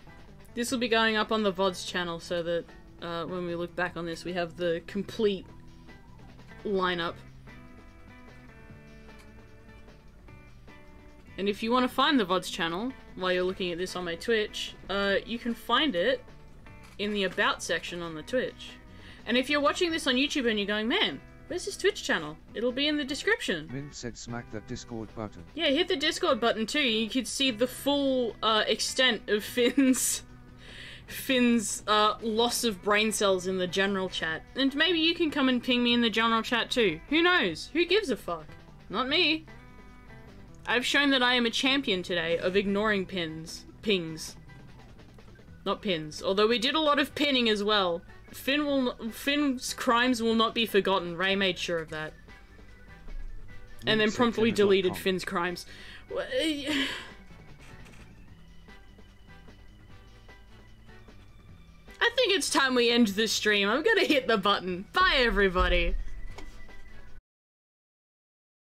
This will be going up on the VODs channel so that uh, when we look back on this, we have the complete lineup. And if you want to find the VODs channel while you're looking at this on my Twitch, uh, you can find it in the About section on the Twitch. And if you're watching this on YouTube and you're going, man, where's his Twitch channel? It'll be in the description.
Mint said smack that Discord button.
Yeah, hit the Discord button too. You could see the full uh, extent of Finn's Finn's uh, loss of brain cells in the general chat, and maybe you can come and ping me in the general chat too. Who knows? Who gives a fuck? Not me. I've shown that I am a champion today of ignoring pins, pings, not pins. Although we did a lot of pinning as well. Finn will Finn's crimes will not be forgotten. Ray made sure of that and then promptly deleted Finn's crimes. I think it's time we end this stream. I'm gonna hit the button. Bye, everybody.